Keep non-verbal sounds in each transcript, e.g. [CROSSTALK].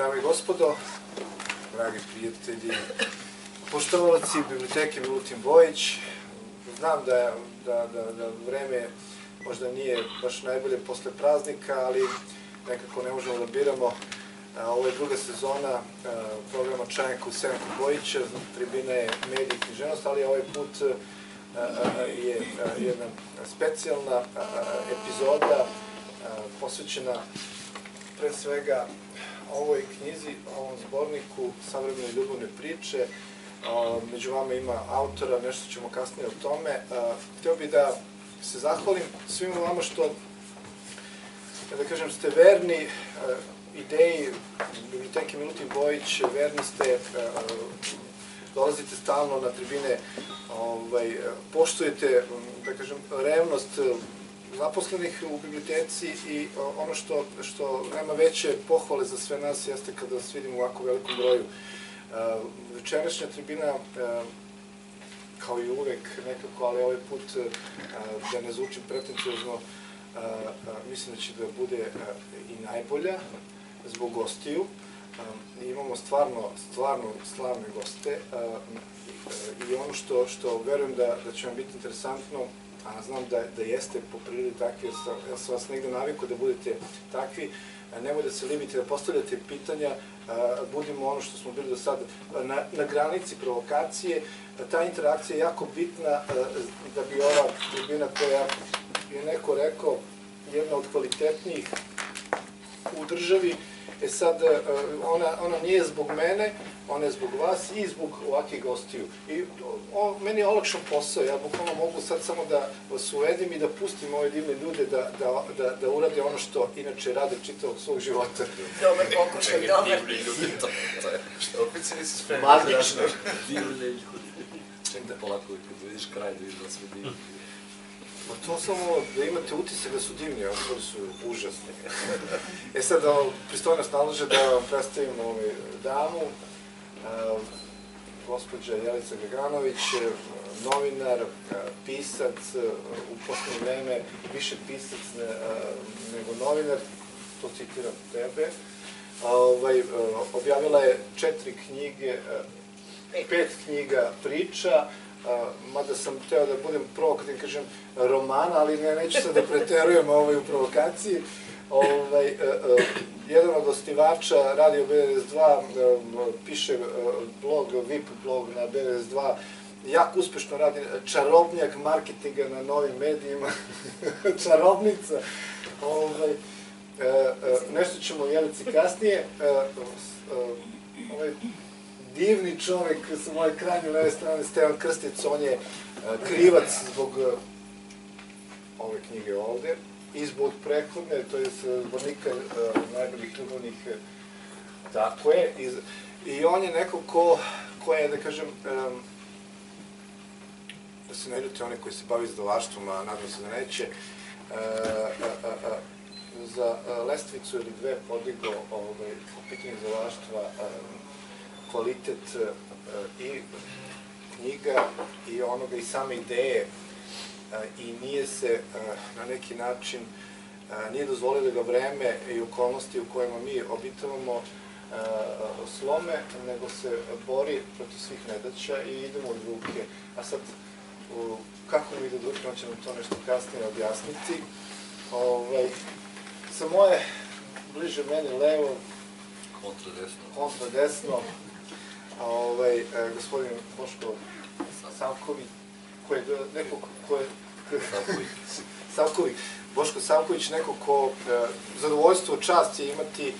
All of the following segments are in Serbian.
Dame i gospodo, dragi prijatelji, poštovalaci biblioteke Milutin Bojić, znam da, da, da, da vreme možda nije baš najbolje posle praznika, ali nekako ne možemo da biramo. Ovo je druga sezona programa Čajanka u Senku Bojića, tribina je medij i knjiženost, ali ovaj put je jedna specijalna epizoda posvećena pre svega ovoj knjizi, ovom zborniku savremene ljubavne priče. Među vama ima autora, nešto ćemo kasnije o tome. Hteo bih da se zahvalim svima vama što, da kažem, ste verni ideji Biblioteke Milutin Bojić, verni ste, dolazite stalno na tribine, ovaj, poštujete, da kažem, revnost zaposlenih u biblioteci i ono što, što nema veće pohvale za sve nas jeste kada vas vidimo u ovako velikom broju. Večerašnja tribina, kao i uvek nekako, ali ovaj put da ne zvučim pretencijozno, mislim da će da bude i najbolja zbog gostiju. Imamo stvarno, stvarno slavne goste i ono što, što verujem da, da će vam biti interesantno a znam da, da jeste po prirodi takvi, ja sam, sam vas negde navikao da budete takvi, nemoj da se libite, da postavljate pitanja, budimo ono što smo bili do sada na, na granici provokacije, ta interakcija je jako bitna da bi ova tribina koja je neko rekao jedna od kvalitetnijih u državi, E sad, ona, ona nije zbog mene, ona je zbog vas i zbog ovakvih gostiju. I o, meni je olakšan posao, ja bukvalno mogu sad samo da vas uvedim i da pustim ove divne ljude da, da, da, da urade ono što inače rade čitavog svog života. Dobar pokušaj, dobar. Divni ljudi, to, to je. Što opet se nisi spremni. Magično. Divni ljudi. Čekaj polako, kad vidiš kraj, da vidiš da sve divni. Pa to samo da imate utisak da su divni, a oni su užasni. e sad, da pristojnost nalože da vam predstavim ovaj damu, gospođa Jelica Gaganović, novinar, pisac, u poslednje vreme više pisac nego novinar, to citiram tebe. Ovaj, objavila je četiri knjige, pet knjiga priča, mada sam teo da budem provokativ, kažem, romana, ali ne, neću se da preterujem ovaj, u provokaciji. Ovaj, jedan od ostivača Radio BDS2 piše blog, VIP blog na BDS2, jako uspešno radi čarobnjak marketinga na novim medijima, [LAUGHS] čarobnica. Ovaj, nešto ćemo Jelici kasnije. Ovaj, divni čovek sa moje krajnje leve strane, Stevan Krstic, on je krivac zbog ove knjige ovde i zbog prehodne, to je zbornika najboljih ljubavnih, tako je, i, on je neko ko, ko je, da kažem, da se ne ljute one koji se bavi izdavaštvom, a nadam se da neće, za lestvicu ili dve podigao ovaj, po pitanju izdavaštva kvalitet i knjiga i onoga i same ideje i nije se na neki način nije dozvolilo ga vreme i okolnosti u kojima mi obitavamo slome, nego se bori protiv svih nedaća i idemo od ruke. A sad, kako mi ide od ruke, on će nam to nešto kasnije objasniti. Ovaj, sa moje, bliže meni levo, kontra desno, kontra desno ovaj, e, gospodin Boško Savković, koji je neko ko je... Savković. [LAUGHS] Savković. Boško Savković, neko ko e, zadovoljstvo, čast je imati e,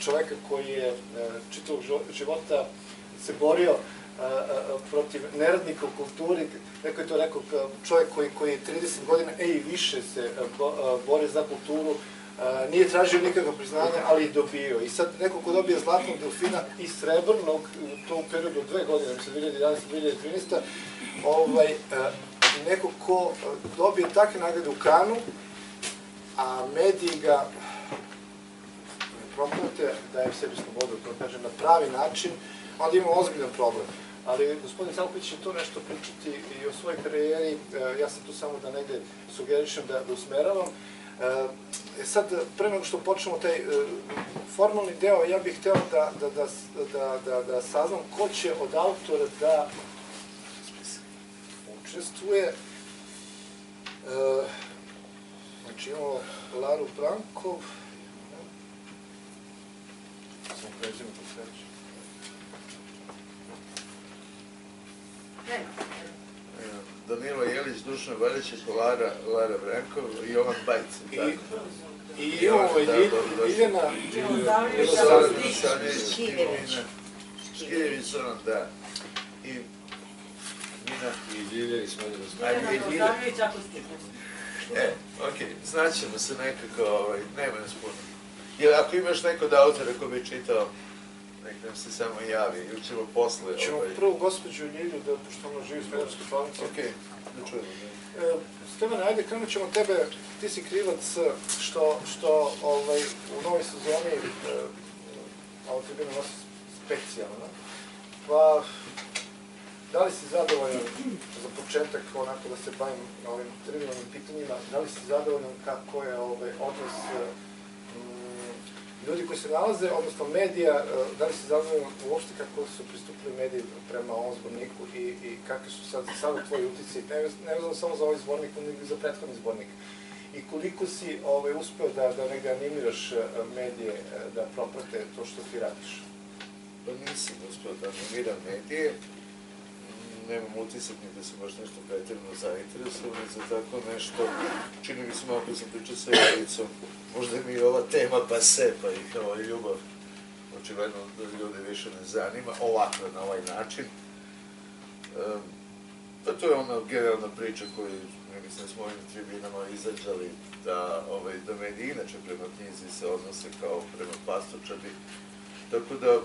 čoveka koji je čitavog života se borio protiv neradnika u kulturi, neko je to rekao, čovjek koji, koji je 30 godina, e i više se bori za kulturu, nije tražio nikakva priznanja, ali i dobio. I sad neko ko dobije zlatnog delfina i srebrnog, to u periodu dve godine, mislim 2011-2013, ovaj, neko ko dobije takve nagrade u Kanu, a mediji ga proklate, dajem sebi slobodu, to kažem, na pravi način, onda ima ozbiljan problem. Ali gospodin Salković će tu nešto pričati i o svojoj karijeri, ja sam tu samo da negde sugerišem da, da usmeravam. E sad, pre nego što počnemo taj e, formalni deo, ja bih hteo da, da, da, da, da, da saznam ko će od autora da učestvuje. E, znači imamo Laru Brankov, samo prezime to sveći. Danilo Jelić, Dušan Valjećek, Lara, Lara Brankov i Jovan Bajc. I, tako? i Da. Ljiljana, Aleksić, Milosavljević, Škiljević. Milina, Škiljević, Zoran, da. I Mina. I Ljilja i Smedeva Ajde, Milena i Ljilja. Milosavljević, ako ste E, okej, znaćemo se nekako, ovaj, nema nas puno. Jer ako imaš neko od autora ko bi čitao, nek nam se samo javi, ili ćemo posle, ćemo ovaj, prvo gospođu Ljilju, da, pošto ona živi u Smederskoj palanci. okej, da čujemo. da. E, Stefane, ajde, krenut ćemo tebe, ti si krivac što, što ovaj, u novoj sezoni e, ova tribina nosi specijalno. Pa, da li si zadovoljan, za početak, onako da se bavim ovim trivialnim pitanjima, da li si zadovoljan kako je ovaj, odnos ljudi koji se nalaze, odnosno medija, e, da li si zadovoljan uopšte kako su pristupili mediji prema ovom zborniku i, i kakvi su sad, sada tvoji utici, ne, ne vezano samo za ovaj zbornik, nego i za prethodni zbornik. I koliko si ovaj, uspeo da, da negde animiraš e, medije e, da proprate to što ti radiš? Pa nisam uspio da animiram medije, nemam utisak ni da sam baš nešto pretredno zainteresovan za tako nešto. Čini mi se malo kad sam pričao sa Javicom, možda mi je ova tema pa se, pa ih ovaj ljubav očigledno da ljude više ne zanima, ovako na ovaj način. Um, pa to je ona generalna priča koju mi mislim smo ovim tribinama izađali da, ovaj, da inače prema knjizi se odnose kao prema pastočadi. Tako da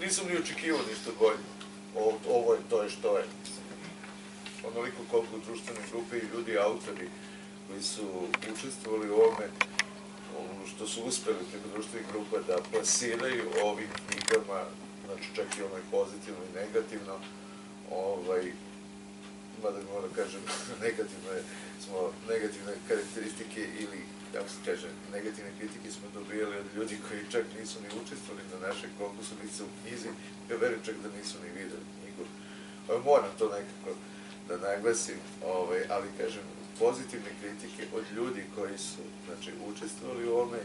nisam ni očekivao ništa bolje. Ovo je to je što je. Onoliko koliko društvene grupe i ljudi, autori koji su učestvovali u ovome, ono što su uspeli preko društvenih grupa da plasiraju ovim knjigama, znači čak i ono je pozitivno i negativno, ovaj, mada moram da kažem, [LAUGHS] negativno je, smo negativne karakteristike ili, kako se kaže, negativne kritike smo dobijali od ljudi koji čak nisu ni učestvovali na našem konkursu, niti u knjizi, ja verujem čak da nisu ni videli knjigu. Moram to nekako da naglasim, ovaj, ali kažem, pozitivne kritike od ljudi koji su znači, učestvovali u ovome,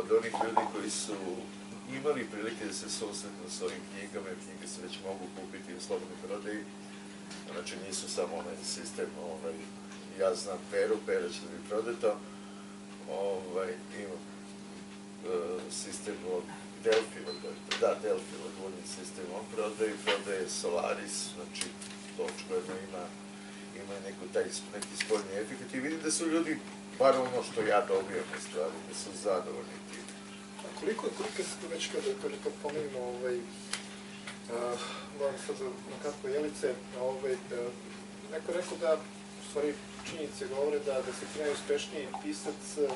od onih ljudi koji su imali prilike da se susretnu s ovim knjigama, jer knjige se već mogu kupiti u slobodnoj prodaji, znači nisu samo onaj sistem, ovaj, ja znam Peru, Pera će da mi prodato, ovaj, e, sistem od Delphi, da, Delphi, odvodni sistem, on prodaje, prodaje Solaris, znači to očigledno ima, ima neko taj, neki spoljni efekt i vidim da su ljudi, bar ono što ja dobijem u stvari, da su zadovoljni tim. A koliko, koliko se već kada, kada pomenimo, ovaj, moram sad za na kratko Jelice, ovaj, uh, neko rekao da, u stvari, činjenice govore da, da si ti najuspešniji pisac uh,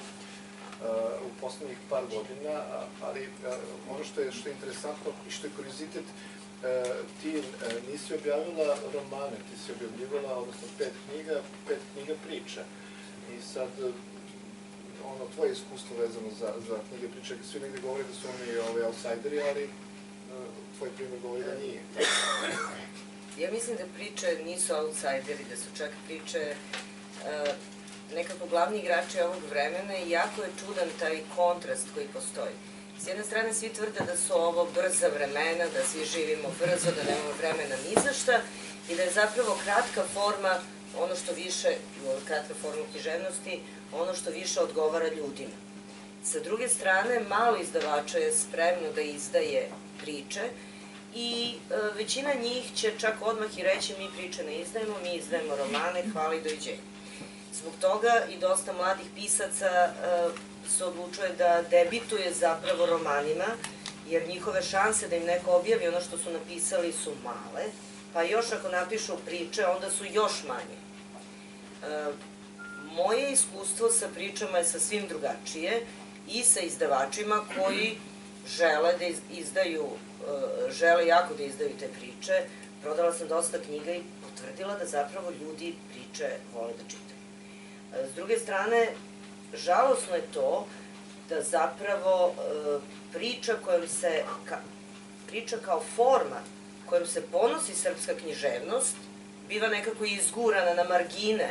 u poslednjih par godina, ali uh, ono što je, što je interesantno i što je kuriozitet, uh, ti nisi objavila romane, ti si objavljivala, odnosno pet knjiga, pet knjiga priča. I sad, ono, tvoje iskustvo vezano za, za knjige priče, svi negde govore da su oni ovaj, outsideri, ali tvoj primjer govori da nije. Ja mislim da priče nisu outsideri, da su čak priče e, nekako glavni igrači ovog vremena i jako je čudan taj kontrast koji postoji. S jedne strane svi tvrde da su ovo brza vremena, da svi živimo brzo, da nemamo vremena ni za šta i da je zapravo kratka forma ono što više, kratka forma književnosti, ono što više odgovara ljudima. Sa druge strane, malo izdavača je spremno da izdaje priče i e, većina njih će čak odmah i reći mi priče ne izdajemo, mi izdajemo romane, hvala i doviđenja. Zbog toga i dosta mladih pisaca e, se odlučuje da debituje zapravo romanima, jer njihove šanse da im neko objavi ono što su napisali su male, pa još ako napišu priče, onda su još manje. E, moje iskustvo sa pričama je sasvim drugačije i sa izdavačima koji žele da iz- izdaju, e, žele jako da izdaju te priče. Prodala sam dosta knjiga i potvrdila da zapravo ljudi priče vole da čitaju. S druge strane, žalosno je to da zapravo e, priča kojom se, priča kao forma kojom se ponosi srpska književnost, biva nekako izgurana na margine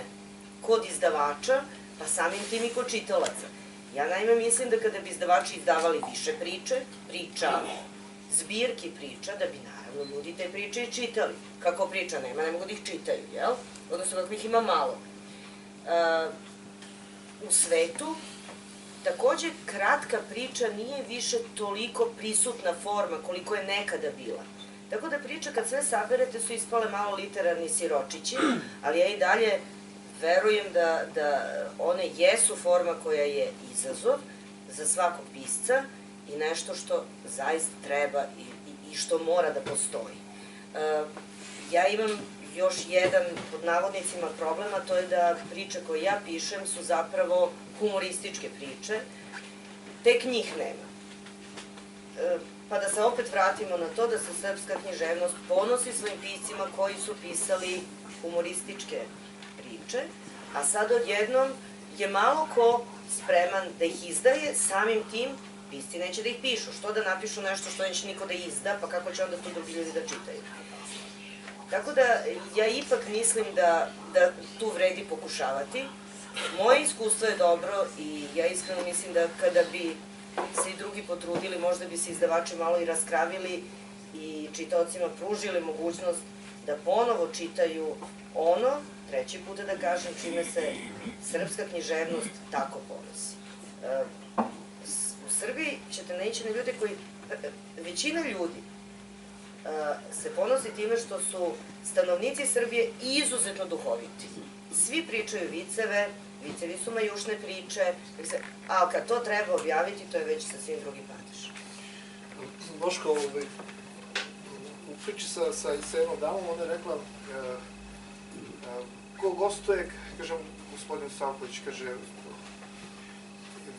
kod izdavača, pa samim tim i kod čitalaca. Ja naime mislim da kada bi izdavači izdavali više priče, priča, zbirki priča, da bi naravno ljudi te priče i čitali. Kako priča nema, ne mogu da ih čitaju, jel? Odnosno kako ih ima malo. E, u svetu, takođe kratka priča nije više toliko prisutna forma koliko je nekada bila. Tako da priče kad sve saberete su ispale malo literarni siročići, [CLEARS THROAT] ali ja i dalje verujem da, da one jesu forma koja je izazov za svakog pisca i nešto što zaista treba i, i, i što mora da postoji. E, ja imam još jedan, pod navodnicima, problem, a to je da priče koje ja pišem su zapravo humorističke priče, tek njih nema. E, pa da se opet vratimo na to da se srpska književnost ponosi svojim piscima koji su pisali humorističke priče, a sad odjednom je malo ko spreman da ih izdaje, samim tim pisci neće da ih pišu. Što da napišu nešto što neće niko da izda, pa kako će onda to drugi ljudi da čitaju? Tako da ja ipak mislim da, da tu vredi pokušavati. Moje iskustvo je dobro i ja iskreno mislim da kada bi se i drugi potrudili, možda bi se izdavači malo i raskravili i čitaocima pružili mogućnost da ponovo čitaju ono, treći puta da kažem, čime se srpska književnost tako ponosi. E, u Srbiji ćete naići na ljude koji, većina ljudi e, se ponosi time što su stanovnici Srbije izuzetno duhoviti. Svi pričaju viceve, vicevi su majušne priče, a kad to treba objaviti, to je već sasvim drugi padež. Boško, ovaj, u priči sa, sa, jednom damom, ona je rekla, e, e, ko gostuje, kažem, gospodin Savković, kaže,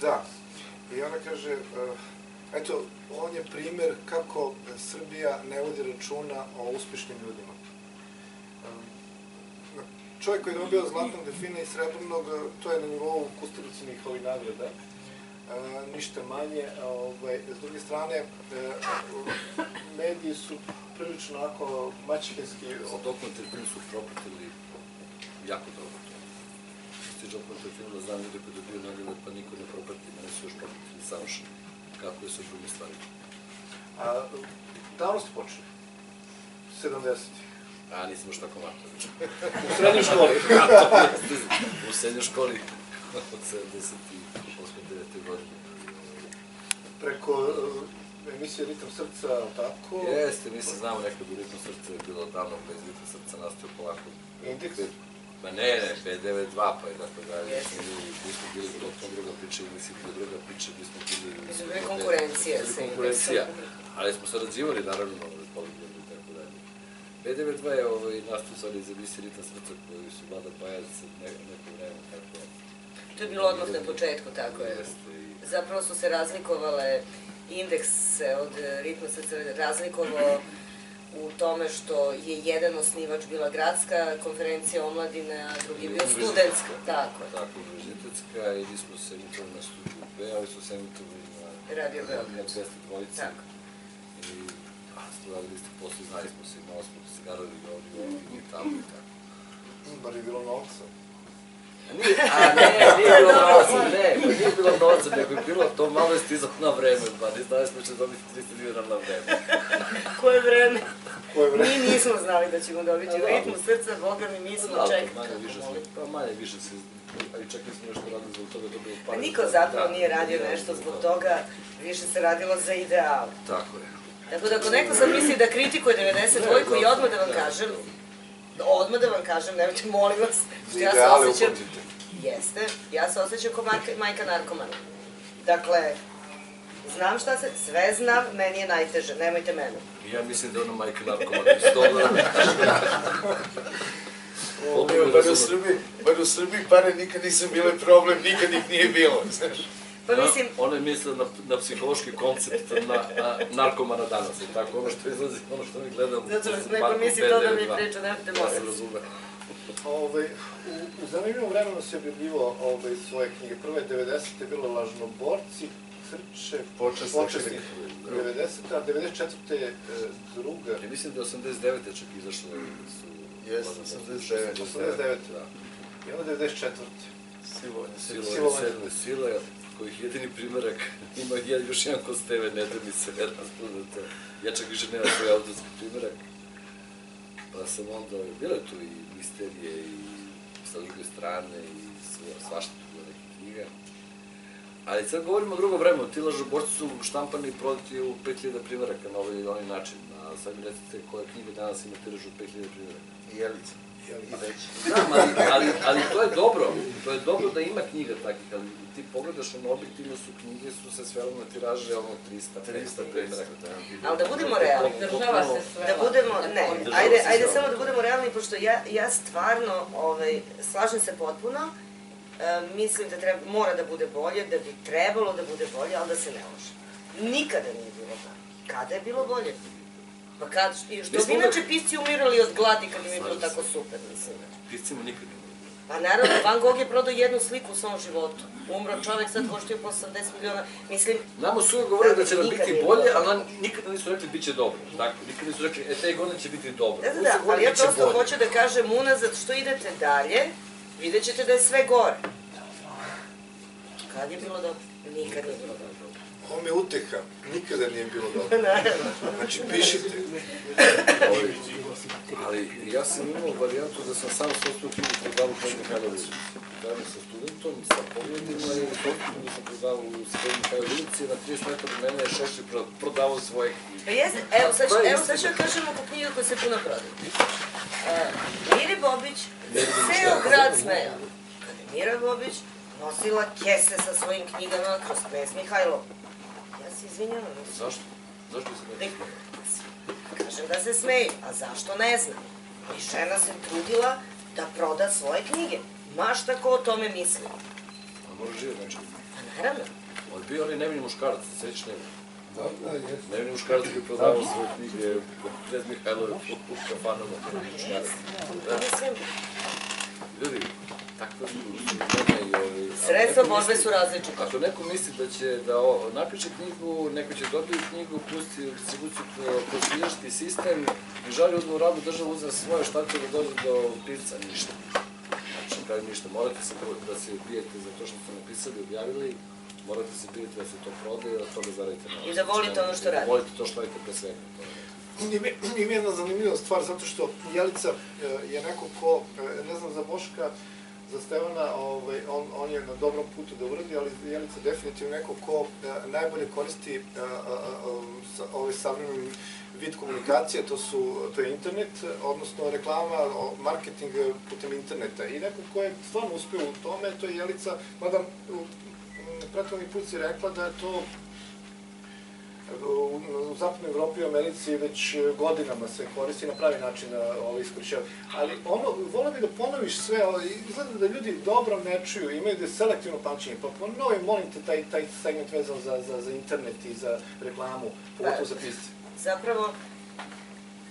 da, i ona kaže, e, eto, je primer kako Srbija ne vodi računa o uspešnim ljudima. E, čovjek koji je dobio zlatnog defina i srebrnog, to je na nivou Kusturicinih ovih nagrada, e, ništa manje. Ovaj, s druge strane, e, mediji su prilično onako. Za dokumentarni film su propratili jako dobro to. Što je dokumentarni film znam ljude koji dobiju nagrade, pa niko ne proprati, ne su još propratili savršeno. Kako je sa drugim stvarima. A, davno ste počeli? 70. A, nisam još tako mator. U srednjoj školi. [LAUGHS] U srednjoj školi od 78. 9. godine. Preko uh, emisije Ritam srca, tako? Jeste, mi se znamo nekad u ritmu srca je bilo davno bez ritma srca nastao polako. Indeks? Ma ne, ne, 592 pa je tako dalje. Mi, mi smo bili potpuno druga priča i mislim da je druga priča, mi smo bili... Mi smo bili konkurencija Bili sa konkurencija, ali smo sarađivali naravno ovaj, poligrami i tako dalje. 592 je ovaj, nastao sad iz emisije Ritam srca koji su Vlada Bajac ne, neko vreme tako... To je bilo odmah na početku, tako je. I Zapravo su se razlikovale, indeks od ritma srca razlikovao u tome što je jedan osnivač bila gradska konferencija omladine, a drugi bio studentska, tako je. Tako, univerzitetska i mi smo se emitovali na studiju B, ali su se emitovali na Radio Beograd. na 200 dvojice. Tako. I a, smo radili ste posle, znali smo se, malo smo se garali ovdje, ovdje i tamo i tako. Bar je bilo novca. A nije, a ne, nije bilo [LAUGHS] novca, ne, pa nije bilo novca, nego je bilo to malo je stizalo na vreme, pa ne znali smo će dobiti 300 dinara na vreme. Koje vreme? Koje vreme? Mi nismo znali da ćemo dobiti u ritmu srca, boga mi, mi smo Da, čekali. Manje više smo, pa manje više se, a i čekali smo nešto radili zbog toga da bilo Pa pare. niko za- zapravo da, nije radio da, nešto zbog da. toga, više se radilo za ideal. Tako je. Tako da ako neko sad misli da kritikuje 92-ku i odmah da vam kažem, odmah da vam kažem, nemojte molim vas, što ja se osjećam, jeste, ja se osjećam kao majka, majka narkomana. Dakle, znam šta se, sve znam, meni je najteže, nemojte mene. I Ja mislim da je ono majka narkoman, iz toga. Ovo, bar u Srbiji, bar u Srbiji pare nikad nisu bile problem, nikad ih nije bilo, znaš. Pa mislim, Ona je mislila na, na psihološki koncept na, na narkomana danas i tako, ono što izlazi, ono što mi gledamo. zato što neko misli to da mi B92. priča, nemojte Ja se molim. vas. razume. Ovaj, u, u zanimljivom vremenu se objavljivo ovaj, svoje knjige. Prva je 90. je bilo Lažnoborci, Trče, Počasna počasni knjiga. 90. a 94. je druga. Ja mislim da je 89. čak izašlo su... Jeste, 89. 89. Da. I onda 94. Silovanje. Silovanje Silovanje. sedme sile, kojih jedini primerak [LAUGHS] ima jedan, još jedan kod Steve Nedeljice, rasplodate. Ja čak više nema svoj autorski primerak. Pa sam onda, bilo je tu i misterije i sa druge strane i sva- svašta tu bilo nekih knjiga. Ali sad govorimo o drugom vremenu, ti lažoborci su štampani i prodati u 5000 primeraka na ovaj ili onaj način. A sad mi recite koja knjiga danas ima tiraž u 5000 primeraka. Jelica. Znam, ali, ali, ali to je dobro. To je dobro da ima knjiga takvih, ali ti pogledaš ono objektivno su knjige su se svele na tiraže ono 300, 300, 500 500, primjeraka. da. Ali da budemo realni. Država se svela. Da budemo, ne, ajde, ajde samo da budemo realni, pošto ja, ja stvarno, ovaj, slažem se potpuno, mislim da treba, mora da bude bolje, da bi trebalo da bude bolje, ali da se ne lože. Nikada nije bilo bolje. Kada je bilo bolje? Pa kad, i što bi inače pisci umirali od gladi kad im je bilo tako super, mislim. Piscima nikad ne. Pa naravno, Van Gogh je prodao jednu sliku u svom životu. Umro čovek, sad koštio po 80 miliona. Mislim, Nama su uvijek govorili da će nam biti bolje, ali nam nikada nisu rekli bit će dobro. Tako, nikada nisu rekli, e, te godine će biti dobro. Da, da, da, ali ja "Bit će prosto bolje." hoću da kažem unazad što idete dalje, vidjet ćete da je sve gore. Kad je bilo dobro? Nikad nije bilo dobro. Ovo mi je uteha, nikada nije bilo dobro. [LAUGHS] Znači, pišite. [LAUGHS] Ali, ali ja sam imao varijantu da sam sam svoju knjigu prodavao kod Mihajlović. Zajedno sa studentom, sa pogledima i dostupno da sam prodavao u Svoj Mihajlovici, na 30 metara od mene je pro- prodavao svoje knjige. Pa jeste, evo sad, evo sad ću da kažem oko knjiga koje se puno prodaju. Uh, Miri Bobić, ceo šta. grad smejao. Kada je Mira Bobić nosila kese sa svojim knjigama kroz ples Mihajlov. Ja se izvinjavam, mislim. Zašto? Zašto se ne Ne, kažem da se smeju, a zašto ne znam. I žena se trudila da proda svoje knjige. Maš tako o tome misli. A može živjeti znači. Pa naravno. On je bio onaj nevini muškarac, se sećaš njega? Da, da, jeste. Nevini muškarac koji je prodavao svoje knjige pred Mihajlove u, u kafanama. muškarac. Da, Mislim, ljudi, takve su i ako sredstva borbe su različite. Ako neko misli da će da o, napiše knjigu, neko će dobiti knjigu, pusti u distribuciju kro- kroz knjižarski sistem i žali uzmu rabu državu uzme svoje, šta će da dođe do pisca? Ništa. Znači, pravi ništa. Morate se prvo da se bijete za to što ste napisali, objavili, morate se bijeti da se to prodaje i da od toga zaradite novac. I da volite ono što da radite. Volite to što radite pre svega. Ima jedna zanimljiva stvar, zato što Jelica e, je neko ko, e, ne znam za Boška, za Stevana, ovaj, on, on je na dobrom putu da uradi, ali Jelica definitivno neko ko e, najbolje koristi e, a, a, a, sa, ovaj savremeni vid komunikacije, to, su, to je internet, odnosno reklama, marketing e, putem interneta. I neko ko je stvarno uspio u tome, to je Jelica, mada u prethodni put si rekla da je to u, u zapadnoj Evropi i Americi već e, godinama se koristi na pravi način da ovo iskorišćava. Ali ono, volio bih da ponoviš sve, izgleda da ljudi dobro ne čuju, imaju da selektivno pamćenje, pa ponovi, molim te, taj, taj segment vezan za, za, za internet i za reklamu, pogotovo za pisce. Zapravo,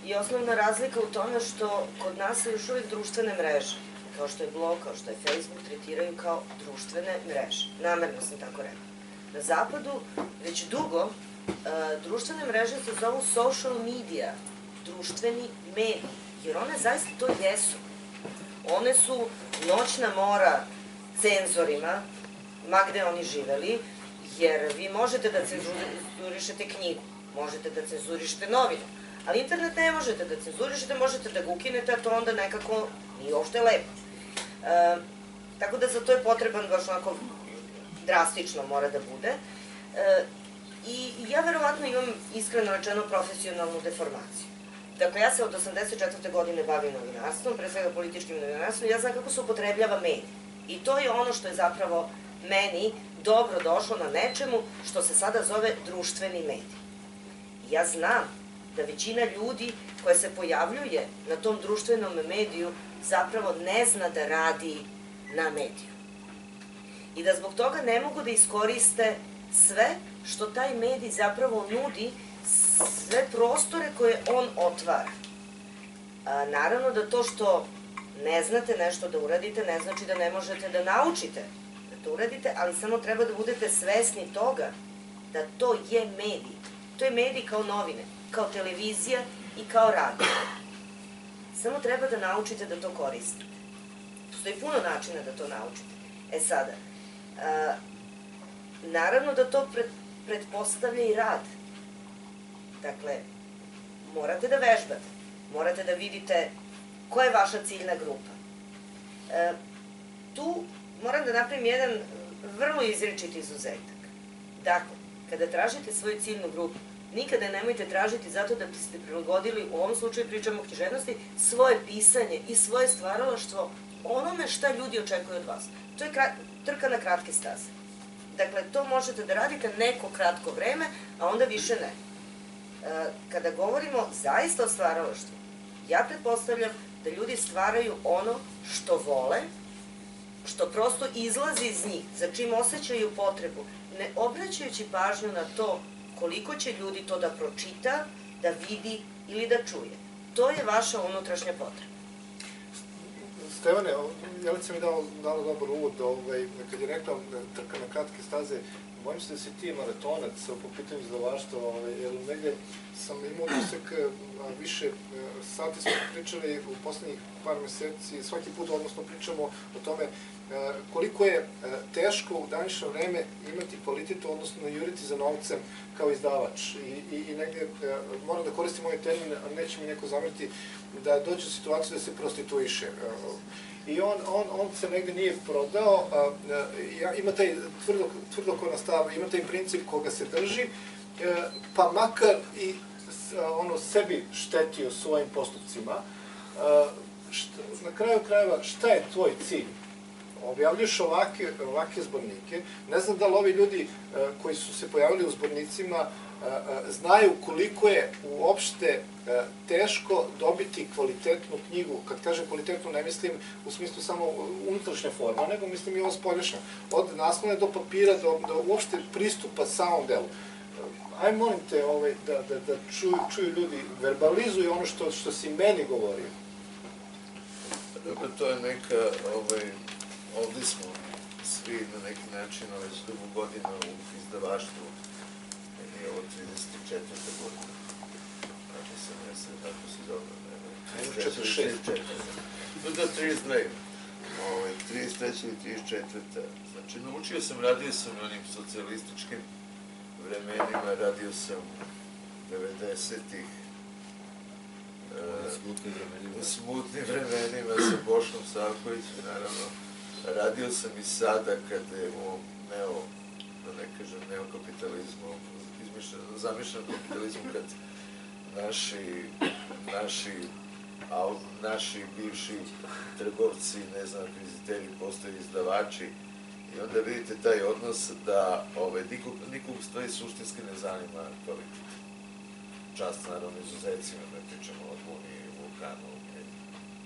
i osnovna razlika u tome što kod nas se još uvijek društvene mreže, kao što je blog, kao što je Facebook, tretiraju kao društvene mreže. Namerno sam tako rekla. Na zapadu već dugo e, društvene mreže se zovu social media, društveni mediji, jer one zaista to jesu. One su noćna mora cenzorima, ma gde oni živeli, jer vi možete da cenzurišete knjigu, možete da cenzurišete novinu, ali internet ne možete da cenzurišete, možete da ga ukinete, a to onda nekako nije uopšte lepo. E, tako da za to je potreban baš onako drastično mora da bude. E, I ja verovatno imam iskreno rečeno profesionalnu deformaciju. Dakle, ja se od 84. godine bavim novinarstvom, pre svega političkim novinarstvom, ja znam kako se upotrebljava medij. I to je ono što je zapravo meni dobro došlo na nečemu što se sada zove društveni medij. Ja znam da većina ljudi koja se pojavljuje na tom društvenom mediju zapravo ne zna da radi na mediju. I da zbog toga ne mogu da iskoriste sve što taj medij zapravo nudi, sve prostore koje on otvara. A, naravno da to što ne znate nešto da uradite, ne znači da ne možete da naučite da to uradite, ali samo treba da budete svesni toga da to je medij. To je medij kao novine, kao televizija i kao radio. Samo treba da naučite da to koristite. Postoji puno načina da to naučite. E sada, naravno da to pred, pretpostavlja i rad. Dakle, morate da vežbate, morate da vidite ko je vaša ciljna grupa. E, tu moram da napravim jedan vrlo izričit izuzetak. Dakle, kada tražite svoju ciljnu grupu, nikada nemojte tražiti zato da biste prilagodili, u ovom slučaju pričamo o književnosti, svoje pisanje i svoje stvaralaštvo onome šta ljudi očekuju od vas. To je krat, trka na kratke staze. Dakle, to možete da radite neko kratko vreme, a onda više ne. E, kada govorimo zaista o stvaralaštvu, ja pretpostavljam da ljudi stvaraju ono što vole, što prosto izlazi iz njih, za čim osjećaju potrebu, ne obraćajući pažnju na to koliko će ljudi to da pročita, da vidi ili da čuje. To je vaša unutrašnja potreba. Stevane, Jelica mi dala, dala dobar uvod, ovaj, kad je rekla trka na kratke staze, bojim se da si ti maratonac po pitanju izdavaštva, ovaj, jer negde sam imao utisak, a više e, sati smo pričali u poslednjih par meseci, svaki put odnosno pričamo o tome e, koliko je e, teško u današnje vreme imati kvalitet, odnosno juriti za novcem kao izdavač. I, i, i negde moram da koristim ovaj termin, neće mi neko zameriti, da dođe u situaciju da se prostituiše. I on, on, on se negde nije prodao, a, a, ima taj tvrdo, tvrdokorna stav, ima taj princip koga se drži, pa makar i ono sebi štetio svojim postupcima, šta, na kraju krajeva šta je tvoj cilj? Objavljaš ovake, ovake zbornike, ne znam da li ovi ljudi koji su se pojavili u zbornicima znaju koliko je uopšte teško dobiti kvalitetnu knjigu. Kad kažem kvalitetnu, ne mislim u smislu samo unutrašnja forma, nego mislim i ovo spoljašnja. Od naslone do papira, do, do uopšte pristupa samom delu aj molim te ovaj, da, da, da čuju, čuju ljudi, verbalizuju ono što, što si meni govorio. Dakle, to je neka, ovaj, ovde smo svi na neki način već dugo godina u izdavaštvu. Je ovo 34. godina. Kako sam ja se, tako se dobro, ne, 46. Do da 32. Ovaj, 33. i 34. Znači, naučio sam, radio sam na onim socijalističkim vremenima, radio sam 90-ih, smutnim vremenima. smutnim vremenima sa Boškom Savkovićem, naravno. Radio sam i sada kada je u neo, da ne kažem neokapitalizmu, zamišljeno kapitalizmu, kad naši, naši, a naši bivši trgovci, ne znam, akviziteri postaju izdavači, I onda vidite taj odnos da ovaj, nikog, nikog stoji suštinski ne zanima kvalitet. Čast naravno izuzecima, da pričamo o Buni, Vulkanu,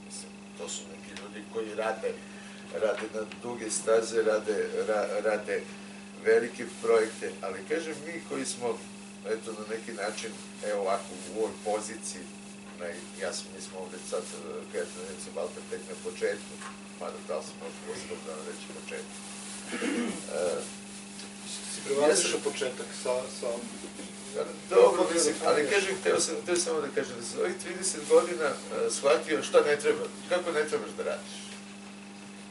mislim, to su neki ljudi koji rade, rade na duge staze, rade, ra, rade velike projekte, ali kažem mi koji smo, eto, na neki način, evo ovako, u ovoj poziciji, na, ja sam, mi smo ovde sad, kada se Balkan tek na početku, mada da li smo uspio da reći početku, Si prevazišao početak sa, sa Dobro, mislim, ali kažem, hteo sam, hteo samo da kažem da sam ovih 30 godina uh, shvatio šta ne treba, kako ne trebaš da radiš.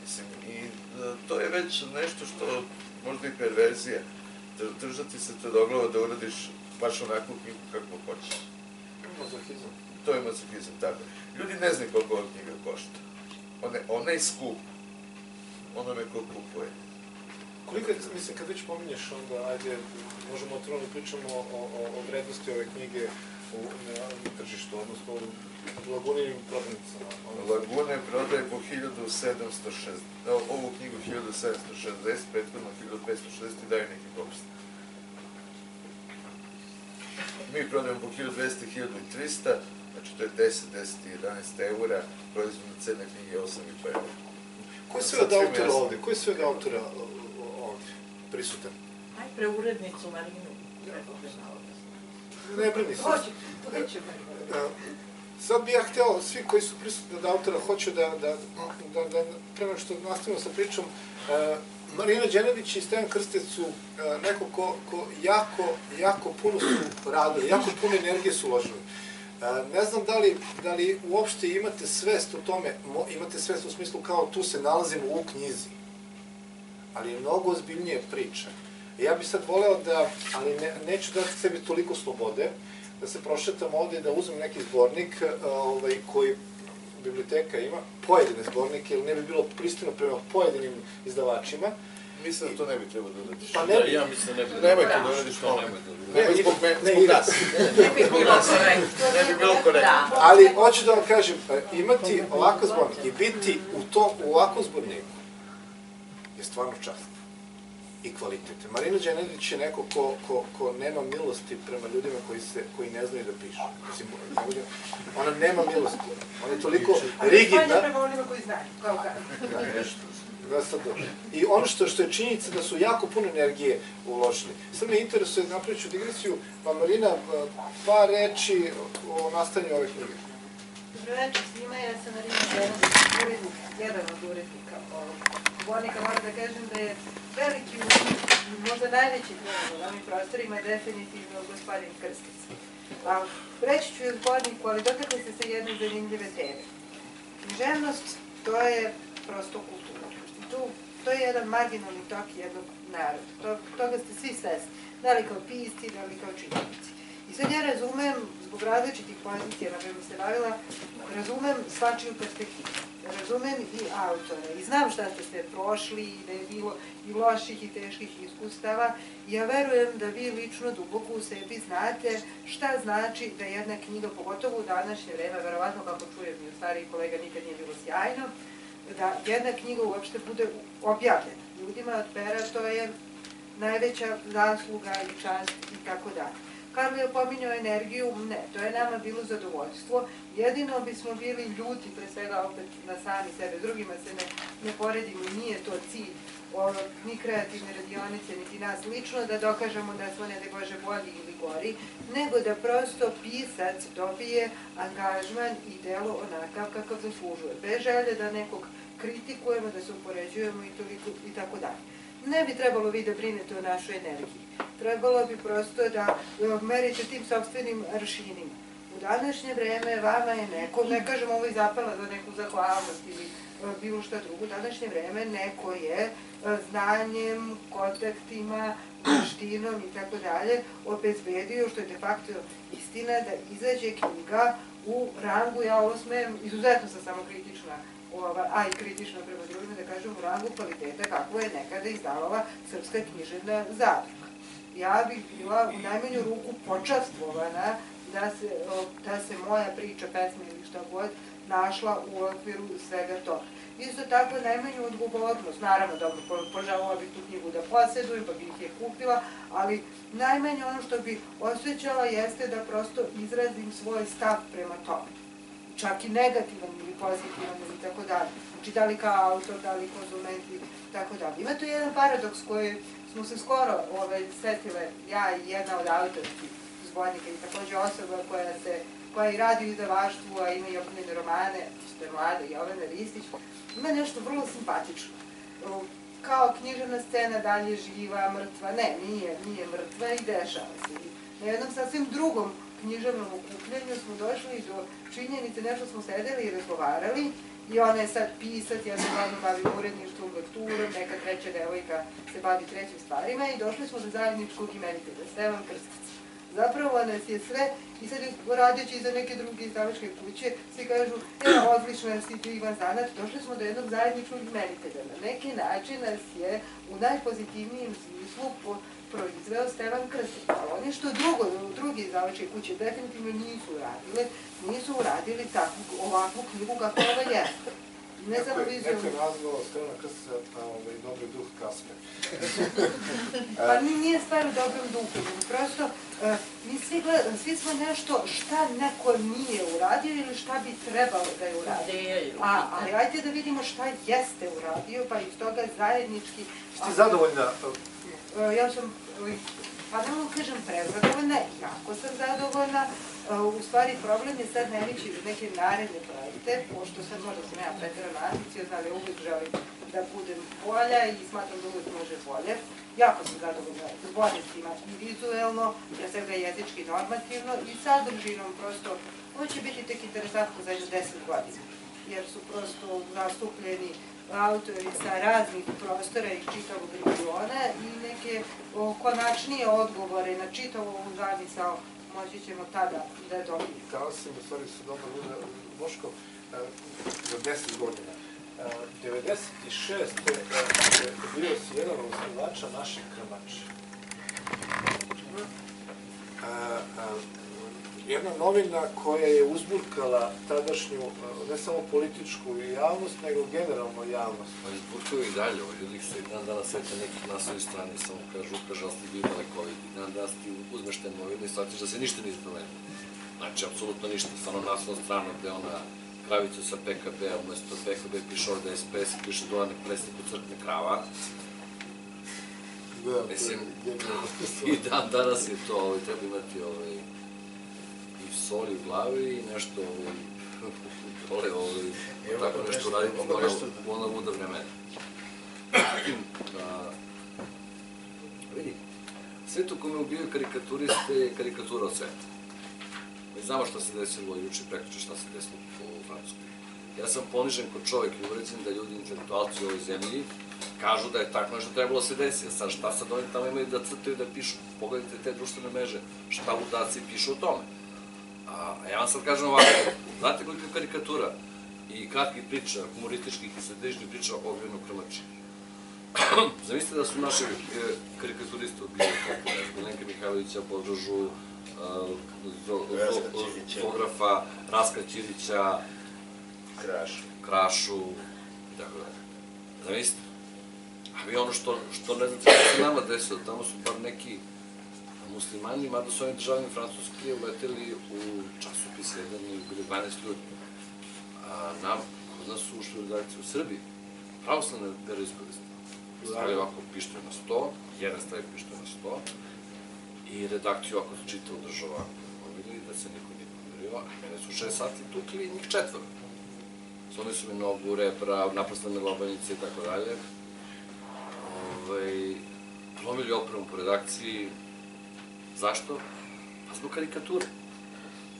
Mislim, i uh, to je već nešto što možda i perverzija, držati se tvrdoglavo da uradiš baš onakvu knjigu kako hoćeš. mazohizam. To je mazohizam, tako. Ljudi ne znaju koliko ova knjiga košta. Ona, ona je skup. Onome ko kupuje. Koliko mislim, kad već pominješ, onda, ajde, možemo otvoreno da pričamo o, o, o vrednosti ove knjige u, na, na tržištu, odnosno Lagune prodaje po 1760, ovu knjigu 1760, prethodno 1560 i daju neki popust. Mi prodajemo po 1200, 1300, znači to je 10, 10 i 11 eura, proizvodna cena knjige je 8,5 eura. Ko je sve od autora ovde? Ko je sve od autora ovde prisutan? Najpre urednicu Marinu. Ne brini se. Hoće, hoće. Sad bih ja hteo, svi koji su prisutni od autora, hoću da, da, da, da pre nego što nastavimo sa pričom, e, Marina Đenević i Stevan Krstec su e, neko ko, ko jako, jako puno su radili, jako puno energije su uložili. E, ne znam da li, da li uopšte imate svest o tome, mo, imate svest u smislu kao tu se nalazimo u knjizi, ali je mnogo ozbiljnije priča. Ja bih sad voleo da, ali ne, neću dati sebi toliko slobode, da se prošetam ovde i da uzmem neki zbornik ovaj, koji biblioteka ima, pojedine zbornike, jer ne bi bilo pristojno prema pojedinim izdavačima. Mislim da to ne bi trebalo da uradiš. Pa Da, ne bi, ja mislim ne bi... Nemoj to da uradiš, To nemoj da Ne, zbog, me, ne, zbog nas. Ne bi bilo korektno. Ne bi bilo korektno. Da. ali hoću da vam kažem, e, imati ovakav zbornik i biti u tom, u ovakvom zborniku je stvarno čast i kvalitet. Marina Đenedić je neko ko, ko, ko nema milosti prema ljudima koji, se, koji ne znaju da pišu. Mislim, ona nema milosti. Ona je toliko rigidna. Manje prema onima koji znaju, kao kažu. Da, nešto. Da, sad. I ono što, što je činjenica da su jako puno energije uložili. Sad me interesuje, napravit ću digresiju, pa Marina, pa, reči o nastanju ove knjige. Dobro večer svima, ja sam Marina urednik, jedan od urednika ovog zbornika. Moram da kažem da je veliki, možda najveći problem na ovim prostorima definitivno gospodin Krstic. A, reći ću je zborniku, ali dotakli ste se jedne zanimljive teme. Književnost, to je prosto kultura. I tu, to je jedan marginalni tok jednog naroda. To, toga ste svi svesni. Da li kao pisci, da li kao činjenici. I sad ja razumem, zbog različitih pozicija na kojima se bavila, razumem svačiju perspektivu. Razumem i autora i znam šta ste sve prošli i da je bilo i loših i teških iskustava. Ja verujem da vi lično duboko u sebi znate šta znači da jedna knjiga, pogotovo u današnje vreme, verovatno kako čujem i od starih kolega nikad nije bilo sjajno, da jedna knjiga uopšte bude objavljena. Ljudima od pera to je najveća zasluga i čast i tako dalje. Karlo je pominjao energiju, ne, to je nama bilo zadovoljstvo. Jedino bismo bili ljuti, pre svega opet na sami sebe, drugima se ne, ne poredimo, nije to cilj ovo, ni kreativne radionice, niti nas lično, da dokažemo da smo ne da Bože bolji ili gori, nego da prosto pisac dobije angažman i delo onakav kakav zaslužuje. Bez želje da nekog kritikujemo, da se upoređujemo i toliko i tako dalje. Ne bi trebalo vi da brinete o našoj energiji. Trebalo bi prosto da e, merite tim sobstvenim aršinima. U današnje vreme vama je neko, ne kažem ovo iz apela za neku zahvalnost ili e, bilo šta drugo, u današnje vreme neko je e, znanjem, kontaktima, veštinom i tako dalje obezbedio, što je de facto istina, da izađe knjiga u rangu, ja ovo smem, izuzetno sam samo kritična ova, a i kritično prema drugima, da kažem, u rangu kvaliteta kako je nekada izdavala Srpska književna zadruga. Ja bih bila u najmanju ruku počastvovana da se, da se moja priča, pesma ili šta god, našla u okviru svega toga. Isto tako najmanju odgovornost, naravno dobro, po- poželjela bih tu knjigu da posjedujem, pa bih je kupila, ali najmanje ono što bi osjećala jeste da prosto izrazim svoj stav prema tome čak i negativan ili pozitivan ili tako dalje. Znači da li kao autor, da li konzument i tako dalje. Ima tu jedan paradoks koji smo se skoro ovaj, setile, ja i jedna od autorski zbornika i takođe osoba koja se koja i radi u izdavaštvu, a ima i objavljene romane, što je mlada Jovana Ristić, ima nešto vrlo simpatično. Kao književna scena dalje živa, mrtva, ne, nije, nije mrtva i dešava se. Na jednom sasvim drugom književnom okupljanju smo došli do činjenice, nešto smo sedeli i razgovarali i ona je sad pisac, ja se glavno bavim uredništvom, lekturom, neka treća devojka se bavi trećim stvarima i došli smo do zajedničkog imenitelja, Stevan Krstić. Zapravo nas je sve, i sad radeći za neke druge izdavačke kuće, svi kažu, e, odlično si ti Ivan Zanat, došli smo do jednog zajedničkog imenitelja. Na neki način nas je u najpozitivnijem smislu po, proizveo Stevan Krstić. Ali oni što drugo, drugi izdavačke kuće definitivno nisu uradile, nisu uradili takvu, ovakvu knjigu kako ova jeste. Ne samo je- vizijom... Neko je nazvao Stevana Krstića ovaj, dobri duh kasme. [LAUGHS] Pa ni- nije stvar u dobrom duhu, nego prosto e, mi svi, gled, svi smo nešto šta neko nije uradio ili šta bi trebalo da je uradio. Je A, ali ajde da vidimo šta jeste uradio, pa iz toga zajednički... Ti zadovoljna? E, Ja sam, e, pa ne mogu kažem prezadovoljna, jako sam zadovoljna, E, u stvari problem je sad ne ići neke naredne projekte, pošto sad možda sam ja pretjerano ambiciozna, ali uvijek želim da budem bolja i smatram da uvijek može bolje. Jako sam zadovoljna zbornicima i vizuelno, pre svega jezički normativno i sadržinom prosto, ovo će biti tek interesantno za jedno deset godina, jer su prosto zastupljeni autori sa raznih prostora i čitavog regiona i neke konačnije odgovore na čitavu ovu zamisao moći ćemo tada da dobijemo. Kao sam, u stvari su dobro bude, Boško, e, za 10 godina. E, 96. e, je bio si jedan od osnivača naših krmača. Jedna novina koja je uzburkala tadašnju, e, ne samo političku javnost, nego generalno javnost. Pa izburkaju i dalje, ovo ljudi se dan danas sveta nekih naslovi strani, samo kažu, kaže, ali ste bili dalekovidi. I dan danas ti uzmeš te novine i shvatiš da se ništa nije promenilo. Znači, apsolutno ništa, samo naslov strano gde ona kravicu sa PKB, umesto PKB piše ovde SPS piše dole nek presniku crkne krava. Da, Mislim, [LAUGHS] I dan danas je to, ovaj, treba imati ovaj, i soli u glavi i nešto ovaj, [LAUGHS] dole, ovaj, Evo, tako nešto- raditi onda u ona, ona luda vremena. A, vidi, svet u kome ubijaju karikaturiste je karikatura od sveta. Mi znamo šta se desilo juče prekriče šta se desilo u Francuskoj. Ja sam ponižen kod čovek i uređen da ljudi intelektualci u ovoj zemlji kažu da je tako nešto trebalo da se desi. A sad šta sad oni tamo imaju da crtaju da pišu? Pogledajte te društvene mreže, šta ludaci pišu o tome. A ja vam sad kažem ovako, znate koliko je karikatura i kratkih priča, humorističkih i satiričnih priča o Ognjenu Krmači. [CLEARS THROAT] Zamislite da su naše e, karikaturiste ubili kako ne, Milenka Mihajlovića, Podrožu, e, zografa, Raska Ćirića, Kraš. Krašu i tako dalje. Zamislite? A vi ono što, što ne znate što se nama desilo, tamo su bar neki muslimani, mada su oni državni francuski uleteli u časopis jedan i bili 12 ljudi. A nam, kod nas su ušli u redakciju u Srbiji, pravoslavne veroispovesti. Stavili ovako pištolj na sto, jedan stavi pištolj na sto, i redakciju ako su čitavu država pomirili, da se niko nije pomirio, a mene su šest sati tukli njih četvoro. Slomili su mi nogu, rebra, naprstane lobanice i tako dalje. Ovaj, lomili opremu po redakciji. Zašto? Pa zbog karikature.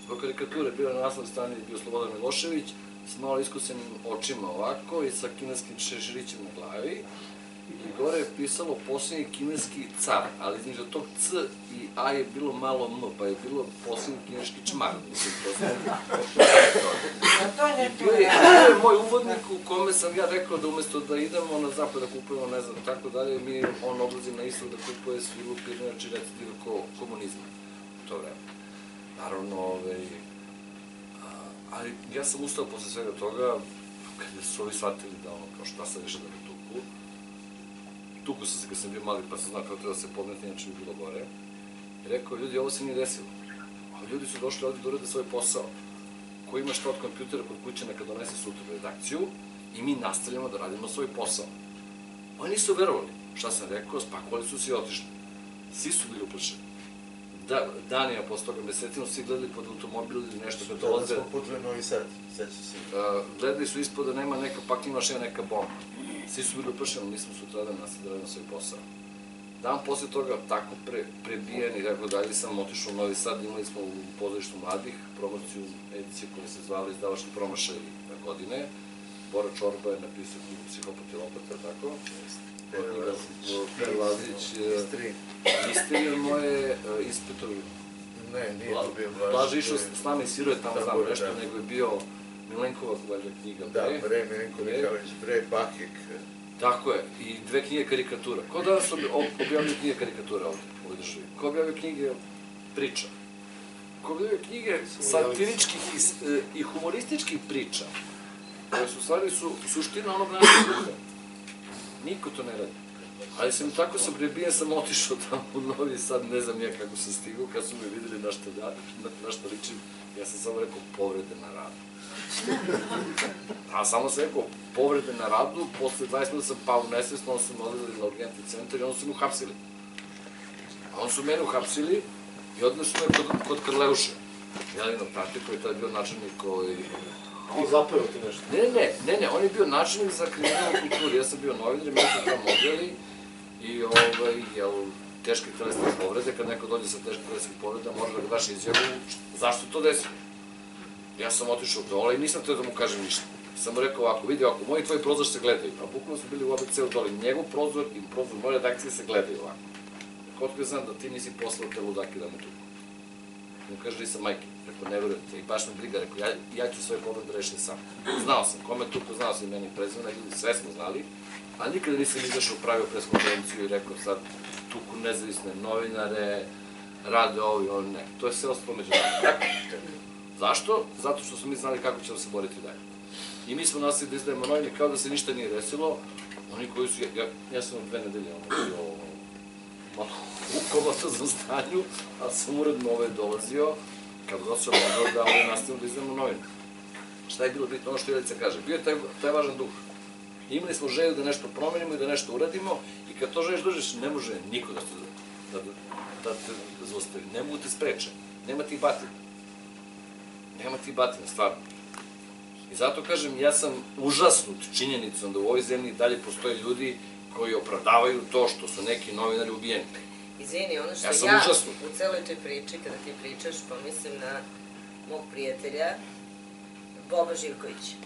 Zbog karikature bio na naslovnoj strani bio Slobodan Milošević s malo iskusenim očima ovako i sa kineskim šeširićem na glavi. I gore je pisalo posljednji kineski car, ali između tog C i A je bilo malo M, pa je bilo posljednji kineski čmar. Mislim, to sam... A to je I bio je, nešto... bio je moj uvodnik u kome sam ja rekao da umesto da idemo na zapad da kupujemo, ne znam, tako dalje, mi, on odlazi na istok da kupuje svilu pirinač i recidiv ko komunizma u to vreme. Naravno, ovaj, a, ali ja sam ustao posle svega toga, kada su ovi shvatili da ono, kao šta sad više da me tuku, tuku sam se kad sam bio mali, pa sam znao kako treba da se podneti, inače bi bilo gore, i rekao, ljudi, ovo se nije desilo. A ljudi su došli ovde da urade svoj posao ko ima šta od kompjutera kod kuće neka donese sutra u redakciju i mi nastavljamo da radimo svoj posao. Oni nisu verovali. Šta sam rekao, spakovali su se i otišli. Svi su bili uplašeni. Da, danima posle toga mesecima svi gledali pod automobil ili nešto Tada dolaze. smo putovali Novi Sad, seća se. Uh, gledali su ispod da nema neka pakljena mašina, neka bomba. Svi su bili uplašeni, mi smo sutradan nastavili da radimo svoj posao. Dan posle toga, tako pre, prebijen i tako dalje, sam otišao u Novi Sad, imali smo u pozorištu mladih promociju edicije koja se zvala Izdavački promašaj godine. Bora Čorba je napisao knjigu Psihopati Lopata, tako? Pere Knjiga, Lazić. o, Pere Lazić. e, Istri. Istinio moje e, inspektor Ne, nije to bio Blaž. Blaž išao je- s nama i siruje tamo, znam nešto, da. nego je bio Milenkova valjda knjiga. Da, Bre. Bre Milenko Bre. Mihajlović, Bre Bakik. Tako je, i dve knjige karikatura. Ko danas obja- ob- objavljuje knjige karikatura ovde, u ovoj državi? Ko objavljuje knjige priča? Ko objavljuje knjige satiričkih i, e, i humorističkih priča, koje su stvari su suština onog našeg duha? Niko to ne radi. Ali sam tako sam prebijen, sam otišao tamo u Novi Sad, ne znam ja kako sam stigao, kad su me videli na šta, da, na, na šta ličim, ja sam samo rekao povrede na radu. A samo sam rekao, povrede na radu, posle 20 minuta sam pao nesvesno, onda sam odvezali na urgentni centar i onda su mu hapsili. On su mene uhapsili i su me kod, kod Krleuša. Jelino Prati koji je tada bio načelnik ovaj, On zapeo ti nešto. Ne, ne, ne, ne, on je bio načelnik za kriminalu kulturi, ja sam bio novinar i meni su tamo odjeli i ovaj, jel, teške telesne povrede, kad neko dođe sa teške telesne povreda, može da ga daš izjavu, zašto to desilo? Ja sam otišao dole i nisam teo da mu kažem ništa. Sam mu rekao ovako, vidi ovako, moji i tvoji prozor se gledaju, a bukvalno su bili u ABC-u dole, njegov prozor i prozor moje redakcije se gledaju ovako. Kod ga znam da ti nisi poslao te ludake da me tuku. On kaže, nisam majke. Rekao, ne verujem te. I baš me briga, rekao, ja, ja ću svoj problem da rešim sam. Znao sam kome tuku, znao sam meni prezivna, ljudi sve smo znali, a nikada nisam izašao, pravio preskonferenciju i rekao sad tuku nezavisne novinare, rade ovo i ono ne. To je sve ostalo među nama. Zašto? Zato što smo mi znali kako ćemo se boriti dalje. I mi smo nastavili da izdajemo novine kao da se ništa nije desilo. Oni koji su, ja, ja sam dve nedelje ono bio malo u komatoznom stanju, ali sam uredno ove dolazio, kad došao mogao da ove nastavimo da izdajemo novine. Šta je bilo bitno? Ono što Jelica kaže, bio je taj, taj važan duh. Imali smo želju da nešto promenimo i da nešto uradimo i kad to želiš dođeš, ne može niko da te, da, da, da te zaustavi. Ne mogu te spreče. Nema ti batina. Nema ti batina, stvarno. I zato kažem, ja sam užasnut činjenicom da u ovoj zemlji dalje postoje ljudi koji opravdavaju to što su neki novinari ubijeni. Izvini, ono što Ja ja, sam užasnut. u celoj toj priči, kada ti pričaš, pomislim na mog prijatelja, Boba Živkovića,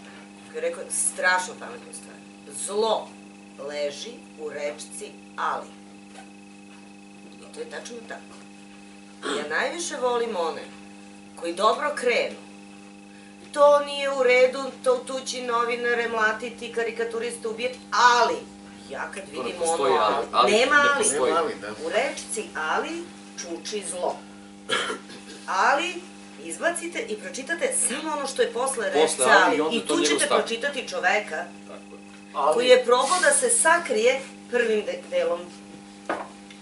koji je rekao strašno pametnu stvar. Zlo leži u rečci Ali. I to je tačno tako. Ja najviše volim one koji dobro krenu. To nije u redu, to tući novinare, mlatiti, karikaturiste, ubijeti, ali ja kad vidim ono ali, ali, ali nema ne ali. Nema ali, da. U rečci ali čuči zlo. Ali izbacite i pročitate samo ono što je posle rečca ali i tu ćete stav. pročitati čoveka Tako je. Ali, koji je probao da se sakrije prvim de delom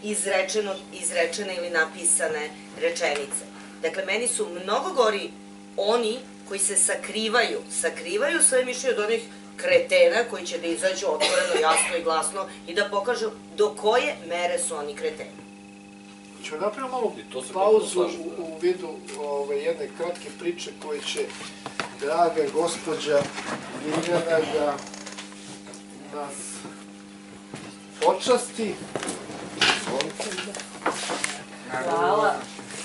izrečeno, izrečene ili napisane rečenice. Dakle, meni su mnogo gori oni koji se sakrivaju, sakrivaju svoje mišljenje od onih kretena koji će da izađu otvoreno, jasno i glasno i da pokažu do koje mere su oni kreteni. ćemo napraviti malo I to se pauzu u, da. u vidu ove, jedne kratke priče koje će draga gospođa Ljiljana da nas počasti. Hvala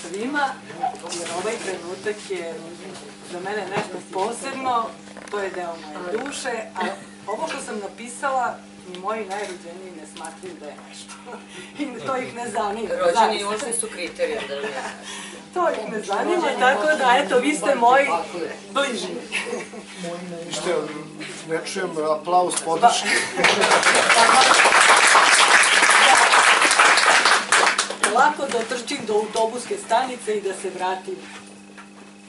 svima, jer ovaj trenutak je za mene nešto posebno, to je deo moje duše, a ovo što sam napisala, ni moji najrođeniji ne smatruju da je nešto. [LAUGHS] I to ih ne zanima. Rođeni i užni su kriterijum da ne [LAUGHS] To ih ne zanima, tako da, eto, vi ste moji bližnji. Ništa, ne čujem aplauz podrške. [LAUGHS] da trčim do autobuske stanice i da se vratim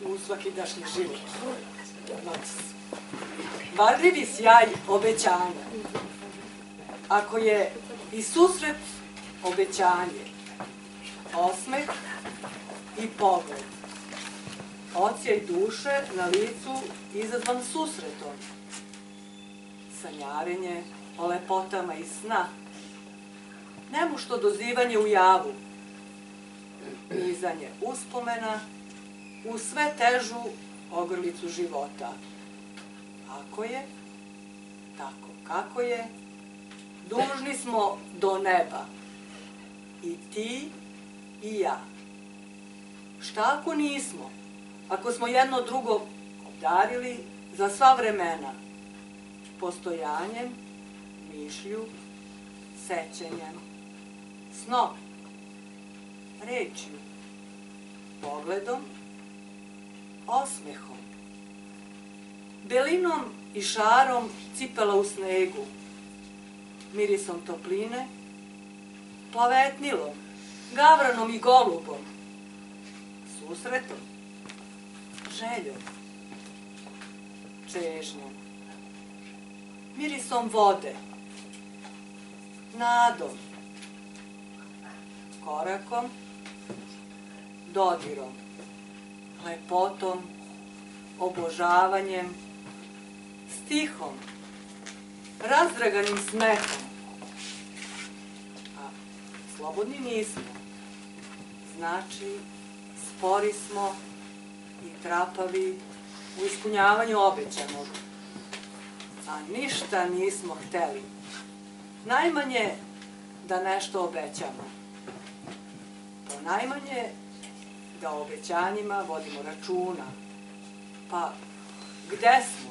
u svakidašnji život. Varljivi sjaj obećanja. Ako je i susret obećanje, osmeh i pogled, ocijaj duše na licu izazvan susretom, sanjarenje o lepotama iz sna, nemušto dozivanje u javu, nizanje uspomena u sve težu ogrlicu života. Ako je, tako kako je, dužni smo do neba. I ti i ja. Šta ako nismo? Ako smo jedno drugo obdarili za sva vremena, postojanjem, mišlju, sećanjem, snom, rečju, pogledom, osmehom, belinom i šarom cipela u snegu, mirisom topline, plavetnilom, gavranom i golubom, susretom, željom, čežnjom, mirisom vode, nadom, korakom, dodirom, lepotom, obožavanjem, stihom, razdraganim smehom. A slobodni nismo. znači spori smo i trapavi u ispunjavanju obećanog, a ništa nismo hteli. Najmanje da nešto obećamo. Po najmanje da o obećanjima vodimo računa. Pa, gde smo?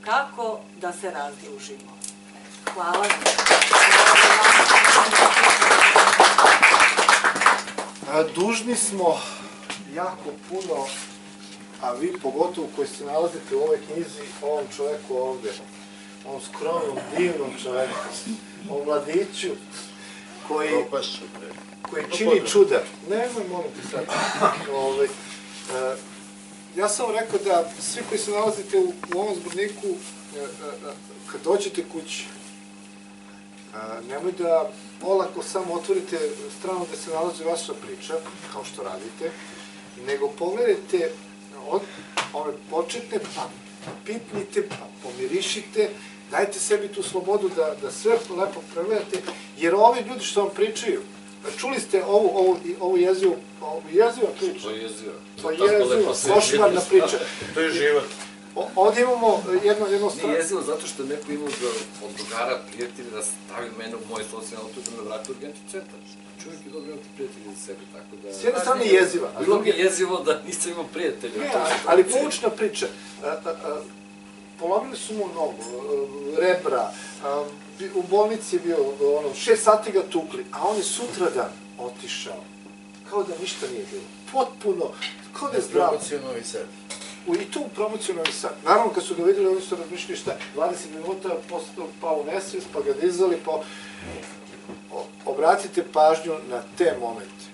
Kako da se razdužimo? Hvala. A, Dužni smo jako puno, a vi pogotovo koji se nalazite u ovoj knjizi, ovom čoveku ovde, ovom skromnom, divnom čoveku, ovom mladiću, koji, Propašću, bre. Koji čini čuda. Nemoj, molim te sad. Ovaj, e, ja sam rekao da svi koji se nalazite u, u ovom zborniku, e, e, e, kad dođete kući, a, nemoj da olako samo otvorite stranu gde se nalazi vaša priča, kao što radite, nego pogledajte od ove početne, pa pipnite, pa pomirišite, dajte sebi tu slobodu da, da sve lepo pregledate, jer ovi ljudi što vam pričaju, čuli ste ovu, ovu, ovu jezivu, ovu jezivu priču, To je jezivo. to je jeziva, košmarna priča. [LAUGHS] To je život. O, ovdje imamo jedno, jedno Nije strano, jezivo zato što je neko imao da od drugara prijatelja da stavi mene u moj socijalni auto da me vrati u urgentni centar. Čovjek je dobro imati prijatelja za sebe, tako da... s jedne strane jeziva, a druge je jezivo da nisam imao prijatelja. Ne, je ali, poučna priča. A, a, a, polomili su mu nogu, rebra, a, u bolnici je bio, ono, šest sati ga tukli, a on je sutradan otišao. Kao da ništa nije bilo. Potpuno, kao da je zdravo. promocija Novi Sad. U, I tu u promociju Novi Sad. Naravno, kad su ga vidjeli, oni su razmišljali šta, 20 minuta, posle pao u nesvijest, pa ga dizali, pa... O, obratite pažnju na te momente.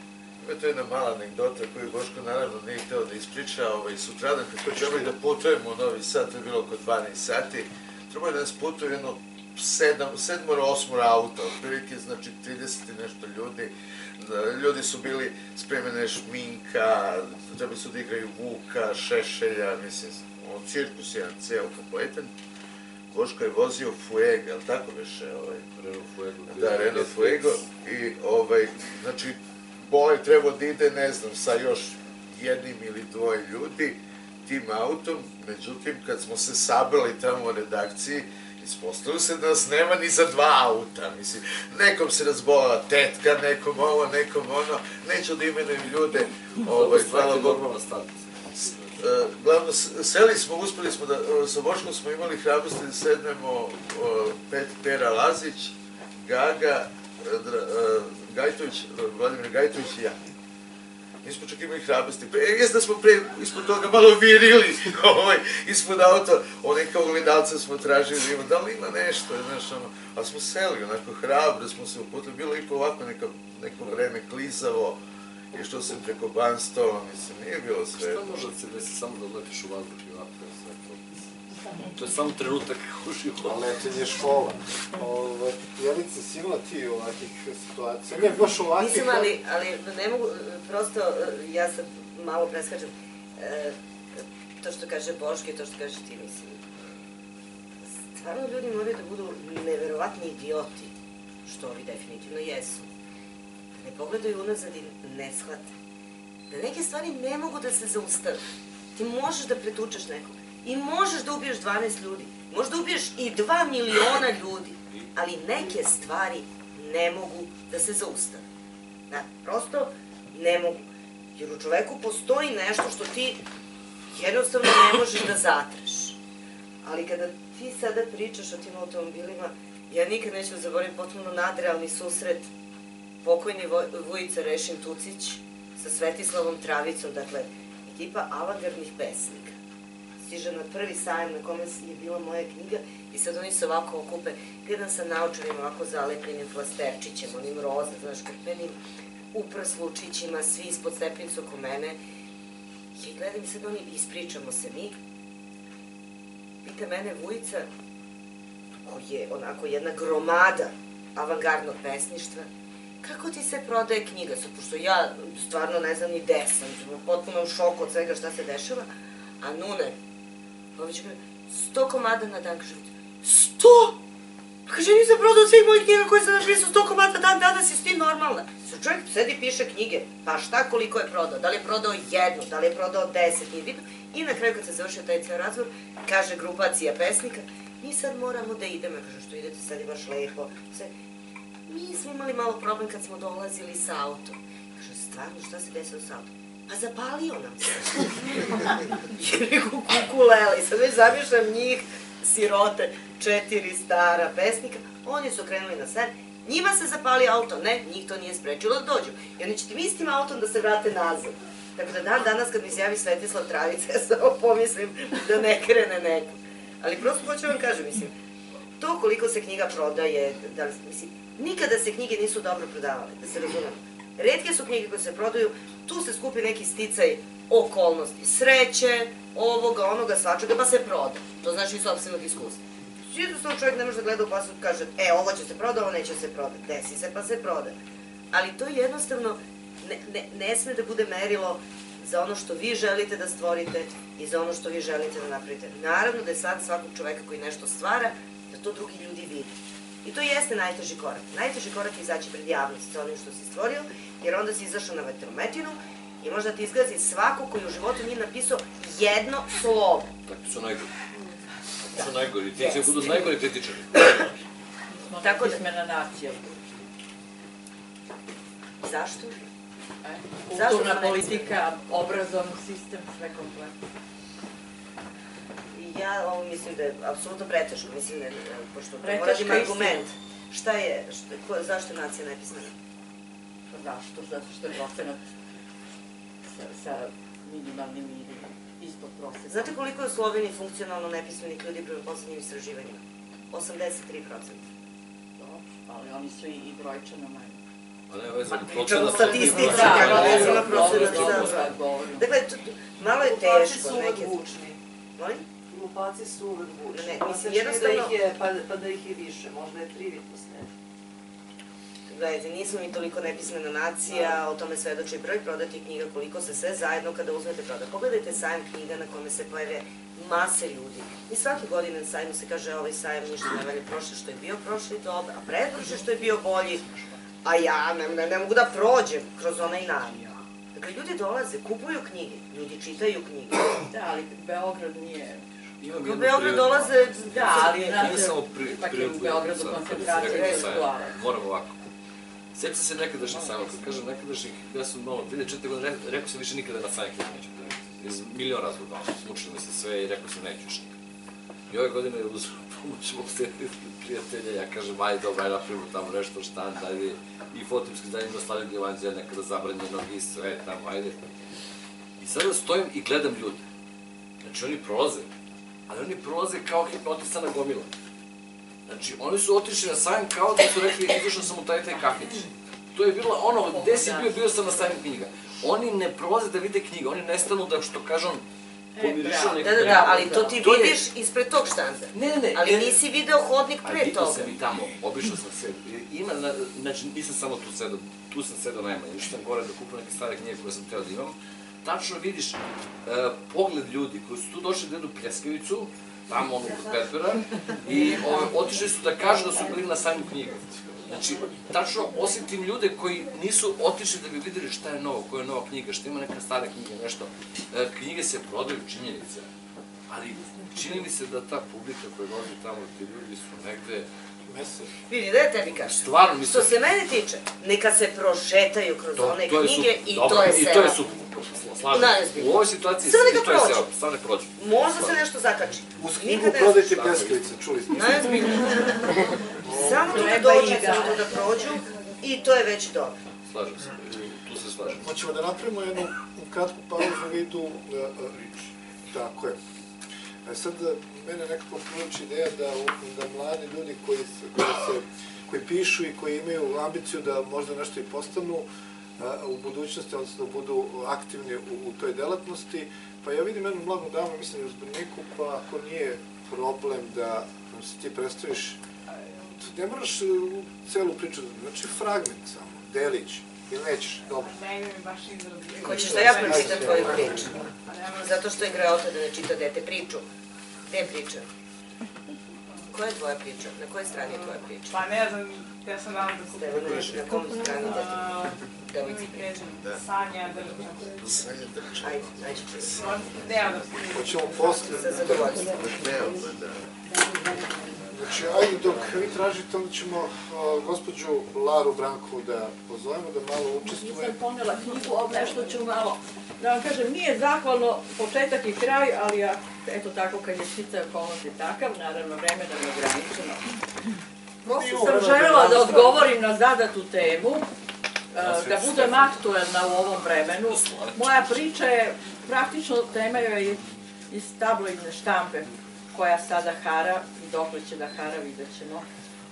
Ima to jedna mala anegdota koju Boško naravno nije hteo da ispriča. Ovaj, sutradan kad trebali da putujemo u Novi Sad, to je bilo oko 12 sati, trebalo je da nas putuje jedno sedam, sedmoro, osmoro auta, otprilike, znači 30 i nešto ljudi. Da, Ljudi su bili spremene šminka, trebali su da igraju Vuka, Šešelja, mislim, on cirkus jedan ceo kompletan. Boško je vozio Fuega, ali tako beše, ovaj, Renault Fuego. Da, Renault Fuego i ovaj, znači, Bole trebao da ide, ne znam, sa još jednim ili dvoje ljudi tim autom, međutim, kad smo se sabrali tamo u redakciji, ispostavilo se da nas nema ni za dva auta, mislim, nekom se razbola tetka, nekom ovo, nekom ono, neću da imenujem ljude, ovaj, hvala Bogu. E, glavno, seli smo, uspeli smo da, e, sa Boškom smo imali hrabrosti da sednemo e, Pet, Pera Lazić, Gaga, Dra- Gajtović, Vladimir Gajtović i ja. Mi smo čak imali hrabrosti. Pre, jes da smo pre, ispod toga malo virili, [LAUGHS] ovaj, ispod auta, one kao gledalce smo tražili, ima, da li ima nešto, znaš, ono, ali smo seli, onako hrabro smo se uputili, bilo i po ovako neka, neko vreme klizavo, i što sam preko banstova, mislim, nije bilo sve. Šta može da se desi samo da letiš u vazduh i ovako to? Je samo trenutak u životu. A letenje je škola. Ovo, Jelice, si imala ti ovakvih situacija? Ne, baš ovakvih... Mislim, ali, ali ne mogu, prosto, e, ja sad malo preskačem, e, to što kaže Boške, to što kaže ti, mislim, stvarno ljudi moraju da budu neverovatni idioti, što ovi definitivno jesu. Da ne pogledaju unazad i ne shvate. Da neke stvari ne mogu da se zaustave. Ti možeš da pretučeš nekog i možeš da ubiješ 12 ljudi, možeš da ubiješ i 2 miliona ljudi, ali neke stvari ne mogu da se zaustave. Da, prosto ne mogu. Jer u čoveku postoji nešto što ti jednostavno ne možeš da zatreš. Ali kada ti sada pričaš o tim automobilima, ja nikad neću zaboraviti potpuno nadrealni susret pokojni Voj- Vujica Rešin Tucić sa Svetislavom Travicom, dakle, ekipa avangardnih pesnika. Stiže na prvi sajem na kome je bila moja knjiga i sad oni se ovako okupe, gledam sa naučanim ovako zalepljenim flasterčićem, onim roza, znaš, krpenim upraslučićima, svi ispod stepenicu oko mene. I gledam i sad oni, ispričamo se mi. Pita mene Vujica, koji je onako jedna gromada avangardnog pesništva, kako ti se prodaje knjiga? Sad, pošto ja stvarno ne znam ni gde sam, potpuno u šoku od svega šta se dešava, a Nune, Pović kaže, sto komada na dan, kaže, sto? Kaže, nisam prodao svih mojih knjiga koje sam napisao, sto komata dan danas i s tim normalna. Se čovjek sedi piše knjige, pa šta koliko je prodao, da li je prodao jednu, da li je prodao deset, nije bitno. I na kraju kad se završio taj ceo razgovor, kaže grupacija pesnika, mi sad moramo da idemo, kaže što idete sad je baš lepo. Sve. Mi smo imali malo problem kad smo dolazili sa autom. Kaže, stvarno šta se desilo sa autom? Pa zapalio nam se. Jer [LAUGHS] je kukuleli, sad već zamišljam njih, sirote, četiri stara pesnika, oni su krenuli na sen, njima se zapali auto, ne, njih to nije sprečilo da dođu. I oni će tim istim autom da se vrate nazad. Tako da dan danas kad mi se javi Svetislav Travica, [LAUGHS] ja samo pomislim da ne krene neko. Ali prosto hoću vam kažem, mislim, to koliko se knjiga prodaje, da, li- mislim, nikada se knjige nisu dobro prodavale, da se razumemo. Redke su knjige koje se prodaju, tu se skupi neki sticaj okolnosti, sreće, ovoga, onoga, svačega, pa se proda. To znači iz sobstvenog iskustva. Jednostavno čovjek ne može da gleda u pasu i kaže, e, ovo će se proda, ovo neće se prodati. Desi se, pa se proda. Ali to jednostavno ne, ne, ne sme da bude merilo za ono što vi želite da stvorite i za ono što vi želite da napravite. Naravno da je sad svakog čoveka koji nešto stvara, da to drugi ljudi vide. I to jeste najteži korak. Najteži korak je izaći pred javnost sa onim što si stvorio, jer onda si izašao na vetrometinu i možda ti izgazi svako koji u životu nije napisao jedno slovo. Takvi su najgori. Takvi su najgori. Ti će budu najgori kritičari. Tako da- pismena nacija. Zašto? E, Zašto Kulturna politika, obrazovni sistem, sve kompletno. Ja ovo mislim da je apsolutno preteško, mislim da je, pošto to mora da ima argument. Šta je, šta, ko, zašto je nacija nepismena? Pa zašto? Zato što je procenat sa, sa minimalnim ili ispod proseka. Znate koliko je u Sloveniji funkcionalno nepismenih ljudi prema poslednjim istraživanjima? 83%. Dobro, ali oni su i, i brojčano manje. Pa, pričamo njih. kako da, ne zna dobro, procenat, da, da. Dakle, malo je teško. su uvek Neke... vučni. Molim? Glupaci su uvek vučni. Ne, Pa mislim, čini jednostavno- Da ih je, pa, pa da ih je više, možda je privitnost ne. Gledajte, nismo mi toliko nepismena nacija, o tome svedoči broj prodatih knjiga, koliko se sve zajedno kada uzmete proda. Pogledajte sajam knjiga na kome se pojave mase ljudi. I svake godine na sajmu se kaže ovaj sajam ništa ne valja prošle što je bio prošli dobro, a pretprošli što je bio bolji, a ja ne, ne, ne mogu da prođem kroz onaj nam. Dakle, ljudi dolaze, kupuju knjige, ljudi čitaju knjige. Da, ali Beograd nije... U Beograd dolaze... Da, ali Nije znate, samo pri, ipak je prirodno u Beogradu koncentracija intelektualaca. Moram ovako. Sjeća se nekadašnjih sajma, kad kažem nekadašnjih, ja sam malo, 2004. godine, re- rekao sam više nikada na knjiga neću da. Iz milion razloga, ono, smučilo mi se sve i rekao sam neću još nikada. I ove godine uz [LAUGHS] pomoć mog prijatelja, ja kažem, ajde dobro, ajde napravimo tamo nešto, štan, ajde, i fotimski zdanje ima slavljenje evanđelja, nekada zabranjenog i sve tamo, ajde. I sada stojim i gledam ljude. Znači oni prolaze, ali oni prolaze kao hipnotisana gomila. Znači, oni su otišli na sajam kao da su rekli, izašao sam u taj taj kafić. To je bilo ono, gde si bio, bio sam na sajmu knjiga. Oni ne prolaze da vide knjige, oni ne stanu da, što kažem, pomirišu neku Da, da, da, ali to ti To je- vidiš ispred tog štanda. Ne, ne, ne. Ali ne, nisi video hodnik pre vidio toga. sam i tamo, obišao sam sve. Ima, na, znači nisam samo tu sedao, tu sam sedao najmanje, išao sam gore da kupim neke stare knjige koje sam teo da imam. Tačno vidiš e, pogled ljudi koji su tu došli da jedu pljeskavicu, tamo ono kod Pepera, i otišli su da kažu da su bili na sajmu knjiga. Znači, tačno osjetim ljude koji nisu otišli da bi videli šta je novo, koja je nova knjiga, šta ima neka stara knjiga, nešto. E, knjige se prodaju, činjenice. Ali čini mi se da ta publika koja dolazi tamo, ti ljudi su negde, Mesec. Vidi, da ja tebi kažem. stvarno mislim... Što se mene tiče, neka se prošetaju kroz one to je knjige super. i Dobro, to je I to selo. je super. Slažem. U ovoj situaciji Samo neka i to je prođu. selo, samo ne prođu. Možda se nešto zakači. Uz knjigu prodajte je. pljeskavice, čuli smo. Najozbiljnije. [LAUGHS] Samo tu da da. samo tu da prođu i to je već dobro. Slažem se. Tu se slažem. Hoćemo da napravimo jednu kratku pauzu u vidu uh, uh, Tako je. E sad, e, mene nekako priliči ideja da, da mladi ljudi koji, se, koji, se, koji pišu i koji imaju ambiciju da možda nešto i postanu a, u budućnosti, odnosno da budu aktivni u, u toj delatnosti, pa ja vidim jednu mladu damu, mislim da u Zbrniku, pa ako nije problem da se ti predstaviš, ne moraš celu priču, znači fragment samo, delić, ili nećeš, dobro. Ne ide mi baš izraz. Hoćeš da ja pročitam tvoju priču? Zato što je greota da ne čita dete priču. Gde je priča? koja je tvoja priča? Na kojoj strani je tvoja priča? Pa ne znam, ja sam vam da Stevana, na kom strani da ti A, devojci mi priča? kažem, Sanja Drčan. Sanja Drčan. Ajde, nađite se. Deo da Hoćemo posle. Sa zadovoljstvom. Deo, pa da. Znači, ajde dok vi tražite, onda ćemo gospođu Laru Branku da pozovemo da malo učestvuje. Nisam ponela knjigu, ali nešto ću malo, da vam kažem, nije zahvalno početak i kraj, ali ja, eto tako, kad je sticaj okolnosti takav, naravno vreme nam je ograničeno. Prosto sam želela da odgovorim na zadatu temu, da budem aktuelna u ovom vremenu. Moja priča je, praktično tema je iz tabloidne štampe koja sada hara i dokle će da hara vidjet ćemo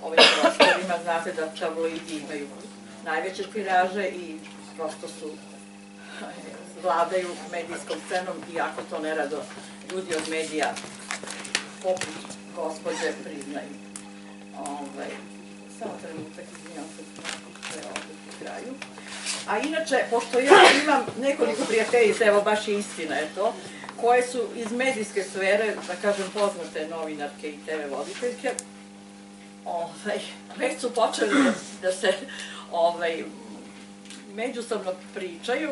ovim prostorima. Znate da tabloidi imaju najveće tiraže i prosto su [LAUGHS] vladaju medijskom scenom, iako to nerado ljudi od medija poput gospođe priznaju. Ovaj, samo trenutak, izvinjam se, to je ovdje pri kraju. A inače, pošto ja imam nekoliko prijateljica, evo baš je istina je to, koje su iz medijske sfere, da kažem, poznate novinarke i TV voditeljke, ovaj, već su počeli da, da se ovaj, međusobno pričaju,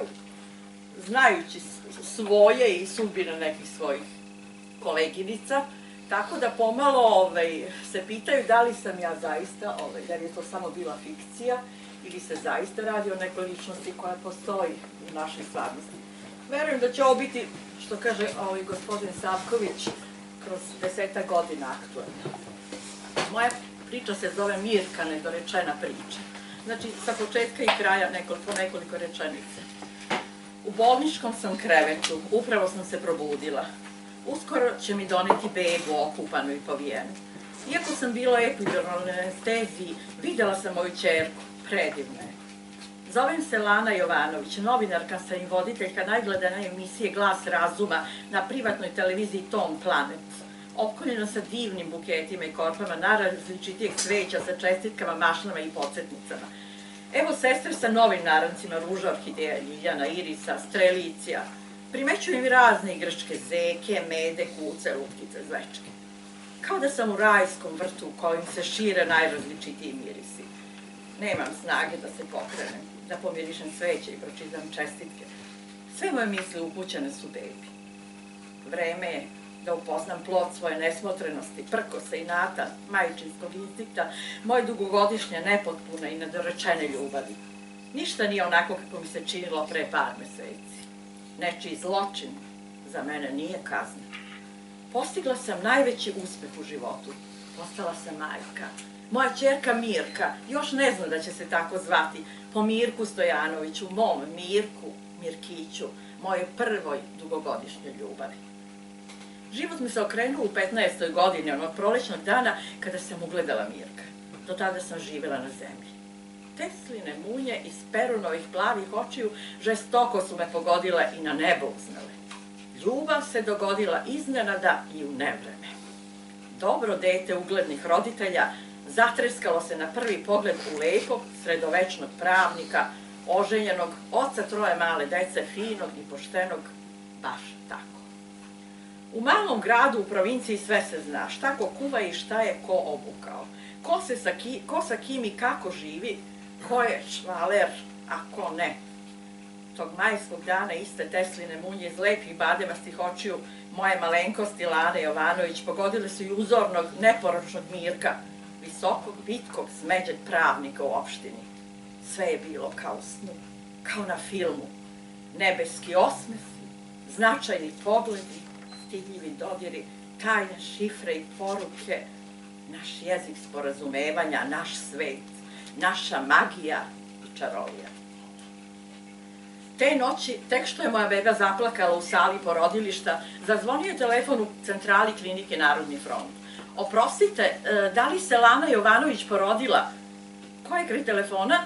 znajući svoje i sudbine nekih svojih koleginica, tako da pomalo ovaj, se pitaju da li sam ja zaista, ovaj, da li je to samo bila fikcija ili se zaista radi o nekoj ličnosti koja postoji u našoj stvarnosti. Verujem da će ovo biti, što kaže ovaj gospodin Savković, kroz deseta godina aktuelna. Moja priča se zove Mirka, nedorečena priča. Znači, sa početka i kraja nekoliko, nekoliko rečenice. U bolničkom sam krevetu, upravo sam se probudila. Uskoro će mi doneti bebu okupanu i povijenu. Iako sam bila u epiduralnoj anesteziji, videla sam moju čerku, predivna je. Zovem se Lana Jovanović, novinarka sam i voditeljka najgledanije emisije Glas razuma na privatnoj televiziji Tom Planet. Opkoljena sa divnim buketima i korpama najrazličitijeg cveća sa čestitkama, mašnama i podsjetnicama. Evo sestre sa novim narancima, ruža, orhideja, ljiljana, irisa, strelicija. Primećujem i razne igračke zeke, mede, kuce, lutkice, zvečke. Kao da sam u rajskom vrtu u kojem se šire najrazličitiji mirisi. Nemam snage da se pokrenem, da pomirišem sveće i pročitam čestitke. Sve moje misle upućene su bebi. Vreme je da upoznam plod svoje nesmotrenosti, prkose i nata, majčinskog instinkta, moje dugogodišnje nepotpune i nedorečene ljubavi. Ništa nije onako kako mi se činilo pre par meseci. Nečiji zločin za mene nije kazna. Postigla sam najveći uspeh u životu. Postala sam majka. Moja čerka Mirka, još ne zna da će se tako zvati, po Mirku Stojanoviću, mom Mirku Mirkiću, moje prvoj dugogodišnjoj ljubavi. Život mi se okrenuo u 15. godini, onog prolećnog dana, kada sam ugledala Mirka. Do tada sam živjela na zemlji. Tesline munje iz perunovih plavih očiju žestoko su me pogodile i na nebo uznale. Ljubav se dogodila iznenada i u nevreme. Dobro dete uglednih roditelja zatreskalo se na prvi pogled u lepog, sredovečnog pravnika, oženjenog, oca troje male dece, finog i poštenog, baš tako. U malom gradu u provinciji sve se zna, šta ko kuva i šta je ko obukao. Ko, se sa ki, ko sa kim i kako živi, ko je švaler, a ko ne. Tog majskog dana iste Tesline munje iz lepih bademastih očiju moje malenkosti Lane Jovanović pogodile su i uzornog, neporočnog Mirka, visokog, vitkog, smeđeg pravnika u opštini. Sve je bilo kao snu, kao na filmu. Nebeski osmesi, značajni pogledi, stidljivi dodiri, tajne šifre i poruke, naš jezik sporazumevanja, naš svet, naša magija i čarolija. Te noći, tek što je moja beba zaplakala u sali porodilišta, zazvonio je telefon u centrali klinike Narodni front. Oprostite, e, da li se Lana Jovanović porodila? Ko je kraj telefona?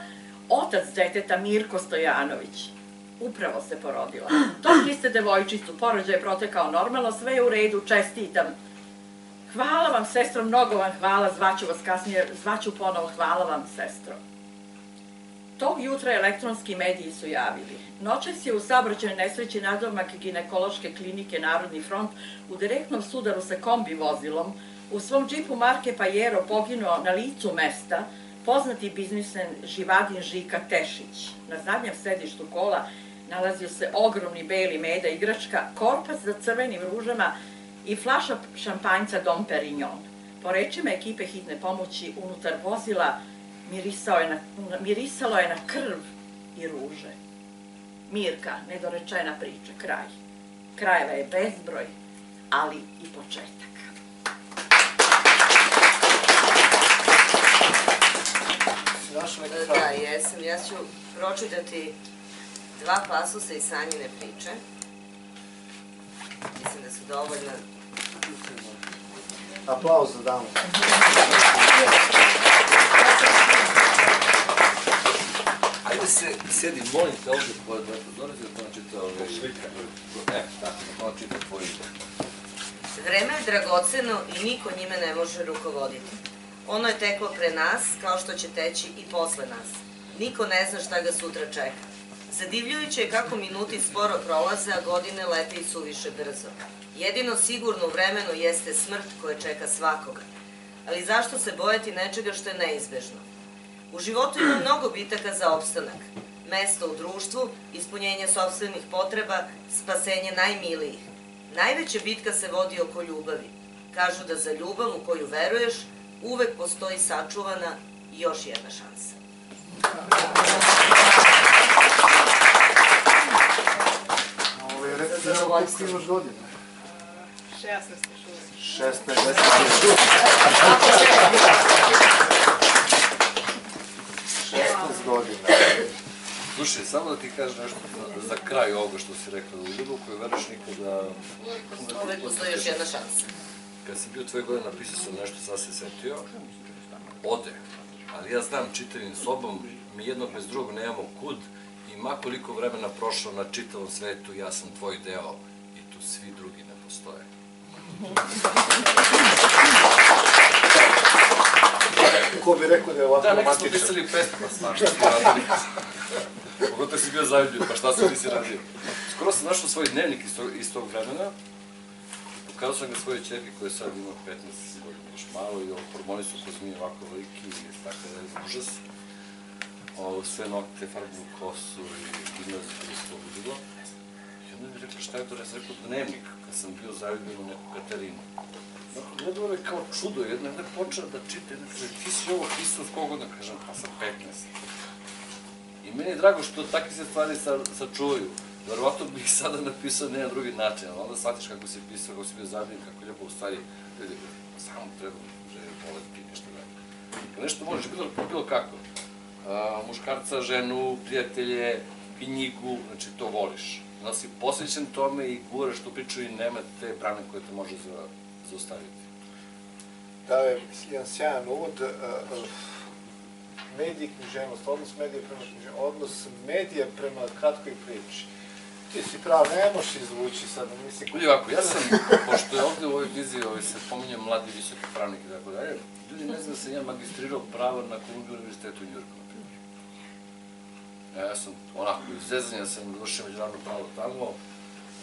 Otac deteta Mirko Stojanović. Upravo se porodila. Dobili ste devojčicu, porođaj je protekao normalno, sve je u redu, čestitam. Hvala vam, sestro, mnogo vam hvala, zvaću vas kasnije, zvaću ponovo, hvala vam, sestro. Tog jutra elektronski mediji su javili. Noćas je u saobraćajnoj nesreći nadomak ginekološke klinike Narodni front u direktnom sudaru sa kombi vozilom U svom džipu marke Pajero poginuo na licu mesta poznati biznismen Živadin Žika Tešić. Na zadnjem središtu kola nalazio se ogromni beli meda igračka, korpac za crvenim ružama i flaša šampanjca Dom Perignon. Po rečima ekipe hitne pomoći unutar vozila mirisao je na, mirisalo je na krv i ruže. Mirka, nedorečena priča, kraj. Krajeva je bezbroj, ali i početak. Našao neki Da, fragment? jesam. Ja ću pročitati dva pasusa iz Sanjine priče. Mislim da su dovoljna. Aplauz za damu. Ajde se, sjedi, molim te ovdje, pa da pozorite da to čita ovaj... Slika. E, tako, da to čita tvoj... Vreme je dragoceno i niko njime ne može rukovoditi. Ono je teklo pre nas, kao što će teći i posle nas. Niko ne zna šta ga sutra čeka. Zadivljujuće je kako minuti sporo prolaze, a godine lete i suviše brzo. Jedino sigurno u vremenu jeste smrt koja čeka svakoga. Ali zašto se bojati nečega što je neizbežno? U životu ima mnogo bitaka za opstanak. Mesto u društvu, ispunjenje sobstvenih potreba, spasenje najmilijih. Najveća bitka se vodi oko ljubavi. Kažu da za ljubav u koju veruješ uvek postoji sačuvana još jedna šansa. Ovo je recimo koliko zadovoljstvo. imaš godina? 16 još uvijek. 16, 16 godina. Slušaj, samo da ti kažem nešto za- za kraj ovoga što si rekla, u ljubav koju veruješ nikada... Uvek postoji još jedna šansa. Kad sam bio tvoje godine, napisao sam nešto, sad se setio, ode. Ali ja znam čitavim sobom, mi jedno bez drugog nemamo kud i makoliko vremena prošlo na čitavom svetu, ja sam tvoj deo i tu svi drugi ne postoje. Ko bi rekao da je ovako Da, neki smo pisali pesma, smaš, što smo radili. Pogotovo si bio zavidljiv, pa šta se nisi radio? Skoro sam našao svoj dnevnik iz tog, iz tog vremena, pokazao sam ga svojoj čerke koja sad ima 15 godina, još malo i hormoni su kroz mi ovako veliki i tako da je užas. Ovo, sve nokte, farbu kosu i gimnaziju i sve ludilo. I onda mi je rekla šta je to, ja sam rekao dnevnik, kad sam bio u neku Katarinu. Gledalo me kao čudo, jedna je počela da čita, jedna kaže, ti si ovo pisao s kog godina, kažem, pa sa 15. I meni je drago što takve se stvari sa, sačuvaju. Verovatno bih [LAUGHS] sada napisao na jedan drugi način, ali onda shvatiš kako si pisao, kako si bio zadnji, kako je ljubav u stvari, ljudi, samo treba že voleti nešto da. Kad nešto možeš, bilo, bilo kako. A, muškarca, ženu, prijatelje, knjigu, znači to voliš. Onda si posvećen tome i guraš tu priču i nema te brane koje te može za, zaustaviti. Da je jedan sjajan uvod. uh, uh, Medij i književnost, odnos prema književnosti, odnos medija prema kratkoj priči. Ti si prav, ne možeš izvući sad, mislim... Ljudi, ovako, ja sam, [LAUGHS] pošto je ovde u ovoj viziji ovaj, se pominje mladi visoki pravnik i tako dalje, ljudi ne znaju da sam ja magistrirao pravo na Columbia univerzitetu u Njurku, na primjer. Ja sam, onako, iz zezanja sam završio međunarodno pravo tamo,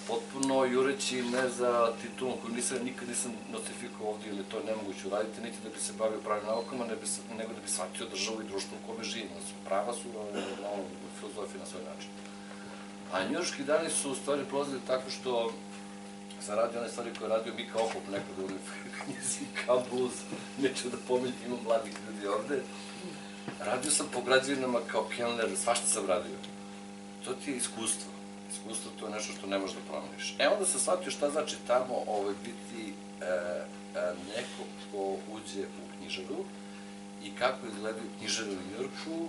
potpuno jureći ne za titulom koju nisam, nikad nisam notifikovao ovdje, ili to je nemoguće uraditi, niti da bi se bavio pravim naukama, ne bi, nego da bi shvatio državu i društvo u kome živim. Znači, prava su ovaj, ono, filozofija na svoj način. A njujorški dani su u stvari prolazili tako što sam radio one stvari koje je radio Mika Okop nekada u knjizi kao blues, neću da pominjem, ima mladih ljudi ovde. Radio sam po građevinama kao pioner, svašta sam radio. To ti je iskustvo. Iskustvo to je nešto što ne možeš da promeniš. E onda sam shvatio šta znači tamo ovaj, biti e, e, neko ko uđe u knjižaru i kako izgledaju knjižare u Njujorku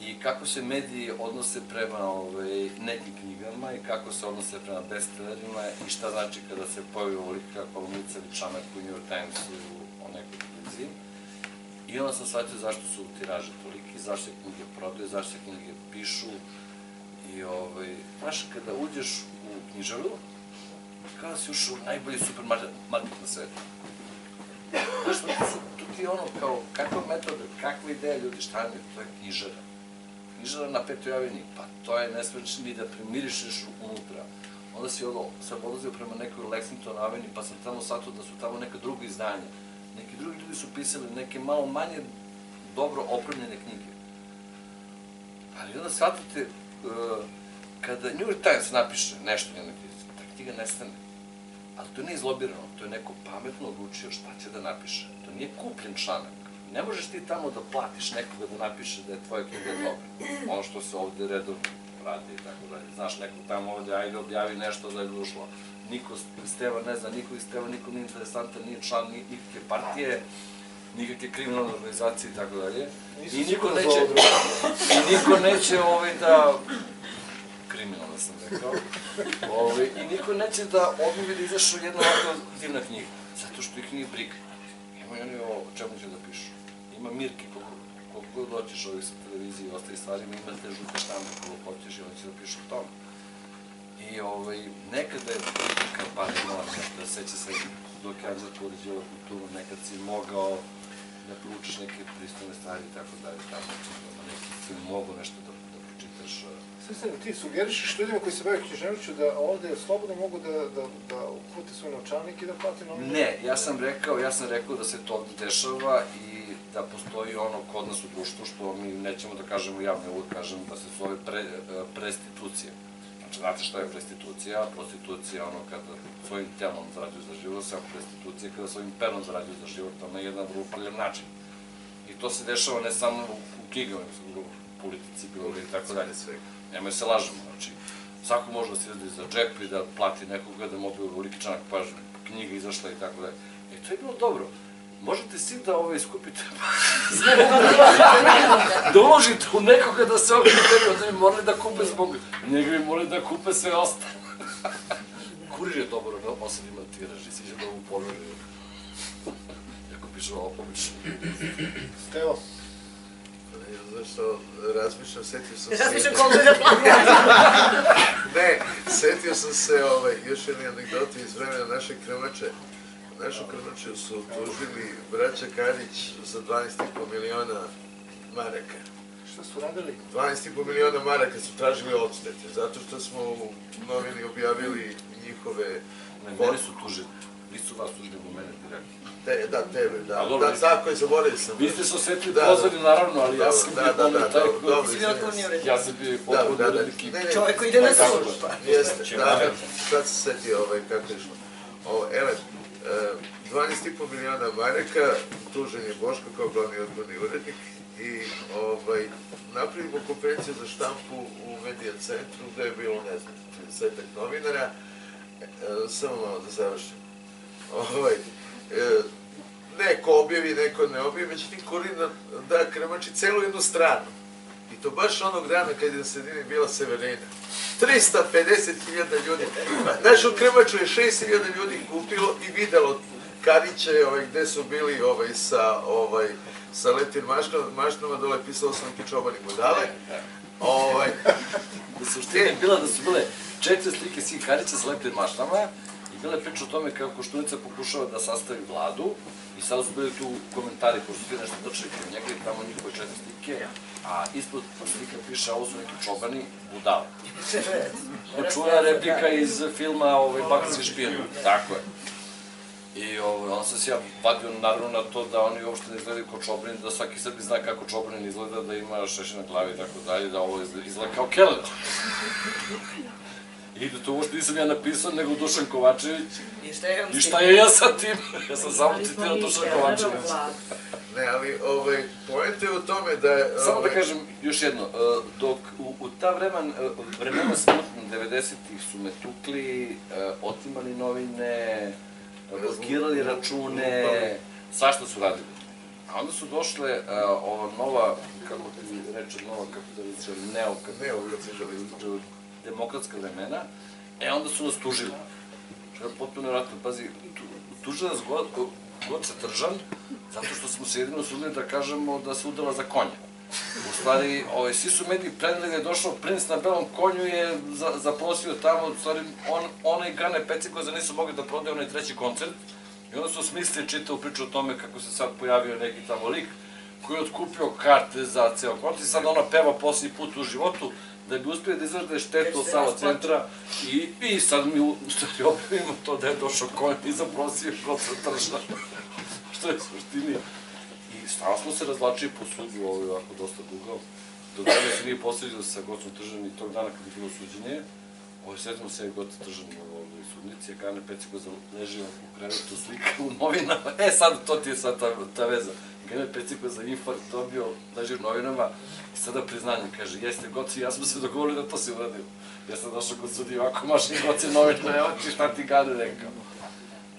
i kako se mediji odnose prema ovaj, nekim knjigama i kako se odnose prema bestsellerima i šta znači kada se pojavi ovolika kolumnica ili članak u New York Timesu o nekoj knjizi. I onda sam shvatio zašto su tiraže toliki, zašto se knjige prodaju, zašto se knjige pišu. I ovaj, znaš, kada uđeš u knjižaru, kao da si ušao u najbolji supermarket na svetu. Znaš, to to ti je ono kao, kakva metoda, kakva ideja ljudi, šta mi je, to je knjižara. Knjižara na petoj aveni, pa to je, ne smiješ ni da primirišeš unutra. onda si ono, sam odlazio prema nekoj Lexington Avenue, pa sam tamo shvatio da su tamo neka druga izdanja. Neki drugi ljudi su pisali neke malo manje dobro opremljene knjige. Ali onda shvatite, uh, kada New York Times napiše nešto na knjizi, ta knjiga nestane. Ali to nije izlobirano, to je neko pametno odlučio šta će da napiše. To nije kupljen članak. Ne možeš ti tamo da platiš nekoga da napiše da je tvoja knjiga dobra. Ono što se ovde redovno radi i tako dalje. Znaš, neko tamo ovde, ajde objavi nešto da je ušlo. Niko iz Steva ne zna, niko iz Steva, niko nije interesantan, nije član ni- nikakve partije, nikakve kriminalne organizacije i tako dalje. I niko neće, i niko neće ovaj da kriminalno sam rekao. Ovaj, I niko neće da objavi da izašla jedna ovakva divna knjiga. Zato što ih nije briga. Imaju oni o čemu će da pišu. Ima Mirke, koliko, god hoćeš ovih sa televizije i ostalih stvari, ima te žute štampe koliko hoćeš i oni će da pišu o tome. I ovaj, nekada je politika, bar imala nešto, seća se dok ja za to uređivao kulturu, nekad si mogao da proučiš neke pristojne stvari i tako dalje, tako da neki film mogu nešto da, da pročitaš. Sve ti sugerišeš ljudima koji se bave književnošću da ovde slobodno mogu da, da, da ukrute svoj novčanik i da plate novine? Ne, ja sam rekao, ja sam rekao da se to ovde dešava i da postoji ono kod nas u društvu što mi nećemo da kažemo javno, uvek kažem da se zove pre, prestitucija. Znači, znate šta je prestitucija? Prostitucija je ono kada svojim telom zarađuju za život, a prestitucija je kada svojim perom zarađuju za život, to na jedan vrlo prljav način. I to se dešava ne samo u, u knjigama, u politici, bilo i tako dalje. Nemoj se lažemo, znači, svako može da se izradi za džep i da plati nekoga da mu obje veliki članak pažnje, knjiga izašla i tako dalje. E, to je bilo dobro. Možete svi da ovaj skupite [LAUGHS] da uložite u nekoga da se ovdje tebi, onda bi morali da kupe zbog njega bi morali da kupe sve ostalo. [LAUGHS] Kurir je dobro, veoma sam ima tiraž i sviđa da ovu poveruju. Ako piše ovo pomično. Evo, Znaš što, razmišljam, setio sam se... Razmišljam koliko da platim. Ne, setio sam se ovaj, još jedne anegdote iz vremena naše krmače. Našu krmaču su tužili braća Karić za 12,5 miliona maraka. šta su radili? 12,5 miliona maraka su tražili odštete, zato što smo u novini objavili njihove... Ne, mene su tužili. Nisu vas tužili, nego mene direktno. Te, da, tebe, da, dobro, da, tako je, zaboravio sam. Vi ste se osetili Da, pozvani, naravno, ali ja sam da, bio da, da, taj koji... dobro, izvinjam. Ja sam bio Da, potpuno da, da. urednik i... Čovek koji ide na je. Jeste, da, da, sad se setio ovaj, kako je išlo. Ovo, ele, e, 12,5 miliona maraka, tužen je Boško kao glavni odgovorni urednik i ovaj, napravimo konferenciju za štampu u Medija centru gde je bilo, ne znam, 30 novinara. E, samo malo da završim. Ovaj, e, neko objavi, neko ne objavi, međutim Korina da kremači celu jednu stranu. To baš onog dana kad je na sredini bila Severina. 350.000 ljudi. Našu krmaču je 6.000 ljudi kupilo i videlo Kariće, ovaj, gde su bili ovaj, sa, ovaj, sa lepim mašnama, mašnama, dole pisalo sam neki čobani budale. Ovaj, Da suština je bila da su bile četiri slike svih Karića sa lepim maštama i bila je priča o tome kako Koštunica pokušava da sastavi vladu i sad su bili tu komentari ko su ti nešto trčali kod njega i tamo njihove četiri slike, a ispod slika piše ovo su neki čobani budale. Čuvena replika iz filma ovaj, Bakarski špijen. Tako je. I ovaj, on sam se ja vadio naravno na to da oni uopšte ne izgledaju kao čobrani, da svaki Srbi zna kako čobranin izgleda, da ima šešir na glavi i tako dalje, da ovo izgleda, kao keler. I da to uopšte nisam ja napisao, nego Dušan Kovačević. I šta je on I s šta tim? je ja sa tim? [LAUGHS] Ja sam samo citirao Dušan Kovačević. ne, ali ovaj, pojenta je u tome da je... Samo da ovaj, kažem još jedno, e, dok u, u ta vremen, e, vremena smutno, 90-ih su me tukli, e, otimali novine, blokirali račune, svašta su radili. A onda su došle ova nova, kako ti reče, nova kapitalizacija, neokapitalizacija, demokratska vremena, e onda su nas tužili. Što je potpuno vjerojatno, pazi, tu, nas god, god se tržan, zato što smo se jedino sudili da kažemo da se udala za konja. U stvari, ovaj, svi su mediji preneli da je došao princ na belom konju je za, zaprosio tamo, u stvari, on, one Gane Pecikoza nisu mogli da prodaju onaj treći koncert, i onda su smislili čitavu priču o tome kako se sad pojavio neki tamo lik koji je otkupio karte za ceo koncert i sad ona peva posljednji put u životu, da bi uspeli da izvrde štetu od Sava centra i, i sad mi u stvari objavimo to da je došao konj i zaprosio kod sa trža. [LAUGHS] što je suštini. I stvarno smo se razlačili po sudu, ovo je ovako dosta dugo. Do dana se nije posredio sa Gocom Tržan i tog dana kad je bilo suđenje, Ovo setimo se je Goca Tržan u ovoj sudnici, a Gane Peciko leži u krevetu slika u novinama. E sad, to ti je sad ta, ta veza. Gane Peciko za infarkt dobio, u novinama i sada priznanje, kaže, jeste Goci, ja smo se dogovorili da to se uradilo. Ja sam došao kod sudi, ovako maši Goci novina, evo ti šta ti Gane rekao.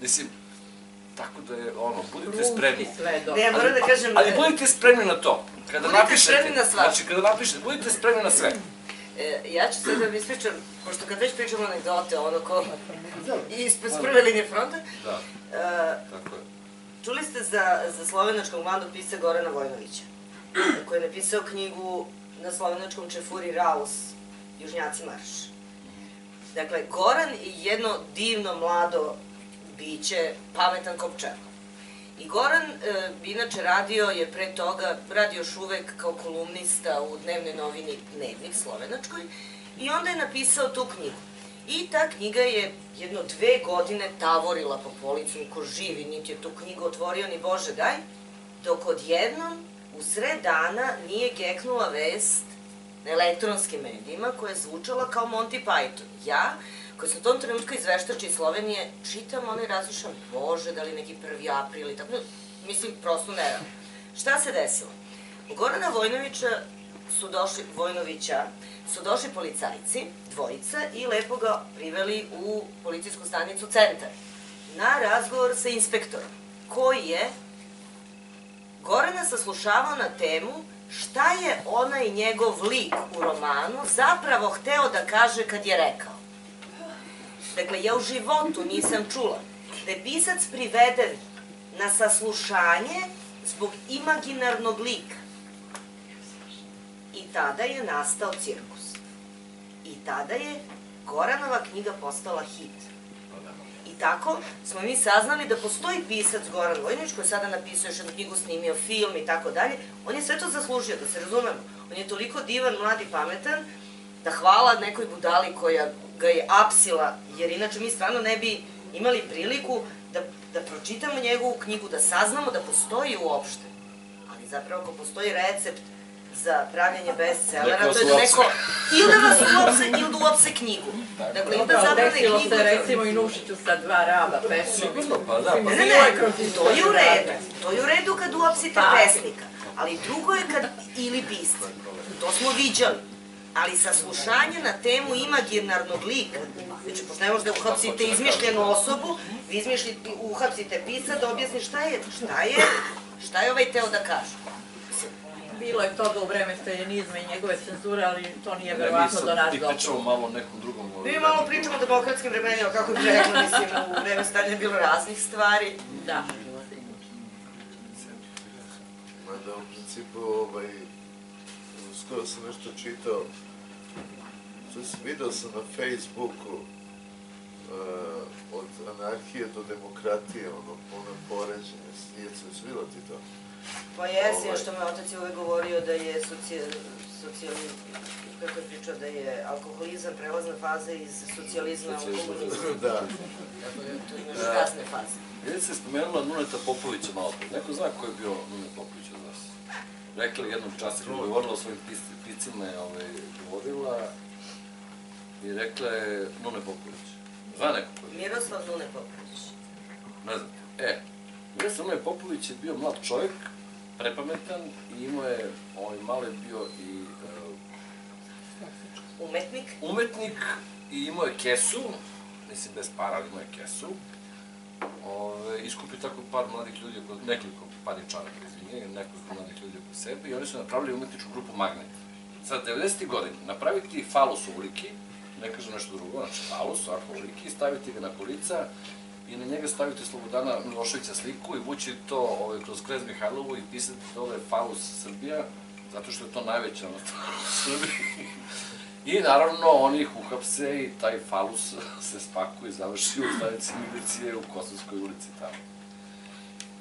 Mislim, tako da je ono, budite spremni. Ne, ja moram da kažem... Ali budite spremni na to. Kada Budite napišete, spremni na svašta. Znači, kada napišete, budite spremni na sve. E, ja ću sad da vam ispričam, pošto kad već pričamo anegdote, ono ko [LAUGHS] ispred s prve linije fronta, Da, e, tako je. Čuli ste za, slovenačkog mladog pisa Gorana Vojnovića, koji je napisao knjigu na slovenačkom Čefuri Raus, Južnjaci marš. Dakle, Goran je jedno divno mlado biće, pametan pčela. I Goran, e, inače radio je pre toga, radi još uvek kao kolumnista u dnevnoj novini Dnevnik slovenačkoj i onda je napisao tu knjigu. I ta knjiga je jedno dve godine tavorila po policu, niko živi, niti je tu knjigu otvorio, ni Bože daj, dok odjednom, u sred dana, nije geknula vest na elektronskim medijima koja je zvučala kao Monty Python. Ja, koji sam u tom trenutku iz Veštača iz Slovenije, čitam ono i razmišljam, bože, da li neki prvi april i tako, mislim, prosto ne realno. Šta se desilo? Gorana Vojnovića su došli, Vojnovića, su došli policajci, dvojica, i lepo ga priveli u policijsku stanicu Centar na razgovor sa inspektorom, koji je Gorana saslušavao na temu šta je onaj njegov lik u romanu zapravo hteo da kaže kad je rekao. Dakle, ja u životu nisam čula da je pisac priveden na saslušanje zbog imaginarnog lika. I tada je nastao cirkus. Tada je Goranova knjiga postala hit. I tako smo mi saznali da postoji pisac Goran Vojnić koji je sada napisao još jednu knjigu, snimio film i tako dalje. On je sve to zaslužio, da se razumemo. On je toliko divan, mlad i pametan, da hvala nekoj budali koja ga je apsila, jer inače mi stvarno ne bi imali priliku da, da pročitamo njegovu knjigu, da saznamo da postoji uopšte. Ali zapravo ako postoji recept za pravljanje bestsellera, to je da neko ili da vas uopse, ili da uopse knjigu. Dakle, ili da zabrane desilo knjigu. se recimo i Nušiću sa dva raba. Sigurno, pa da, pa Ne, ne, ne, to je u redu. To je u redu kad uopsite pesnika. Ali drugo je kad, ili pisca. To smo viđali. Ali saslušanje na temu imaginarnog lika, znači, pošto ne možete da uhapsite izmišljenu osobu, vi izmišljite, uhapsite pisa da objasni šta je, šta je, šta je ovaj teo da kaže. Bilo je toga u vreme stalinizma i njegove cenzure, ali to nije verovatno do nas ti došlo. pričamo malo o nekom drugom. Mi malo pričamo o demokratskim vremenima, kako bi rekla, mislim, u vreme stanja je bilo raznih stvari. Da. Mada u principu, ovaj, skoro sam nešto čitao, video sam na Facebooku uh, od anarhije do demokratije, ono, ono poređenje, nije se vidjela ti to? Pa jesi, Ovaj. što me otac je uvek govorio da je socijal, socijalizam, kako je pričao, da je alkoholizam prelazna faza iz socijalizma u komunizam. [LAUGHS] da. Tako da tu imaš kasne faze. Jeli se spomenula Nuneta Popovića malo pre. Neko zna ko je bio Nunet Popović od vas? Rekla je jednog časa, kada je govorila o svojim pis- piscima, je ovaj, govorila i rekla je Nune Popović. Zna neko ko je? Miroslav Dune Popović. Ne znate. E, Miroslav Nune Popović je bio mlad čovjek, prepametan i imao je, ovaj mali bio i e, Umetnik. umetnik i imao je kesu, mislim bez para, ali imao je kesu. Ove, iskupio tako par mladih ljudi, oko, nekoliko paničara, izvinje, nekoliko mladih ljudi oko sebe i oni su napravili umetničku grupu Magnet. Sad, 90. godina, napraviti falus ovoliki, ne kažem nešto drugo, znači falus, ovako ovoliki, staviti ga na kolica i na njega staviti Slobodana Miloševića sliku i vući to ovaj, kroz Krez Mihajlovu i pisati dole falus Srbija, zato što je to najveća ono, [LAUGHS] u Srbiji. I naravno oni ih uhapse i taj falus se spakuje i završi u stanici milicije u Kosovskoj ulici tamo.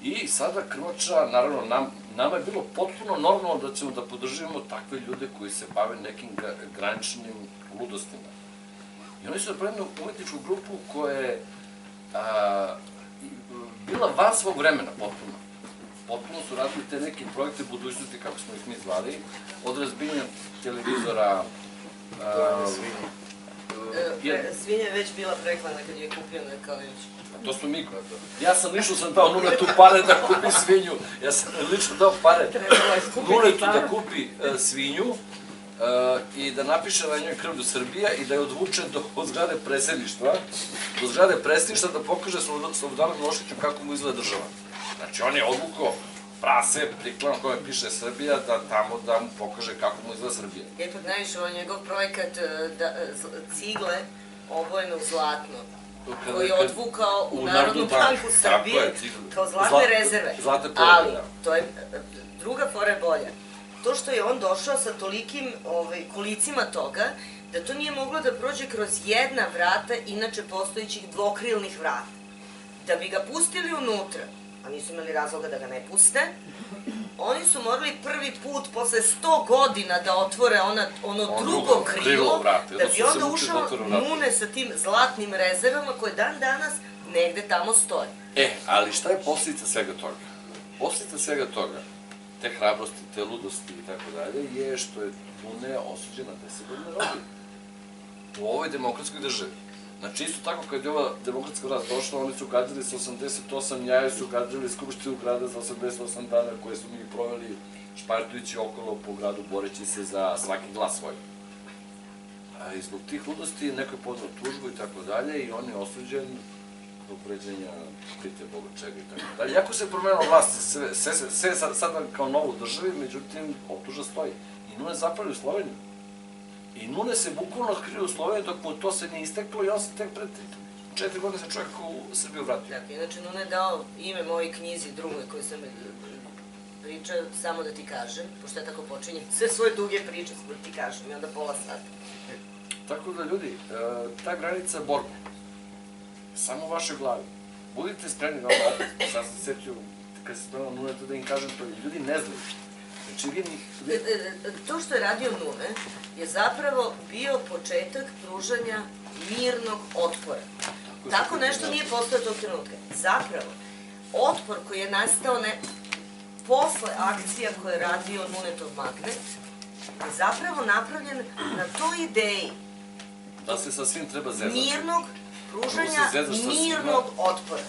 I sada Krmača, naravno nam, nama je bilo potpuno normalno da ćemo da podržimo takve ljude koji se bave nekim gra- graničnim ludostima. I oni su napravili umetničku grupu koja je a, bila van svog vremena potpuno. Potpuno su radili te neke projekte budućnosti, kako smo ih mi zvali, od razbijenja televizora, a. E, je- pre- Svinja je već bila preklana kad je kupljena kao već. To smo mi. Ja sam lično sam dao Nunetu pare da kupi svinju. Ja sam lično dao pare Nunetu da kupi e, svinju e, i da napiše na njoj krvlju Srbija i da je odvuče do od zgrade predsjedništva, do zgrade predsjedništva da pokaže Slobodan- Slobodanu Miloševiću kako mu izgleda država. Znači on je odvukao prase, priklan kome piše Srbija, da tamo da mu pokaže kako mu izgleda Srbija. Ja ipak najviše ovo njegov projekat e, da, e, cigle obojene u zlatno, Kada- koji je odvukao u u Narodnu banku, Srbije je, kao zlatne Zla- rezerve. zlatne poreze, Ali, da. to je e, druga fora je bolja. To što je on došao sa tolikim ovaj, kolicima toga, da to nije moglo da prođe kroz jedna vrata, inače postojićih dvokrilnih vrata. Da bi ga pustili unutra, a nisu imali razloga da ga ne puste, oni su morali prvi put posle 100 godina da otvore ona, ono Ono drugo krilo, vrata, da onda bi onda da ušao vrata. Nune sa tim zlatnim rezervama koje dan danas negde tamo stoje. E, ali šta je posljedica svega toga? Posljedica svega toga, te hrabrosti, te ludosti i tako dalje, je što je Dune osuđen na 10 godina robije. U ovoj demokratskoj državi. Znači, isto tako kad je ova demokratska vlast došla, oni su gađali sa 88 jaja, su gađali Skupštinu grada za 88 dana koje su mi proveli špartujući okolo po gradu, boreći se za svaki glas svoj. A i zbog tih ludosti neko je podao tužbu i tako dalje i on je osuđen zbog vređenja, pite Boga čega i tako dalje. Iako se promenila vlast, sve, sve, sve, sve sad, sada kao novo u državi, međutim, optuža stoji. I Nune zapravili Sloveniju. I Nune se bukvalno otkrio u Sloveniju dok mu to se nije isteklo i on se tek pred četiri godine se čovjek u Srbiju vratio. Dakle, inače, Nuna je dao ime mojoj knjizi drugoj koju sam pričao, samo da ti kažem, pošto ja tako počinjem sve svoje duge priče, samo da ti kažem, i onda pola sata. Tako da, ljudi, e, ta granica je borba. Samo u vašoj glavi. Budite spremni na ovo. Sad sam se setio, kad se spremao Nuneta da im kažem to, ljudi ne znaju. Znači, vi njih... E, e, e, To što je radio Nune je zapravo bio početak pružanja mirnog otpora. Tako nešto nije postojao tog trenutka. Zapravo, otpor koji je nastao ne, posle akcija koje je radio Nunetov magnet, je zapravo napravljen na toj ideji Da se sa svim treba zezati. mirnog pružanja mirnog otpora.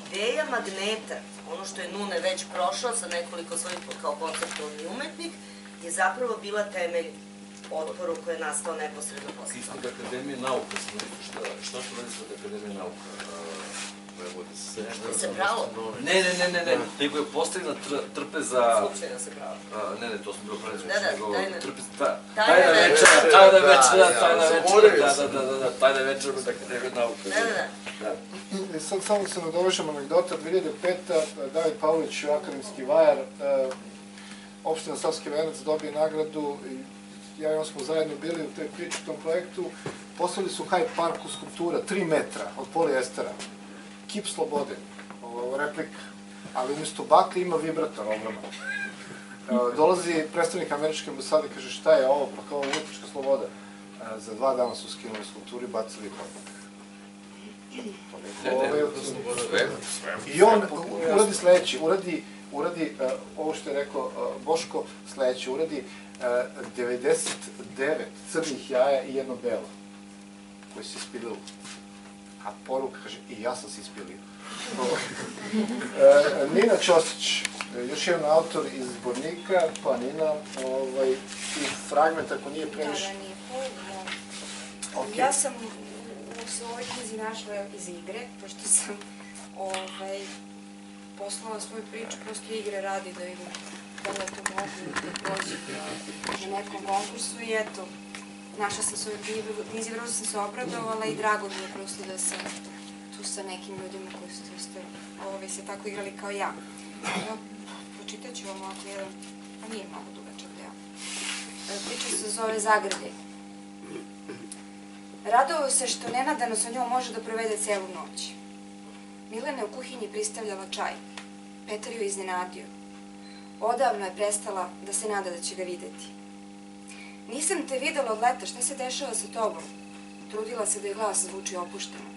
Ideja magneta, ono što je Nune već prošao sa nekoliko svojih kao konceptualni umetnik, je zapravo bila temelj otporu koji je nastao neposredno posle. Ispod Akademije nauka šta, šta su radili ispod Akademije nauka? Ne vodi se. Je se pravo? Ne, ne, ne, ne, ne, nego je postavljena tr- trpe za... Slučajno se pravo. A, ne, ne, to sam bilo pravi Da, da, nego tajna- trpe, ta, tajna tajna večera. večera, tajna Da, večera, tajna večera, da, sam. da, da, da, tajna večera od Akademije nauka. Da, da, da. da. I sad samo se nadovežem anegdota, 2005. David Pavlović, akademski vajar, e, opština Savski venac dobije nagradu i ja i on smo zajedno bili u toj priči, u tom projektu. Postavili su Hyde Parku skulptura, 3 metra od polijestera. Kip slobode, ovo, replika. Ali umjesto bakle ima vibrator ogroman. E, dolazi predstavnik američke ambasade i kaže šta je ovo, pa kao umetnička sloboda. E, za dva dana su skinuli skulpturu i bacili hodnik. I on uradi sledeći, uradi, uradi uh, ovo što je rekao uh, Boško, sledeći, uradi uh, 99 crnih jaja i jedno belo, koji se ispililo. A poruka kaže, i ja sam se ispilio. uh, [LAUGHS] Nina Ćosić, još jedan autor iz Zbornika, pa Nina, ovaj, i fragment ako nije previše. Da, da, nije pol, Ok. Ja sam u svojoj knjizi našla iz igre, pošto sam ovaj, poslala svoju priču prosto igre radi da vidim da li to mogu da prođe na nekom konkursu i eto, našla sam svoju knjizi, vrlo sam se obradovala i drago mi je prosto da sam tu sa nekim ljudima koji su isto ovaj, se tako igrali kao ja. Ja pročitat ću vam ovako jedan, a nije mnogo dugačak deo. Priča se zove Zagrljaj. Radovao se što nenadano sa njom može da provede celu noć. Milena u kuhinji pristavljala čaj. Petar ju iznenadio. Odavno je prestala da se nada da će ga videti. Nisam te videla od leta, šta se dešava sa tobom? Trudila se da je glas zvuči opušteno.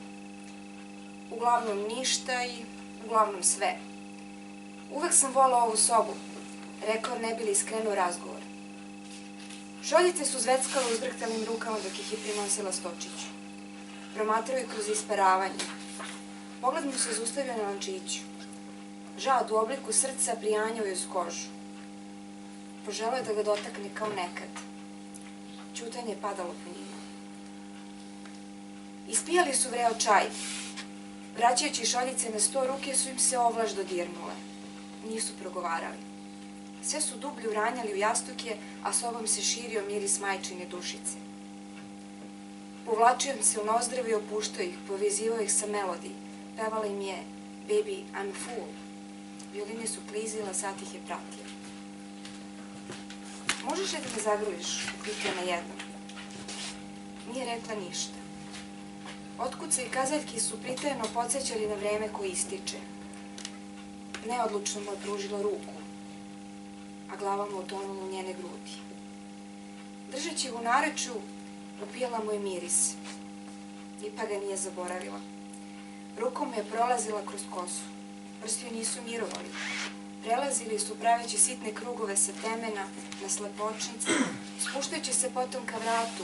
Uglavnom ništa i uglavnom sve. Uvek sam volao ovu sobu, rekao ne bili iskrenuo razgovor. Šoljice su zveckale uzbrhtalim rukama dok ih je prinosila Stočiću. Promatrao je kroz isparavanje. Pogled mu se zaustavio na lančiću. Žad u obliku srca prijanjao je uz kožu. Poželeo je da ga dotakne kao nekad. Ćutanje je padalo po njima. Ispijali su vreo čaj. Vraćajući šoljice na sto ruke su im se ovlaž dodirnule. Nisu progovarali. Sve su dublje uranjali u jastuke, a sobom se širio miris majčine dušice. Povlačio im se u nozdrevi i opuštao ih, povezivao ih sa melodi. Pevala im je Baby, I'm a fool. Violine su klizile, sat ih je pratio. Možeš li da me zagrliš? Upitao na jednom. Nije rekla ništa. Otkuce i kazaljki su pritajeno podsjećali na vreme koje ističe. Neodlučno mu je pružila ruku, a glava mu utonula u njene grudi. Držeći ga u nareču, upijala mu je miris. Ipak ga nije zaboravila. Rukom je prolazila kroz kosu. Prsti joj nisu mirovali. Prelazili su praveći sitne krugove sa temena na slepočnice, spuštajući se potom ka vratu,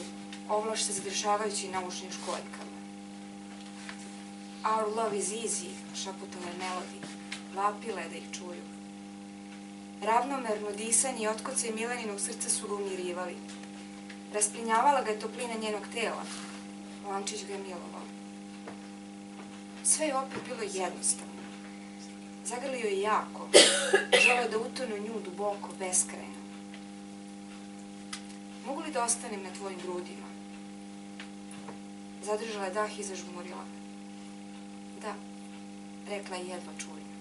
ovlaš se zadržavajući na ušnim školjkama. Our love is easy, šaputala je Melody. Vapile da ih čuju. Ravnomerno disanje i otkoce Milaninog srca su ga umirivali. Rasplinjavala ga je toplina njenog tela. Lančić ga je milovao. Sve je opet bilo jednostavno. Zagrlio je jako. Želeo da utone u nju duboko, beskrajno. Mogu li da ostanem na tvojim grudima? Zadržala je dah i zažmurila. Da, rekla je jedva čujno.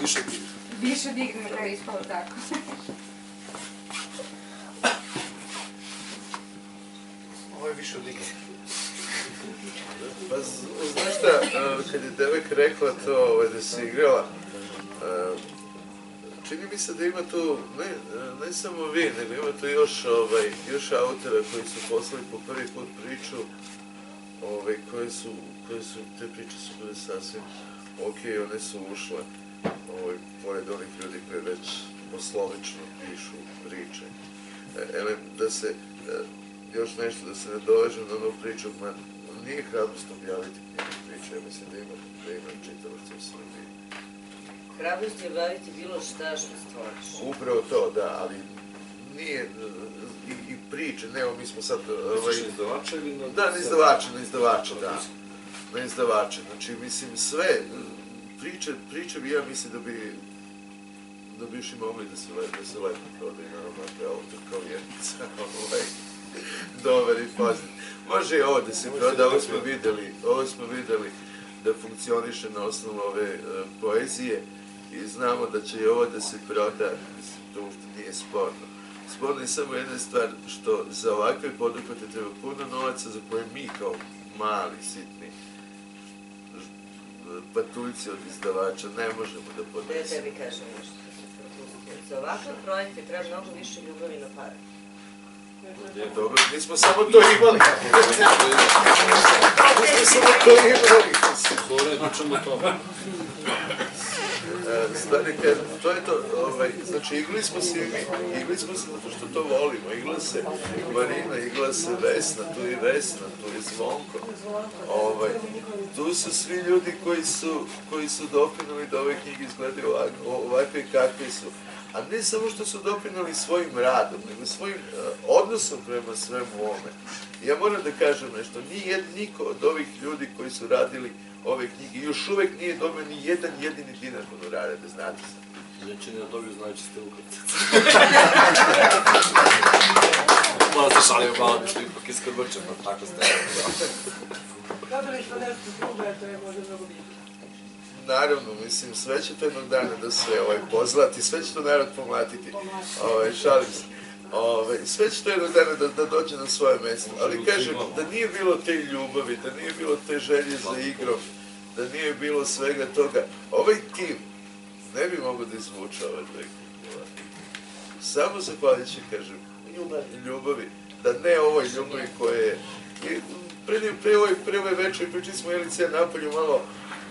Više ti. Više digne da je ispalo tako. Ovo je više od igre. Pa, z- znaš šta, e, kad je devojka rekla to ovaj, da se igrala, e, čini mi se da ima tu, ne, ne samo vi, nego ima tu još, ovaj, još autora koji su poslali po prvi put priču, ovaj, koje su, koje su, te priče su bile sasvim ok, one su ušle, ovaj, pored onih ljudi koji već poslovično pišu priče. E, ele, da se, e, još nešto, da se ne dovežem na onu priču, ma, nije hrabrost objaviti knjigu priče, ja mislim da ima, da ima u Srbiji. Hrabrost je baviti bilo šta što stvoriš. Upravo to, da, ali nije, i, i priče, ne, mi smo sad, ovaj, Misliš izdavača ili na... Da, na izdavače, na izdavače, da. Na izdavače. Znači, mislim, sve, priče, priče bi, ja mislim da bi, da bi još i mogli da se lepo, da se lepo prodaju na ovakve auto kao jednica, [LAUGHS] ovaj, dobar i pozitiv. Može i ovo da se proda, ovo smo videli, ovo smo videli da funkcioniše na osnovu ove e, poezije i znamo da će i ovo da se proda, mislim, to uopšte nije sporno. Sporno je samo jedna stvar, što za ovakve poduhvate treba puno novaca za koje mi kao mali, sitni patuljci od izdavača ne možemo da Da ja podnesemo. tebi kažem nešto. Za ovakve projekte treba mnogo više ljubavi na pare. Nije dobro, mi smo samo to imali. mi smo samo to imali. Hore, pričamo o tome. E, Stvari, kad, to je to, ovaj, znači igli smo se i mi, igli smo se zato što to volimo, igla se Marina, igla se Vesna, tu je Vesna, tu je Zvonko, ovaj, tu su svi ljudi koji su, koji su doprinuli da ove knjige izgledaju ovakve kakve su, a ne samo što su doprinuli svojim radom, nego svojim e, odnosom prema svemu ovome. Ja moram da kažem nešto, nije niko od ovih ljudi koji su radili ove knjige još uvek nije dobio ni jedan jedini dinar honorara, da znate sam. Neće ne da dobiju znajući ste ukratce. [LAUGHS] Moram se šalim malo da što ipak iskrvrčem, pa tako ste. Dobili smo nešto drugo, to je možda mnogo bitno. Naravno, mislim, sve će to jednog dana da se ovaj, pozlati, sve će to narod pomlatiti. Ovaj, šalim se. Ove, sve će to jednog dana da, da dođe na svoje mesto, ali kažem, da nije bilo te ljubavi, da nije bilo te želje za igrom, da nije bilo svega toga, ovaj tim ne bi mogao da izvuče ove dve. Samo zahvaljujući, kažem, ljubavi, da ne ovoj ljubavi koja je... Pre, pre, ove, pre ove večeri pričali smo Jelice napolju malo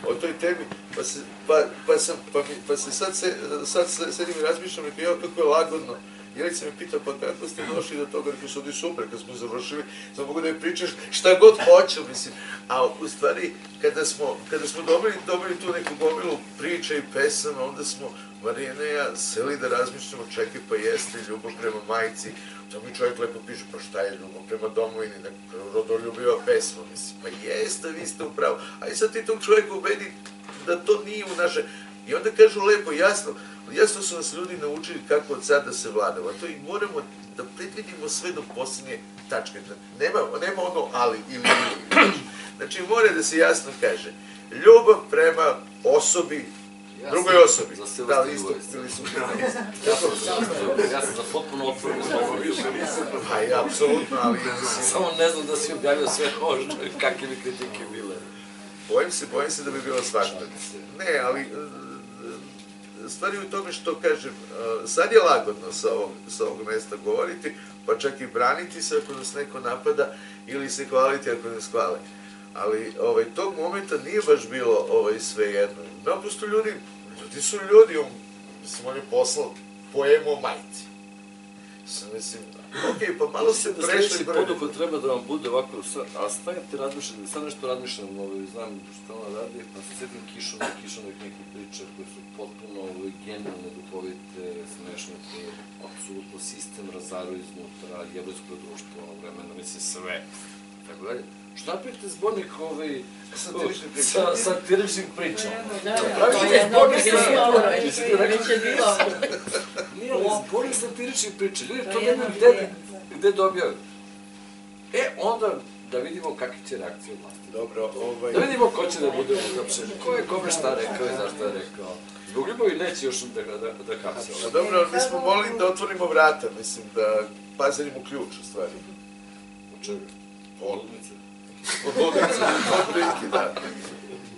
o toj temi, pa, se, pa, pa, sam, pa, mi, pa se sad, se, sad se, sedim i razmišljam, rekao, kako je lagodno. Jelica me pita, pa kako ste došli do toga, rekao, je super, kad smo završili, sad mogu da mi pričaš šta god hoću, mislim. A u stvari, kada smo, kada smo dobili, dobili tu neku gomilu priča i pesama, onda smo, Marijana i ja, seli da razmišljamo, čekaj, pa jeste ljubav prema majci, to mi čovjek lepo piše, pa šta je ljubav prema domovini, neka rodoljubiva pesma, mislim, pa jeste, vi ste upravo. A i sad ti tog čovjeka ubedi da to nije u naše... I onda kažu lepo, jasno, jasno su nas ljudi naučili kako od sada se vladava. To i moramo da predvidimo sve do posljednje tačke. Nema, nema ono ali ili ili. Znači, mora da se jasno kaže, ljubav prema osobi, Ja drugoj osobi. za sve Da, li isto, bili su Ja sam, ja sam za potpuno više. Pa i apsolutno, ali Samo ne znam da si objavio sve ovo kakve bi kritike bile. Bojim se, bojim se da bi bilo svašta. Ne, ali stvar je u tome što kažem, e, sad je lagodno sa ovog, sa ovog mesta govoriti, pa čak i braniti se ako nas neko napada ili se hvaliti ako nas hvale. Ali ovaj, tog momenta nije baš bilo ovaj, sve jedno. Naprosto ljudi, ljudi su ljudi, on, mislim, on je poslao poemu o majci. Mislim, okej, pa malo se da prešli broj. poduhvat treba da vam bude ovako, a stavite razmišljam, sad nešto razmišljam, ovaj, znam šta ona radi, pa se sjetim Kišona, Kišonovih nekih priča koje su potpuno ovaj, genijalne, duhovite, smešne, koje apsolutno sistem razaraju iznutra, jevrijsko društvo, ono vremena, mislim sve, tako dalje. Što napravite zbornik ovaj, Satiričnih priča. sa? Da, da, zbornik sa- Jesi ti rekao? već je bilo. Nije, ali zbornik satiričnih priča, ljudi To to je ne jedno znaju gde, bilo. gde dobijaju. E, onda da vidimo kakve će reakcije vlasti. Dobro, ovaj... Da vidimo ko će da bude uhapšen, ko je kome šta rekao i zašto je rekao. Zbog ljubavi neće još da, da, da hapse. A dobro, ali mi smo molili da otvorimo vrata, mislim, da pazarimo ključ, u stvari. Od čega? Od ludnice, od prilike, da.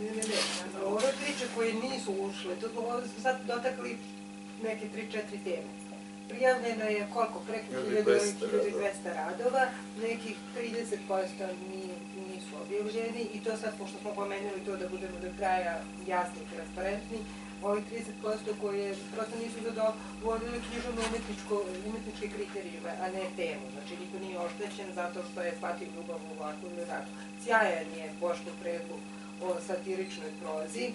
Ne, ne, ne. Ove priče koje nisu ušle, to smo sad dotakli neke tri, četiri teme. Prijavljeno je koliko? Preko 1200 1200 radova, nekih 30% ni, nisu objavljeni i to sad, pošto smo pomenuli to da budemo do kraja jasni i transparentni, ovih 30% koje prosto nisu zadovoljili književno umetničko, umetničke kriterijume, a ne temu. Znači, niko nije oštećen zato što je shvatio ljubav u ili onako. Sjajan je Boško predlog o satiričnoj prozi,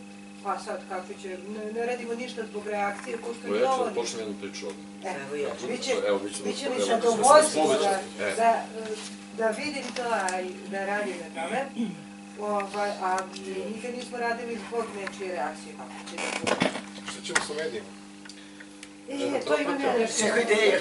pa sad kako će, ne, ne radimo ništa zbog reakcije, pošto Evo i ja ću ovo da počnem jednu priču odmah. E, Evo ja. Biće, Evo, mi ćemo- biće mi zadovoljstvo se da, da, da vidim to, a i da radim na tome. Ovaj, a nikad nismo radili zbog nečije reakcije. Kako će da bude. Šta ćemo sa medijima? E, to imam ja nešto. Evo ideja.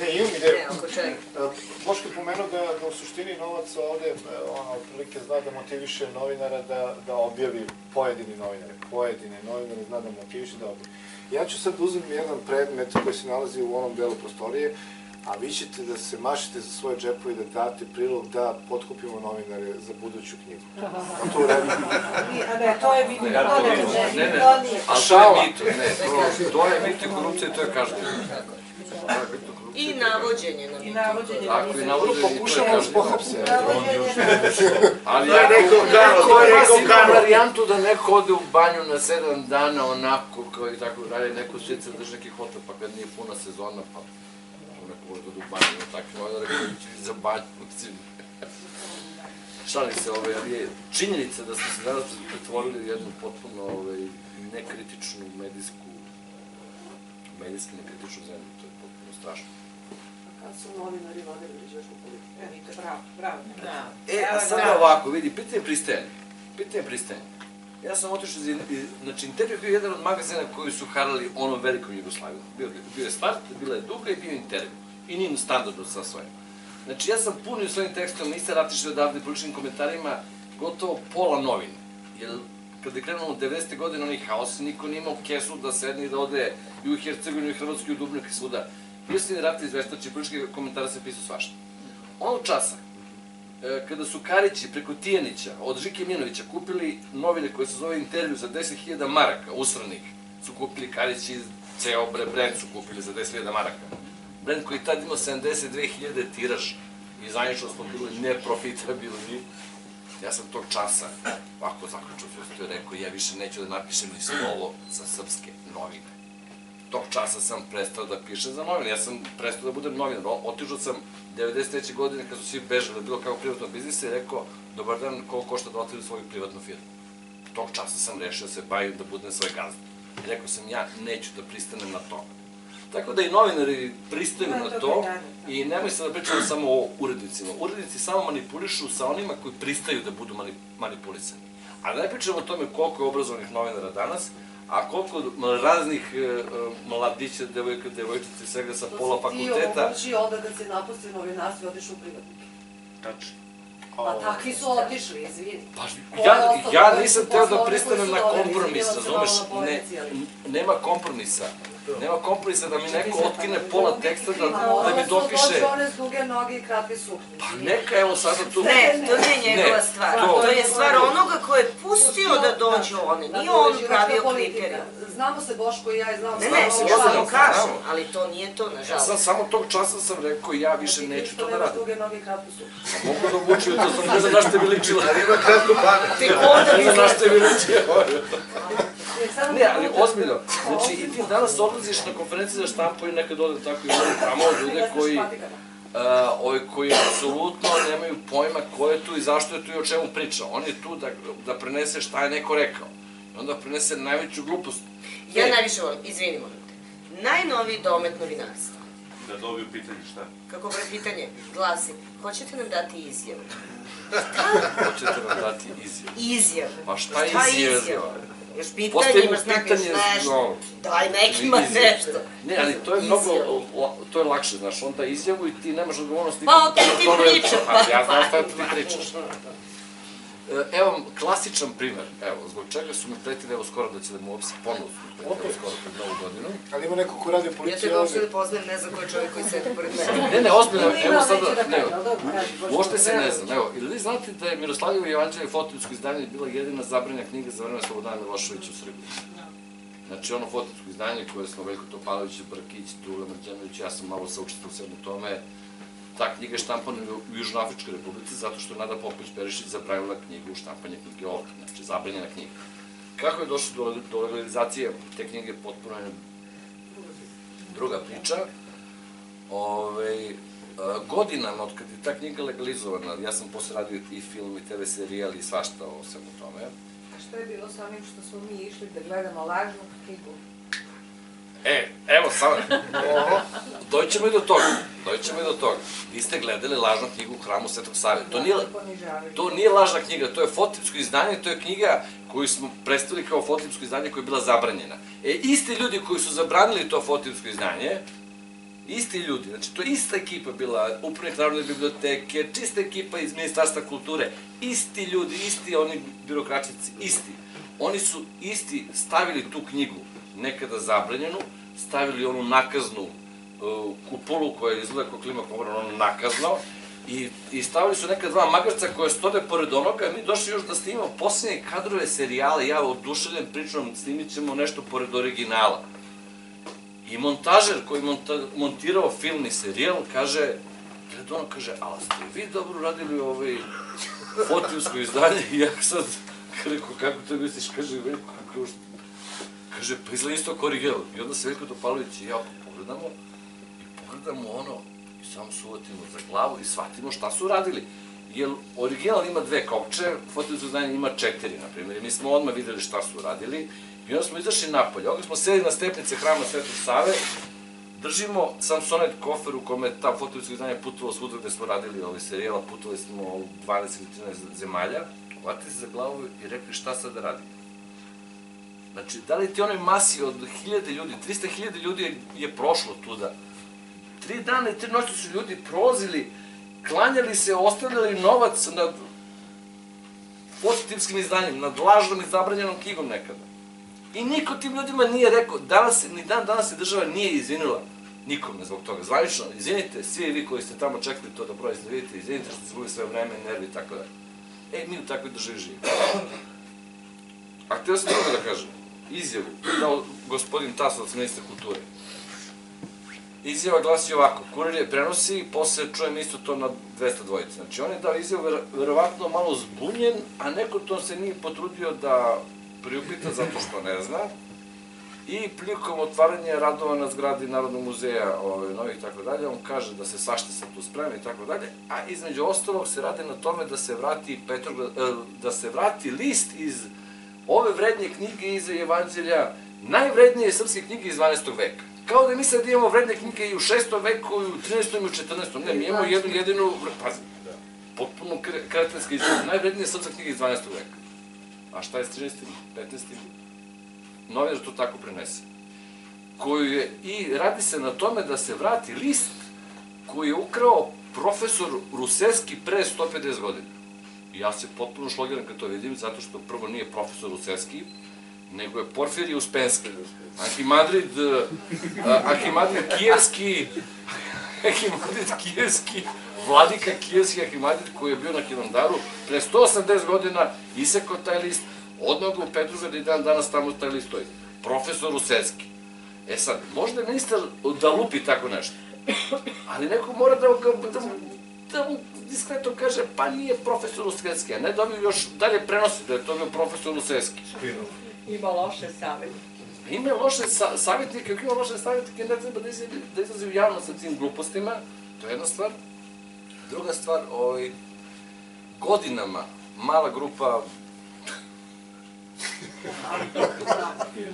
Ne, imam ideju. Ne, oko čega? E, Boško je pomenuo da, da u suštini novac ovde, e, ono, otprilike zna da motiviše novinara da, da objavi pojedini novinare, pojedine novinare zna da motiviše da objavi. Ja ću sad uzeti jedan predmet koji se nalazi u onom delu prostorije, a vi ćete da se mašite za svoje džepove i da date prilog da potkupimo novinare za buduću knjigu. A [LAUGHS] to. Nije, A ne, to je vidim, Ja to to ne, vidim. ne, Ne. Ali to je mito, ne, to, je mito i korupcija i to je mito, korupcija I to je kažnjivo. navođenje na mito. navođenje Tako i na navođenje, To i to je pokušamo da pohapse. Ali je ako neko kano, neko to je neko ima kano. varijantu da neko ode u banju na sedam dana onako kao i tako dalje, neko svica drži neki hotel pa kad nije puna sezona pa može da ode u banju na takve odore koji će za banju. Mislim. Šalim se, ovaj, ali je činjenica da smo se danas pretvorili u jednu potpuno ovaj, nekritičnu medijsku medijski nekritičnu zemlju, to je potpuno strašno. Kad su novinari vodili ređešku politiku. E, bravo, bravo. Da. E, a sada ovako, vidi, pitanje pristajanje. Pitanje pristajanje. Ja sam otišao za, iz- znači intervju je bio jedan od magazina koji su harali onom velikom Jugoslavijom. Bio, bio je start, bila je duga i bio je intervju. I nije standardno sa svojim. Znači ja sam punio svojim tekstom, niste ratišli odavde političkim komentarima, gotovo pola novina. Jer kada je krenulo u 90. godine onaj haos, niko nije imao kesu da sedne i da ode i u Hercegovinu i Hrvatsku i u Dubnik i svuda. bio sam i i politički komentara sam pisao svašta. Onog časa, e, kada su Karići preko Tijanića od Žike Minovića kupili novine koje se zove intervju za 10.000 maraka, usranih, su kupili Karići, ceo bre brend su kupili za 10.000 maraka. Brend koji tad imao 72.000 tiraž i zvanično smo bili neprofitabilni. Ja sam tog časa, ovako zaključio sve je rekao, ja više neću da napišem ni slovo za srpske novine. Tog časa sam prestao da pišem za novine, ja sam prestao da budem novinar. Otišao sam 93. godine kad su svi bežali bilo kako privatno biznisa i rekao, dobar dan, koliko košta da otvorim svoju privatnu firmu. Tog časa sam rešio da se bavim da budem svoj gazda. I rekao sam, ja neću da pristanem na to. Tako da i novinari pristaju Da, na to to da. i nemoj se da pričamo samo o urednicima. Urednici samo manipulišu sa onima koji pristaju da budu mani- manipulisani. A da ne pričamo o tome koliko je obrazovanih novinara danas, a koliko raznih e, e, mladića, devojka, devojčica i svega sa pola To si ti fakulteta. onda kad si napustio novinarstvo i otišao u privatnike. Tačno. Pa takvi su otišli, izvini. Pa, ja, ja nisam teo da pristanem na kompromis, se razumeš? Ne, nema kompromisa. Nema kompromisa da mi neko otkine pa pola teksta da, da mi su dopiše. doći one s duge noge i kratke suknje. Pa neka, evo sada tu... Ne, to nije njegova Ne, stvar. to- To je stvar onoga ko je pustio da dođu oni. Nije on pravio kriterij. Znamo se Boško i ja i znamo Ne, se ne, Boško. ja samo znamo, kažem, ali to nije to, Ja sam nažalost. samo tog časa sam rekao, ja više Ti neću to da radim. duge noge i kratku suknju. Pa mogu da obučuju, to sam ne znam na što bi ličila. Ali ima kratku pamet. Tek onda Ne što bi ličila. E, Ne, ali ozbiljno. Znači, i ti danas odlaziš na konferenciju za štampu i nekad odem tako i odem tamo ljude koji, uh, ovi koji apsolutno nemaju pojma ko je tu i zašto je tu i o čemu priča. On je tu da, da prenese šta je neko rekao. I onda prenese najveću glupost. Ja E, najviše volim, izvini molim te. Najnoviji domet novinarstva. Da dobiju pitanje šta? Kako bre pitanje glasi, hoćete nam dati izjavu? [LAUGHS] Hoćete nam dati izjavu. Izjavu. Pa šta Šta je izjava? Još pitanje imaš nešto. no. Daj nekima nešto. Ne, ali to je mnogo, to je lakše, znaš, on da izjavu i ti nemaš odgovornost. Pa, o tome ti pričam, Pa, ja znam šta ti pričaš. [LAUGHS] E, Evo vam klasičan primer, evo, zbog čega su mi pretili, evo skoro da će da mu opsi ponovno su mi pretili, evo skoro pred novu godinu. Ali ima neko ko radi u Ja uopšte ovde. ne poznajem, ne znam ko je čovjek koji sedi pored mene. Ne, ne, ozbiljno, evo sada, da ne, uopšte se ne znam, evo, ili vi znate da je Miroslavljevo Evanđelje fotovinsko izdanje bila jedina zabranjena knjiga za vreme Slobodana Miloševića u Srbiji? Znači ono fotinsko izdanje koje smo Veljko Topalović, Brkić, Dule Mrđanović, ja sam malo saučestvovao u svemu tome, ta knjiga je štampana u Južnoafričkoj republici zato što je Nada Popović Perišić zabravila knjigu u štampanje knjige ovde, znači zabranjena knjiga. Kako je došlo do, do legalizacije te knjige potpuno je druga priča. Ove, e, godinama, od kad je ta knjiga legalizovana, ja sam posle radio i film i TV serijal i svašta o svemu tome, A što je bilo sa onim što smo mi išli da gledamo lažnu knjigu? E, evo sad, doćemo i do toga, doćemo i do toga. Vi ste gledali lažnu knjigu u hramu Svetog Save. To nije, to nije lažna knjiga, to je fotipsko izdanje, to je knjiga koju smo predstavili kao fotipsko izdanje koja je bila zabranjena. E, isti ljudi koji su zabranili to fotipsko izdanje, isti ljudi, znači to je ista ekipa bila, upravnik Narodne biblioteke, čista ekipa iz Ministarstva kulture, isti ljudi, isti oni birokračici, isti. Oni su isti stavili tu knjigu, nekada zabranjenu, stavili onu nakaznu uh, kupolu koja izgleda kao klima komora, ono nakazno, i, i stavili su neka dva magarca koje stode pored onoga, mi došli još da snimamo posljednje kadrove serijale, ja oduševljen pričom, snimit ćemo nešto pored originala. I montažer koji monta, montirao film i serijal kaže, gled ono kaže, ali ste vi dobro radili ovaj fotilsko izdanje i ja sad [LAUGHS] rekao, kako to misliš, kaže, kako što? Kaže, pa izgleda isto kao original. I onda se Veljko Topalović i ja pogledamo i pogledamo ono i samo se uvatimo za glavu i shvatimo šta su radili. Jer original ima dve kopče, fotilsko izdanje ima četiri, na primjer. I mi smo odmah videli šta su radili i onda smo izašli napolje. Ovdje smo seli na stepnice hrama Svetog Save, držimo Samsonet kofer u kome ta fotovinsko izdanje putovalo svuda gde smo radili ovaj serijal, putovali smo u 12 ili 13 zemalja, hvatili se za glavu i rekli šta sad radimo. Znači, da li ti onoj masi od hiljade ljudi, 300.000 ljudi je, je prošlo tuda. Tri dana i tri noći su ljudi prolazili, klanjali se, ostavljali novac nad pozitivskim izdanjem, nad lažnom i zabranjenom knjigom nekada. I niko tim ljudima nije rekao, danas, ni dan danas se država nije izvinila. nikome zbog toga. Zvanično, izvinite, svi vi koji ste tamo čekali to da da vidite, izvinite što ste izgubili vreme, nervi i tako dalje. E, mi u takvoj državi živimo. A htio sam drugo da kažem, izjavu dao gospodin Tasovac, ministar kulture. Izjava glasi ovako, kurir je prenosi, posle čujem isto to na 200 dvojice. Znači, on je dao izjavu ver, verovatno malo zbunjen, a neko to se nije potrudio da priupita zato što ne zna. I prilikom otvaranja radova na zgradi Narodnog muzeja ovaj, novih i tako dalje, on kaže da se svašta sad tu sprema i tako dalje, a između ostalog se rade na tome da se vrati Petrograd, eh, da se vrati list iz ove vrednije knjige iz Evanđelja, najvrednije srpske knjige iz 12. veka. Kao da mi sad imamo vredne knjige i u 6. veku, i u 13. i u 14. Ne, mi imamo jednu jedinu, pazi, potpuno kre- kretenska izgleda, najvrednije srpska knjiga iz 12. veka. A šta je s 13. 15. Novinar to tako prenese. Koju je, I radi se na tome da se vrati list koji je ukrao profesor Ruseski pre 150 godina. I ja se potpuno šlogiram kad to vidim, zato što prvo nije profesor Ruseski, nego je Porfirij Uspenski. Arhimadrid, uh, Arhimadrid Kijevski, [LAUGHS] Arhimadrid Kijevski, vladika Kijevski Arhimadrid koji je bio na Hilandaru, pre 180 godina isekao taj list, odnog u Petrograd i dan danas tamo taj list stoji. Profesor Ruseski. E sad, možda ministar da lupi tako nešto, ali neko mora da, da, mu, da mu diskretno kaže, pa nije profesor Ruseski, a ne da ovi još dalje prenosi da je to bio profesor Ruseski. Ima loše savjeti. Ima loše sa, savjetnike, ako ima loše savjetnike, ne treba da izlazi, da izlazi u javnost sa tim glupostima, to je jedna stvar. Druga stvar, ovaj, godinama mala grupa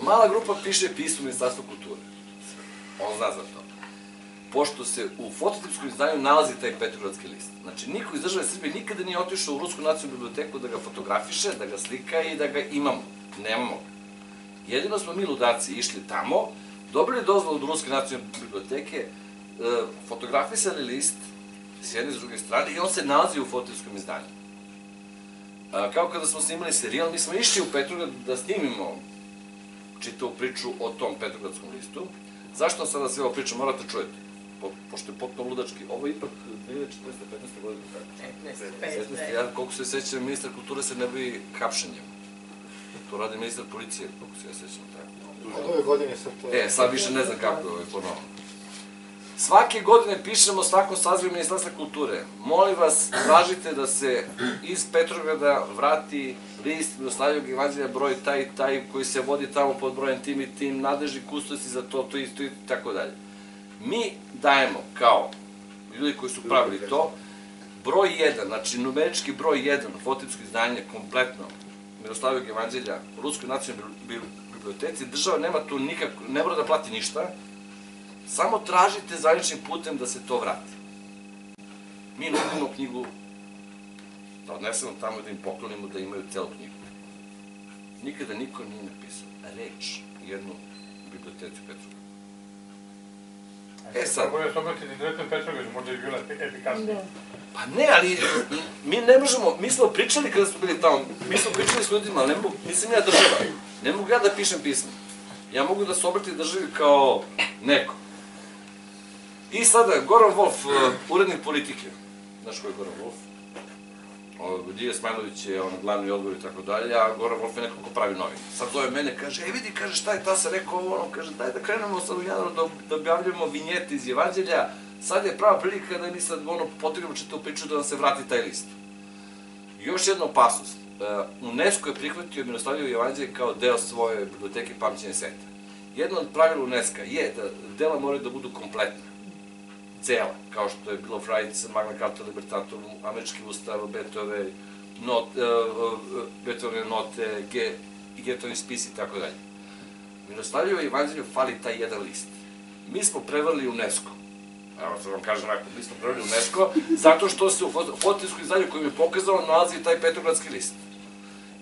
[LAUGHS] mala grupa piše pismo Ministarstvu kulture. On zna za to. Pošto se u fototipskom izdanju nalazi taj Petrogradski list. Znači, niko iz države Srbije nikada nije otišao u Rusku nacionalnu biblioteku da ga fotografiše, da ga slika i da ga imamo. Nemamo. Jedino smo mi ludaci išli tamo, dobili dozvolu od Ruske nacionalne biblioteke, e, fotografisali list s jedne i s druge strane i on se nalazi u fotografskom izdanju. A, kao kada smo snimali serijal, mi smo išli u Petrograd da snimimo čitavu priču o tom Petrogradskom listu. Zašto sada sve ovo pričam, morate čujete, po, pošto je potpuno ludački. ovo je ipak 2014. 15. godina, tako? 15, 16. Ja, koliko se sećam, ministar kulture se ne bavi hapšenjem. To radi ministar policije, koliko se ja sećam, tako. Od ove godine sad to... E, sad više ne znam kako je ponovno. Svake godine pišemo svakom sazivu Ministarstva kulture. Molim vas, tražite da se iz Petrograda vrati list Miroslavijog Evanđelja broj taj i taj koji se vodi tamo pod brojem tim i tim, nadležni kustosi za to, to isto i tako dalje. Mi dajemo kao ljudi koji su pravili to, broj 1, znači numerički broj 1, fotitsko izdanje kompletno Miroslavijog Evanđelja u Ruskoj nacionalnoj biblioteci, država nema tu nikako, ne mora da plati ništa, samo tražite zvaničnim putem da se to vrati. Mi nudimo knjigu da odnesemo tamo da im poklonimo da imaju celu knjigu. Nikada niko nije napisao reč jednu u biblioteci Petroga. E sad, Kako je se obratiti direktno Petroviću, možda je bila efikasnija. Pa ne, ali mi ne možemo, mi smo pričali kada smo bili tamo, mi smo pričali s ljudima, ali ne mogu, nisam ja država, ne mogu ja da pišem pismo. Ja mogu da se obratim državi kao neko. I sada, Goran Wolf, uh, urednik politike, znaš ko je Goran Wolf? Dije Smajlović je on glavni odbor i tako dalje, a Goran Wolf je neko ko pravi novine. Sad zove mene, kaže, e vidi, kaže, šta je ta se rekao ovo, ono, kaže, daj da krenemo sad u januaru da, da objavljujemo vinjete iz Evanđelja, sad je prava prilika da mi sad, ono, potegnemo čitavu priču da nam se vrati taj list. Još jedna opasnost. Uh, UNESCO je prihvatio Miroslavljevo Evanđelje kao deo svoje biblioteke pamćenja sveta. Jedno od pravila UNESCO je da dela moraju da budu kompletna cela, kao što je of Rights, Magna Carta Libertatorum, Američki ustav, Betove, not, uh, note, ge, Getovi spisi i tako dalje. Miroslavljevo Evanđelju fali taj jedan list. Mi smo prevrli UNESCO. Evo, sad vam kažem onako, mi smo prevrli UNESCO, zato što se u fotografskom izdanju koji mi je pokazalo nalazi taj petrogradski list.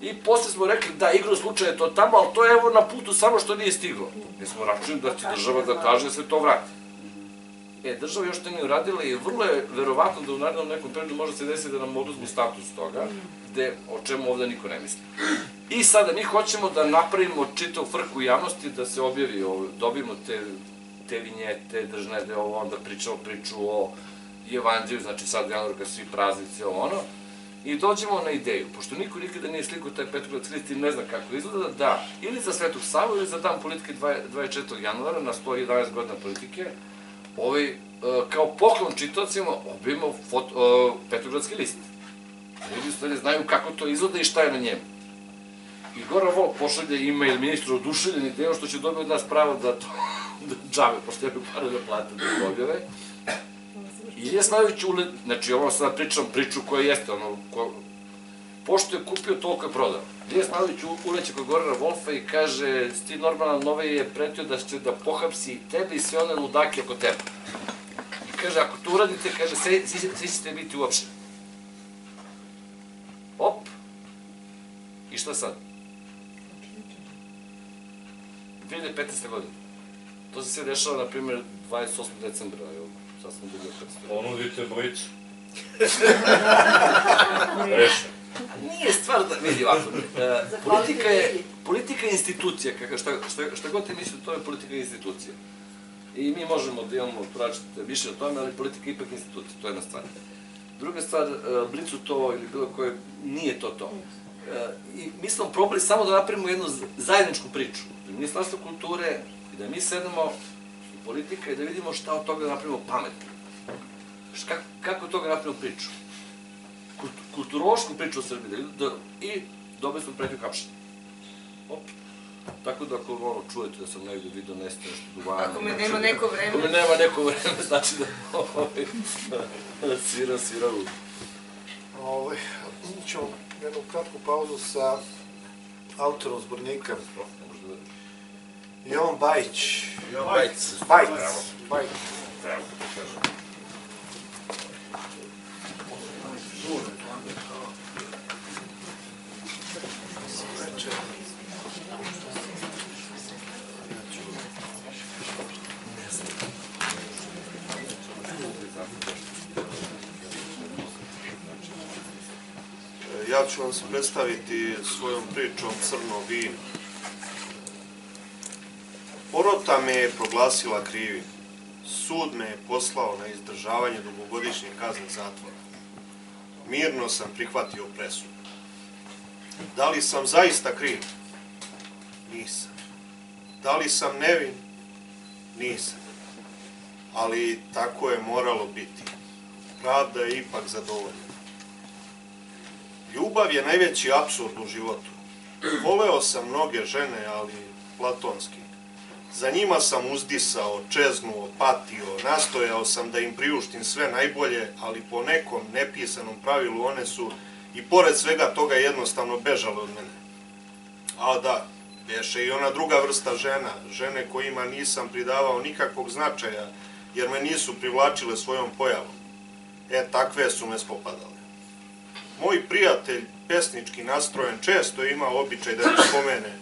I posle smo rekli da igru slučaja je to tamo, ali to je evo na putu samo što nije stiglo. Mi smo računili da će država da kaže da se to vrati. E, država još to nije uradila i vrlo je verovatno da u narednom nekom periodu može se desiti da nam oduzmu status toga, gde, o čemu ovde niko ne misli. I sada mi hoćemo da napravimo čitav frku u javnosti, da se objavi, ovo, dobijemo te te vinjete, držne da ovo, onda pričamo priču o evanđelju, znači sad januar kad svi praznici, ovo ono, i dođemo na ideju, pošto niko nikada nije slikao taj Petrogradski list i ne zna kako izgleda, da ili za Svetog Savu ili za dan politike 24. januara na 111 godina politike, ovaj, e, kao poklon čitocima objavimo fot, uh, Petrogradski list. Ljudi stvari znaju kako to izgleda i šta je na njemu. I Goran Vol pošalje e-mail ministru oduševljen idejom što će dobiti od nas pravo da to [LAUGHS] da džave, pošto bi pare da plate da objave. Ilija Slavić znači ovo sada pričam priču koja jeste, ono, ko, pošto je kupio, toliko je prodao. Ilija Slavić uleće kod Gorana Wolfa i kaže, ti normalan Nove je pretio da će da pohapsi i tebe i sve one ludake oko tebe. I kaže, ako to uradite, kaže, svi, svi, ćete biti uopšteni. Op. I šta sad? 2015. godina. To se sve dešava, na primjer, 28. decembra, evo, sad smo bili opet. Ponudite blicu. [LAUGHS] Rešeno. Nije stvar da, vidi ovako, e, politika je, politika je institucija, kako, šta, šta, šta god ti misli, to je politika institucija. I mi možemo da imamo pračite više o tome, ali politika je ipak institucija, to je jedna stvar. Druga stvar, e, Blicu to ili bilo koje, nije to to. E, I mi smo probali samo da napravimo jednu zajedničku priču. Ministarstvo kulture i da mi sedemo i politika i da vidimo šta od toga da napravimo pametno. Kako, kako od toga napravimo priču kulturološku priču o Srbiji, da, da, i dobili smo pretnju kapšenja. Op. Tako da ako ono, čujete da sam negde vidio nešto, nešto duvana... Ako me nema neko vreme... Ako me nema neko vreme, [LAUGHS] znači da ovaj, [LAUGHS] svira, svira u... Ovaj, ćemo jednu kratku pauzu sa autorom zbornika. Jovan Bajić. Jovan Bajić. Bajić. Bajić. Ja ću vam se predstaviti svojom pričom Crno vino. Porota me je proglasila krivim. Sud me je poslao na izdržavanje dugogodišnje kazne zatvora. Mirno sam prihvatio presud. Da li sam zaista kriv? Nisam. Da li sam nevin? Nisam. Ali tako je moralo biti. Pravda je ipak zadovoljna. Ljubav je najveći absurd u životu. Voleo sam mnoge žene, ali platonski. Za njima sam uzdisao, čeznuo, patio, nastojao sam da im priuštim sve najbolje, ali po nekom nepisanom pravilu one su i pored svega toga jednostavno bežale od mene. A da, beše i ona druga vrsta žena, žene kojima nisam pridavao nikakvog značaja, jer me nisu privlačile svojom pojavom. E, takve su me spopadale. Moj prijatelj, pesnički nastrojen, često ima običaj da mi spomene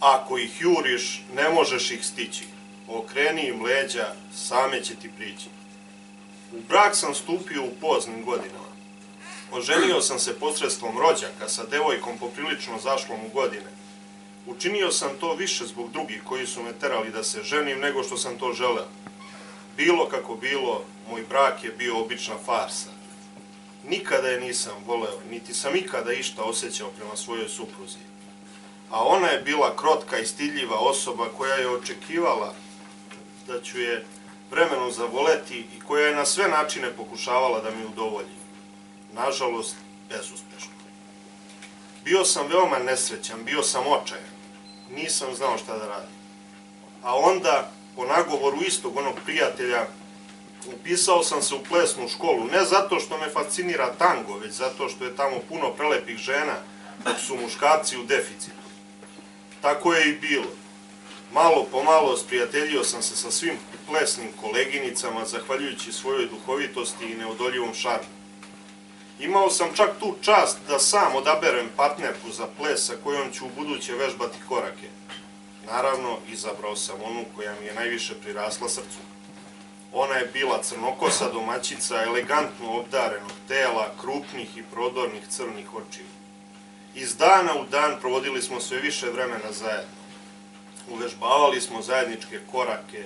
Ako ih juriš, ne možeš ih stići. Okreni im leđa, same će ti prići. U brak sam stupio u poznim godinama. Oženio sam se posredstvom rođaka sa devojkom poprilično zašlom u godine. Učinio sam to više zbog drugih koji su me terali da se ženim nego što sam to želeo. Bilo kako bilo, moj brak je bio obična farsa. Nikada je nisam voleo, niti sam ikada išta osjećao prema svojoj supruzi. A ona je bila krotka i stiljiva osoba koja je očekivala da ću je vremenom zavoleti i koja je na sve načine pokušavala da mi udovolji. Nažalost, bezuspešno. Bio sam veoma nesrećan, bio sam očajan. Nisam znao šta da radim. A onda, po nagovoru istog onog prijatelja, upisao sam se u plesnu školu, ne zato što me fascinira tango, već zato što je tamo puno prelepih žena, dok su muškarci u deficitu. Tako je i bilo. Malo po malo sprijateljio sam se sa svim plesnim koleginicama, zahvaljujući svojoj duhovitosti i neodoljivom šarmu. Imao sam čak tu čast da sam odaberem partnerku za ples sa kojom ću u buduće vežbati korake. Naravno, izabrao sam onu koja mi je najviše prirasla srcu. Ona je bila crnokosa domaćica, elegantno obdarenog tela, krupnih i prodornih crnih očiju. Iz dana u dan provodili smo sve više vremena zajedno. Uvežbavali smo zajedničke korake,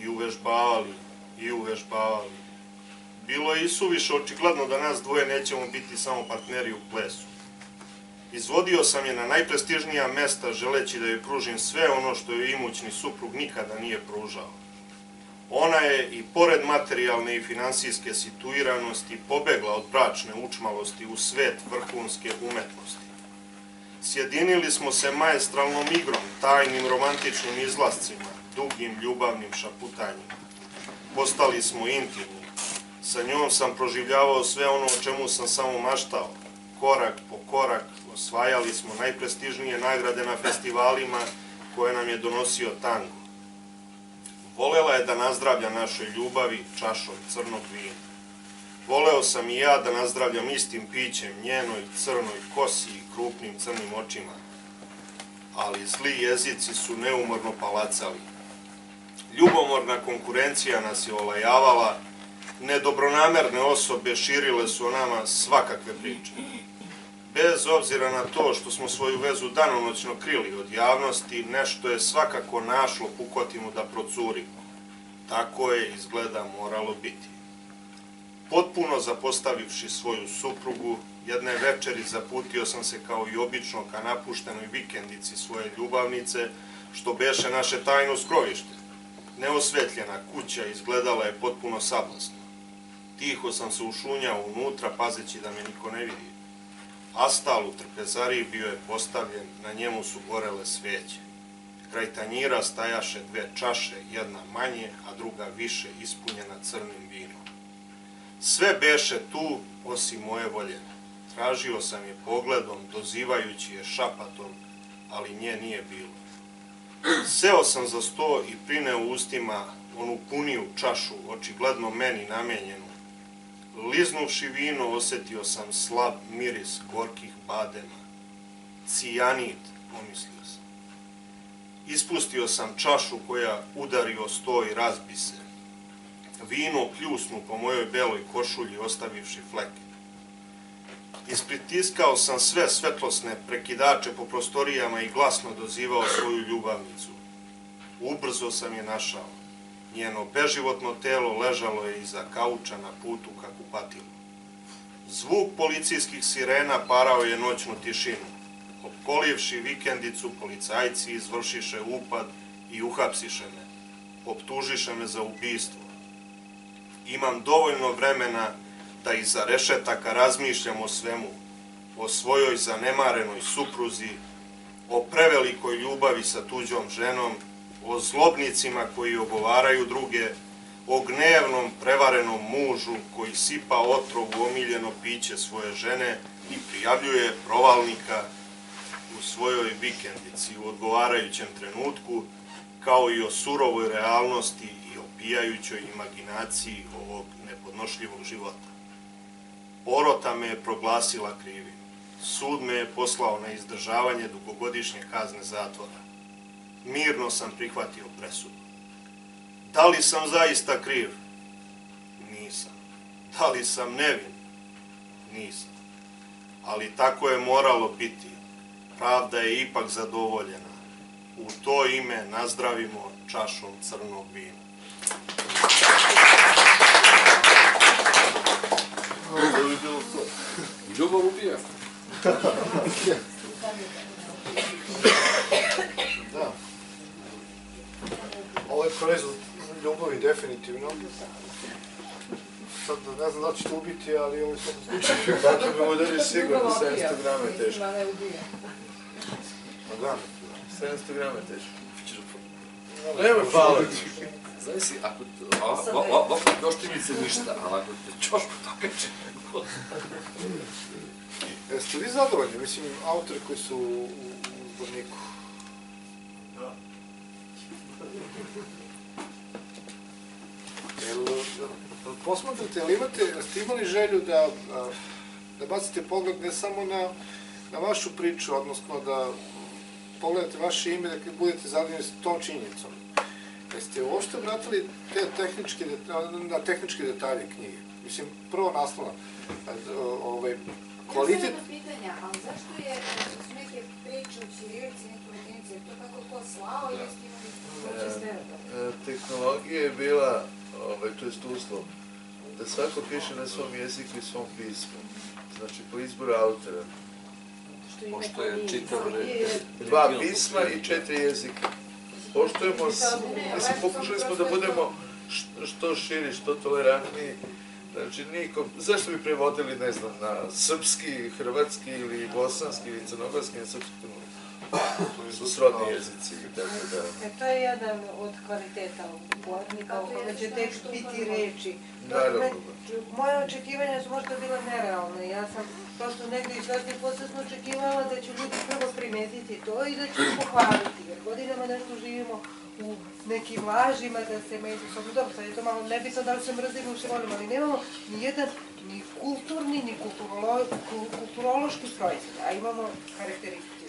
i uvežbavali, i uvežbavali. Bilo je i suviše očigledno da nas dvoje nećemo biti samo partneri u plesu. Izvodio sam je na najprestižnija mesta želeći da joj pružim sve ono što joj imućni suprug nikada nije pružao. Ona je i pored materijalne i finansijske situiranosti pobegla od bračne učmalosti u svet vrhunske umetnosti. Sjedinili smo se maestralnom igrom, tajnim romantičnim izlascima, dugim ljubavnim šaputanjima. Postali smo intimni. Sa njom sam proživljavao sve ono o čemu sam samo maštao. Korak po korak osvajali smo najprestižnije nagrade na festivalima koje nam je donosio tango. Volela je da nazdravlja našoj ljubavi čašom crnog vina. Voleo sam i ja da nazdravljam istim pićem njenoj crnoj kosi i krupnim crnim očima. Ali zli jezici su neumorno palacali. Ljubomorna konkurencija nas je olajavala, nedobronamerne osobe širile su o nama svakakve priče. Bez obzira na to što smo svoju vezu danonoćno krili od javnosti, nešto je svakako našlo pukotinu da procuri. Tako je izgleda moralo biti. Potpuno zapostavivši svoju suprugu, jedne večeri zaputio sam se kao i obično ka napuštenoj vikendici svoje ljubavnice, što beše naše tajno skrovište. Neosvetljena kuća izgledala je potpuno sablasno. Tiho sam se ušunjao unutra, pazeći da me niko ne vidi. Astal u trpezariji bio je postavljen, na njemu su gorele sveće. Kraj tanjira stajaše dve čaše, jedna manje, a druga više ispunjena crnim vinom. Sve beše tu, osim moje voljene. Tražio sam je pogledom, dozivajući je šapatom, ali nje nije bilo. Seo sam za sto i prineo ustima onu puniju čašu, očigledno meni namenjenu. Liznuvši vino, osetio sam slab miris gorkih badema. Cijanid, pomislio sam. Ispustio sam čašu koja udari o sto i razbi se. Vino pljusnu po mojoj beloj košulji, ostavivši fleke. Ispritiskao sam sve svetlosne prekidače po prostorijama i glasno dozivao svoju ljubavnicu. Ubrzo sam je našao. Njeno beživotno telo ležalo je iza kauča na putu ka kupatilu. Zvuk policijskih sirena parao je noćnu tišinu. Opkolivši vikendicu, policajci izvršiše upad i uhapsiše me. Optužiše me za ubistvo. Imam dovoljno vremena da iza rešetaka razmišljam o svemu, o svojoj zanemarenoj supruzi, o prevelikoj ljubavi sa tuđom ženom, o zlobnicima koji ogovaraju druge, o gnevnom, prevarenom mužu koji sipa otrov u omiljeno piće svoje žene i prijavljuje provalnika u svojoj vikendici u odgovarajućem trenutku, kao i o surovoj realnosti i opijajućoj imaginaciji ovog nepodnošljivog života. Porota me je proglasila krivim. Sud me je poslao na izdržavanje dugogodišnje kazne zatvora. Mirno sam prihvatio presudu. Da li sam zaista kriv? Nisam. Da li sam nevin? Nisam. Ali tako je moralo biti. Pravda je ipak zadovoljena. U to ime nazdravimo čašom crnog vina. Bi bilo to. Ljubav ubija. [LAUGHS] Da. Ovo proizvod ljubavi, definitivno. Sad ne znam da li ćete ubiti, ali ovo je sad slučaju. [LAUGHS] Tako bi mu dali sigurno 700 grama je teško. Pa da. 700 grama je teško. Nema hvala ti. Zavisi, ako ovako doštivnice ništa, ali ako te čošku dokače, [LAUGHS] Jeste vi zadovoljni? Mislim, autori koji su u, zborniku. Jel, [LAUGHS] jel posmatrate, jel imate, ste imali želju da, da bacite pogled ne samo na, na vašu priču, odnosno da pogledate vaše ime, da budete zadovoljni s tom činjenicom? Jeste uopšte obratili te tehničke, na tehničke detalje knjige? Mislim, prvo naslova, a, o- ovaj, kvalitet, jedno pitanja, ali zašto je, su neke priče u Ćirilici, neke latinične je to kako ko slao ili ste imali E, tehnologija je bila, ovaj, to jest uslov, da svako piše na svom jeziku i svom pismu. Znači, po izboru autora. Pošto je čitav red. Dva pisma i četiri jezika. Poštujemo, s- mislim, pokušali smo da budemo što širi, što tolerantniji. Znači, nikom, zašto bi prevodili, ne znam, na srpski, hrvatski ili bosanski ili crnogorski, na srpski, su srodni jezici, tako da... E, to je jedan od kvaliteta govornika, u kome će tek biti reči. Naravno. Me- Moje očekivanja su možda bila nerealne. Ja sam prosto negdje iz zadnje posebno očekivala da će ljudi prvo primetiti to i da će pohvaliti. Jer godinama nešto živimo u nekim lažima da se međusobno, dobro, sad je to malo nebitno da li se mrzimo ili se volimo, ali nemamo ni jedan ni kulturni, ni kulturolo, ku- kulturološki proizvod, a imamo karakteristike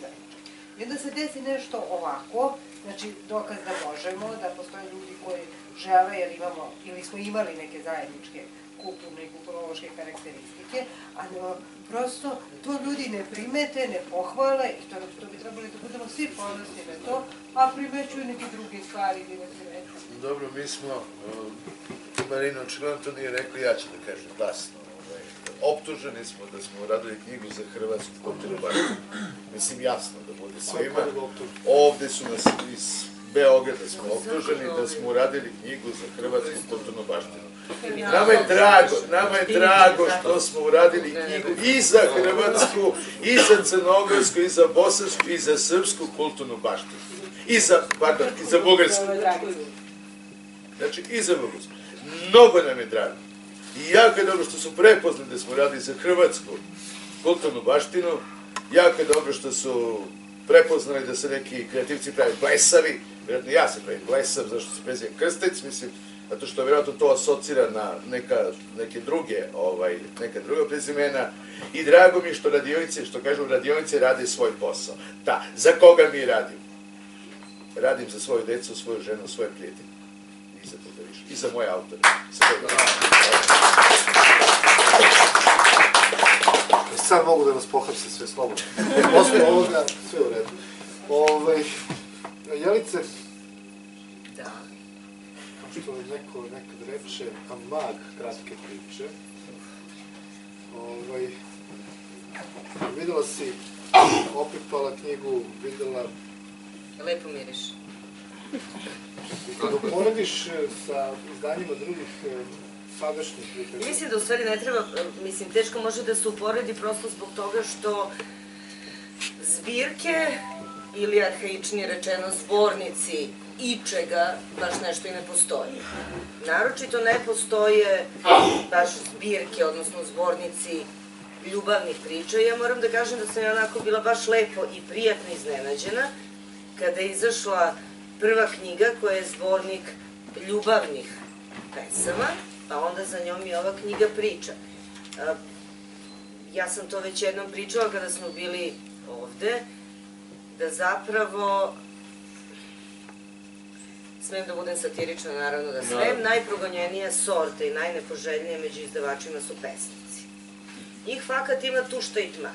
I onda se desi nešto ovako, znači dokaz da možemo, da postoje ljudi koji žele, jer imamo, ili smo imali neke zajedničke kulturne i kulturološke karakteristike, a no, prosto to ljudi ne primete, ne pohvale i to, to bi trebali da budemo svi ponosni na to, a primećuju neke druge stvari ili ne primećuju. Dobro, mi smo, uh, Marina očigledno nije rekla, ja ću da kažem glasno. Optuženi smo da smo radili knjigu za Hrvatsku kulturnu baštinu. Mislim, jasno da bude svima. Ovde su nas iz Beograda smo optuženi da smo uradili knjigu za Hrvatsku kulturnu baštinu. Nama je drago, nama je drago što smo uradili knjigu i za Hrvatsku, i za Crnogorsku, i za Bosansku, i za Srpsku kulturnu baštinu. I za, pardon, i za Bugarsku. Znači, i za Bugarsku. Mnogo nam je drago. I jako je dobro što su prepoznali da smo radili za Hrvatsku kulturnu baštinu. Jako je dobro što su prepoznali da se neki kreativci pravi blesavi. Vjerojatno ja se pravim blesav, zašto se prezivam Krstec, mislim, zato što vjerojatno to asocira na neka, neke druge, ovaj, neka druga prezimena. I drago mi što radionice, što kažu, radionice rade svoj posao. Da, za koga mi radimo? Radim za svoju decu, svoju ženu, svoje prijatelje. I za toga više. I za moje autore. Toga. Sad mogu da nas pohapse sve slobodno. Posle ovoga, sve u redu. Ovaj, Jelice, Da. što je neko nekad reče, a mag kratke priče. Ovaj, videla si, opipala knjigu, videla, Lepo miriš. I kad uporediš e, sa izdanjima drugih e, sadašnjih literatura, mislim da u stvari ne treba, mislim, teško može da se uporedi prosto zbog toga što zbirke ili arhaičnije rečeno zbornici ičega baš nešto i ne postoji. Naročito ne postoje baš zbirke, odnosno zbornici ljubavnih priča. Ja moram da kažem da sam ja onako bila baš lepo i prijatno iznenađena kada je izašla prva knjiga koja je zbornik ljubavnih pesama, pa onda za njom i ova knjiga priča. A, Ja sam to već jednom pričala kada smo bili ovde, da zapravo smem da budem satirična, naravno da smem, Naravno. najprogonjenija sorta i najnepoželjnije među izdavačima su pesnici. Njih fakat ima tu što i tma.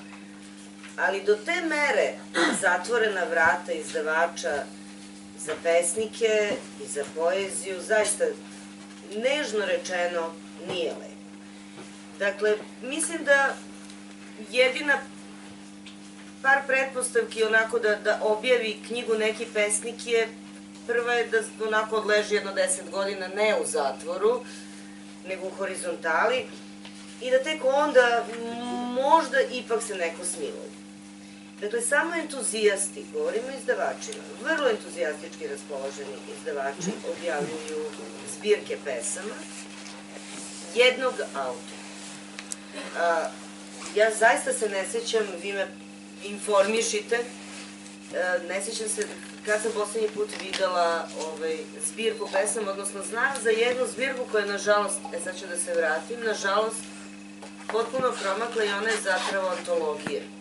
Ali do te mere zatvorena vrata izdavača za pesnike i za poeziju, zaista, nežno rečeno, nije lepo. Dakle, mislim da jedina par pretpostavki onako da, da objavi knjigu neki pesnik je prva je da onako odleži jedno deset godina ne u zatvoru, nego u horizontali i da tek onda možda ipak se neko smiluje. Dakle, samo entuzijasti, govorimo izdavačima, vrlo entuzijastički raspoloženi izdavači objavljuju zbirke pesama jednog autora. Ja zaista se ne sećam, vi me informišite, e, ne sećam se kad sam poslednji put videla ovaj, zbirku pesama, odnosno znam za jednu zbirku koja je, nažalost, e sad ću da se vratim, nažalost, potpuno promakla i ona je zapravo antologija.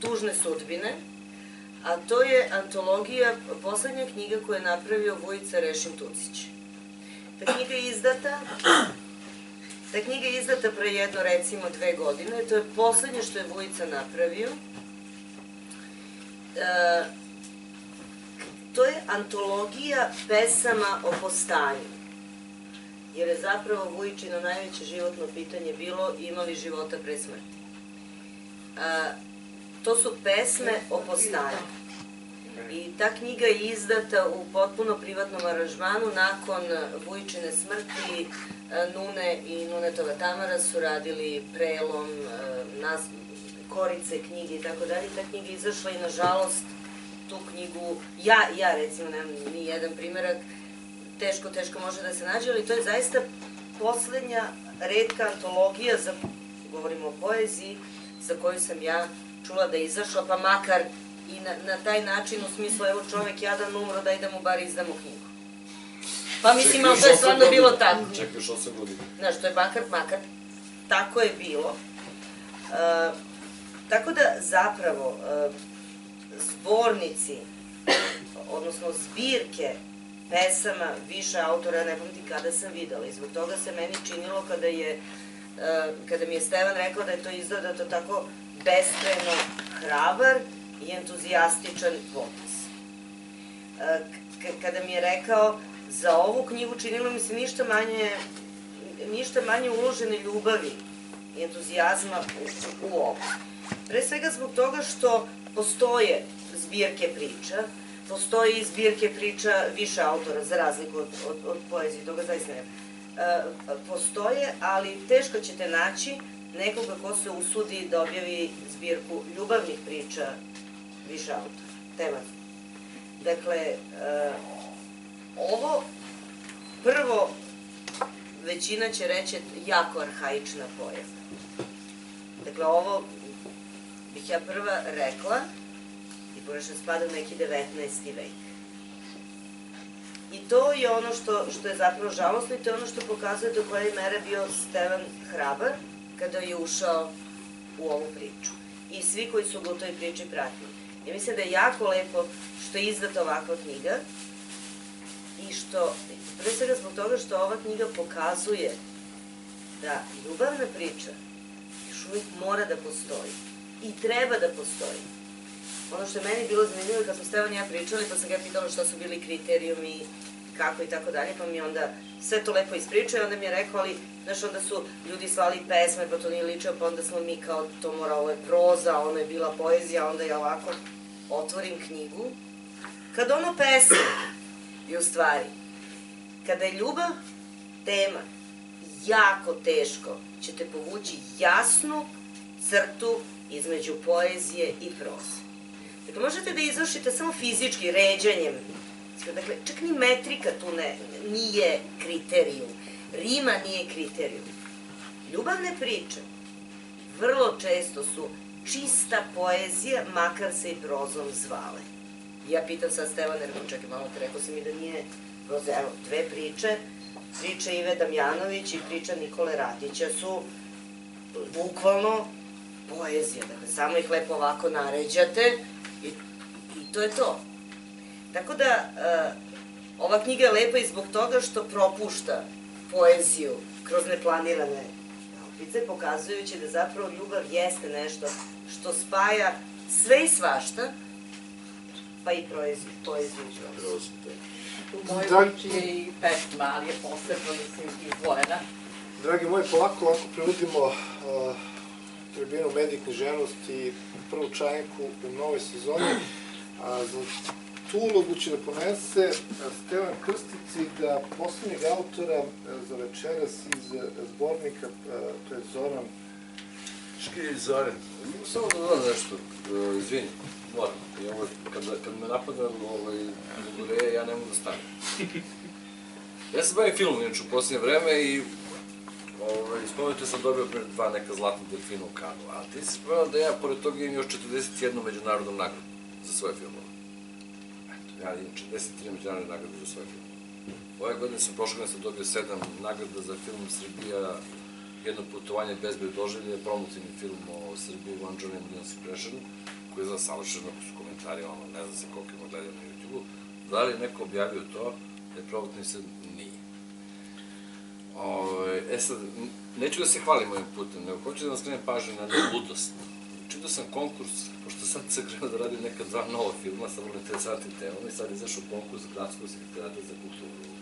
Tužne sudbine, a to je antologija, poslednja knjiga koju je napravio Vujica Rešin Tucić. Ta knjiga je izdata, ta knjiga je izdata pre jedno recimo dve godine, to je poslednje što je Vujica napravio. e, to je antologija pesama o postanju. Jer je zapravo Vujičino najveće životno pitanje bilo ima li života pre smrti. To su pesme o postanju. I ta knjiga je izdata u potpuno privatnom aranžmanu nakon Vujičine smrti. Nune i Nunetova Tamara su radili prelom, nas, korice knjige i tako dalje. Ta knjiga je izašla i nažalost tu knjigu, ja, ja recimo nemam ni jedan primerak, teško, teško može da se nađe, ali to je zaista poslednja redka antologija, za, govorimo o poeziji, za koju sam ja čula da je izašla, pa makar i na, na taj način, u smislu, evo čovek jadan umro, daj da mu bar izdamo knjigu. Pa mislim, ali to je stvarno bilo tako. Čekaj još 8 godina. Znaš, to je makar, makar, tako je bilo. E, tako da, zapravo, e, zbornici, odnosno zbirke pesama više autora, ne pamtim kada sam videla i zbog toga se meni činilo kada je kada mi je Stevan rekao da je to izgleda to tako beskrajno hrabar i entuzijastičan potez. E, k- kada mi je rekao za ovu knjigu činilo mi se ništa manje ništa manje uložene ljubavi i entuzijazma u, u. Pre svega zbog toga što postoje zbirke priča, postoje i zbirke priča više autora, za razliku od, od, od poezije, toga zaista nema. Postoje, ali teško ćete naći nekoga ko se usudi da objavi zbirku ljubavnih priča više autora, tematski. Dakle, e, ovo prvo većina će reći jako arhaična pojava. Dakle, ovo bih ja prva rekla, i pošto spada u neki 19. vek. I to je ono što, što je zapravo žalostno i to je ono što pokazuje do koje mere bio Stevan hrabar kada je ušao u ovu priču. I svi koji su u toj priči pratili. Ja mislim da je jako lepo što je izdata ovakva knjiga i što, pre svega zbog toga što ova knjiga pokazuje da ljubavna priča još uvijek mora da postoji i treba da postoji. Ono što je meni bilo zanimljivo kad smo Stevan i ja pričali, pa sam ga pitala šta su bili kriterijumi, kako i tako dalje, pa mi onda sve to lepo ispričao i onda mi je rekao, ali, znaš, onda su ljudi slali pesme, pa to nije ličio, pa onda smo mi kao, to mora, ovo je proza, ono je bila poezija, onda ja ovako otvorim knjigu. Kad ono pesme, i u stvari, kada je ljubav tema, jako teško ćete povući jasnu crtu između poezije i proze. Dakle, možete da izvršite samo fizički, ređanjem. Dakle, čak ni metrika tu ne, nije kriterijum. Rima nije kriterijum. Ljubavne priče vrlo često su čista poezija, makar se i prozom zvale. Ja pitam sad Stevana, rekao, čekaj malo, te rekao si mi da nije proza, evo, dve priče, priča Ive Damjanović i priča Nikole Radića su bukvalno poezija, dakle, samo ih lepo ovako naređate to je to. Tako da, e, ova knjiga je lepa i zbog toga što propušta poeziju kroz neplanirane opice, pokazujući da zapravo ljubav jeste nešto što spaja sve i svašta, pa i poeziju, poeziju i prozu. U mojoj Da. priči je i pesma, ali je posebno, mislim, izdvojena. Dragi moji, polako, lako prevodimo uh, tribinu medij književnost i prvu čajanku u novoj sezoni. Za tu ulogu će da ponese a, Stevan Krstici da poslednjeg autora a, za večeras iz a, zbornika, to je Zoran Škilj Zoran. Samo da dodam nešto, e, izvini, moram. I ovo, kad, kad me napadne ovaj, Lugureje, ja ne mogu da stanem. Ja se bavim filmom, inače, u posljednje vreme i ovaj, spomenuti sam dobio pre dva neka zlatna delfina u Kanu, a ti si spomenuo da ja, pored toga, imam još 41 međunarodnu nagradu za svoje filmove. Eto, ja imam 43 međunarodne nagrade za svoje filmove. Ove godine sam, prošle godine sam dobio sedam nagrada za film Srbija jedno putovanje bezbed doživlje, promotivni film o Srbiji, One Journey Millions Impression, koji je za savršeno, su komentari, ono, ne znam se koliko ima gledaju na YouTube-u. Da li je neko objavio to, da je promotivni se nije. Ove, e sad, neću da se hvalim ovim putem, nego hoću da vam skrenem pažnju na jednu ludost. Čitao sam konkurs, sad se krenuo da radim neka dva nova filma sa vrlo interesantnim temama i sad izašao konkurs Gradskog sekretarata za kulturu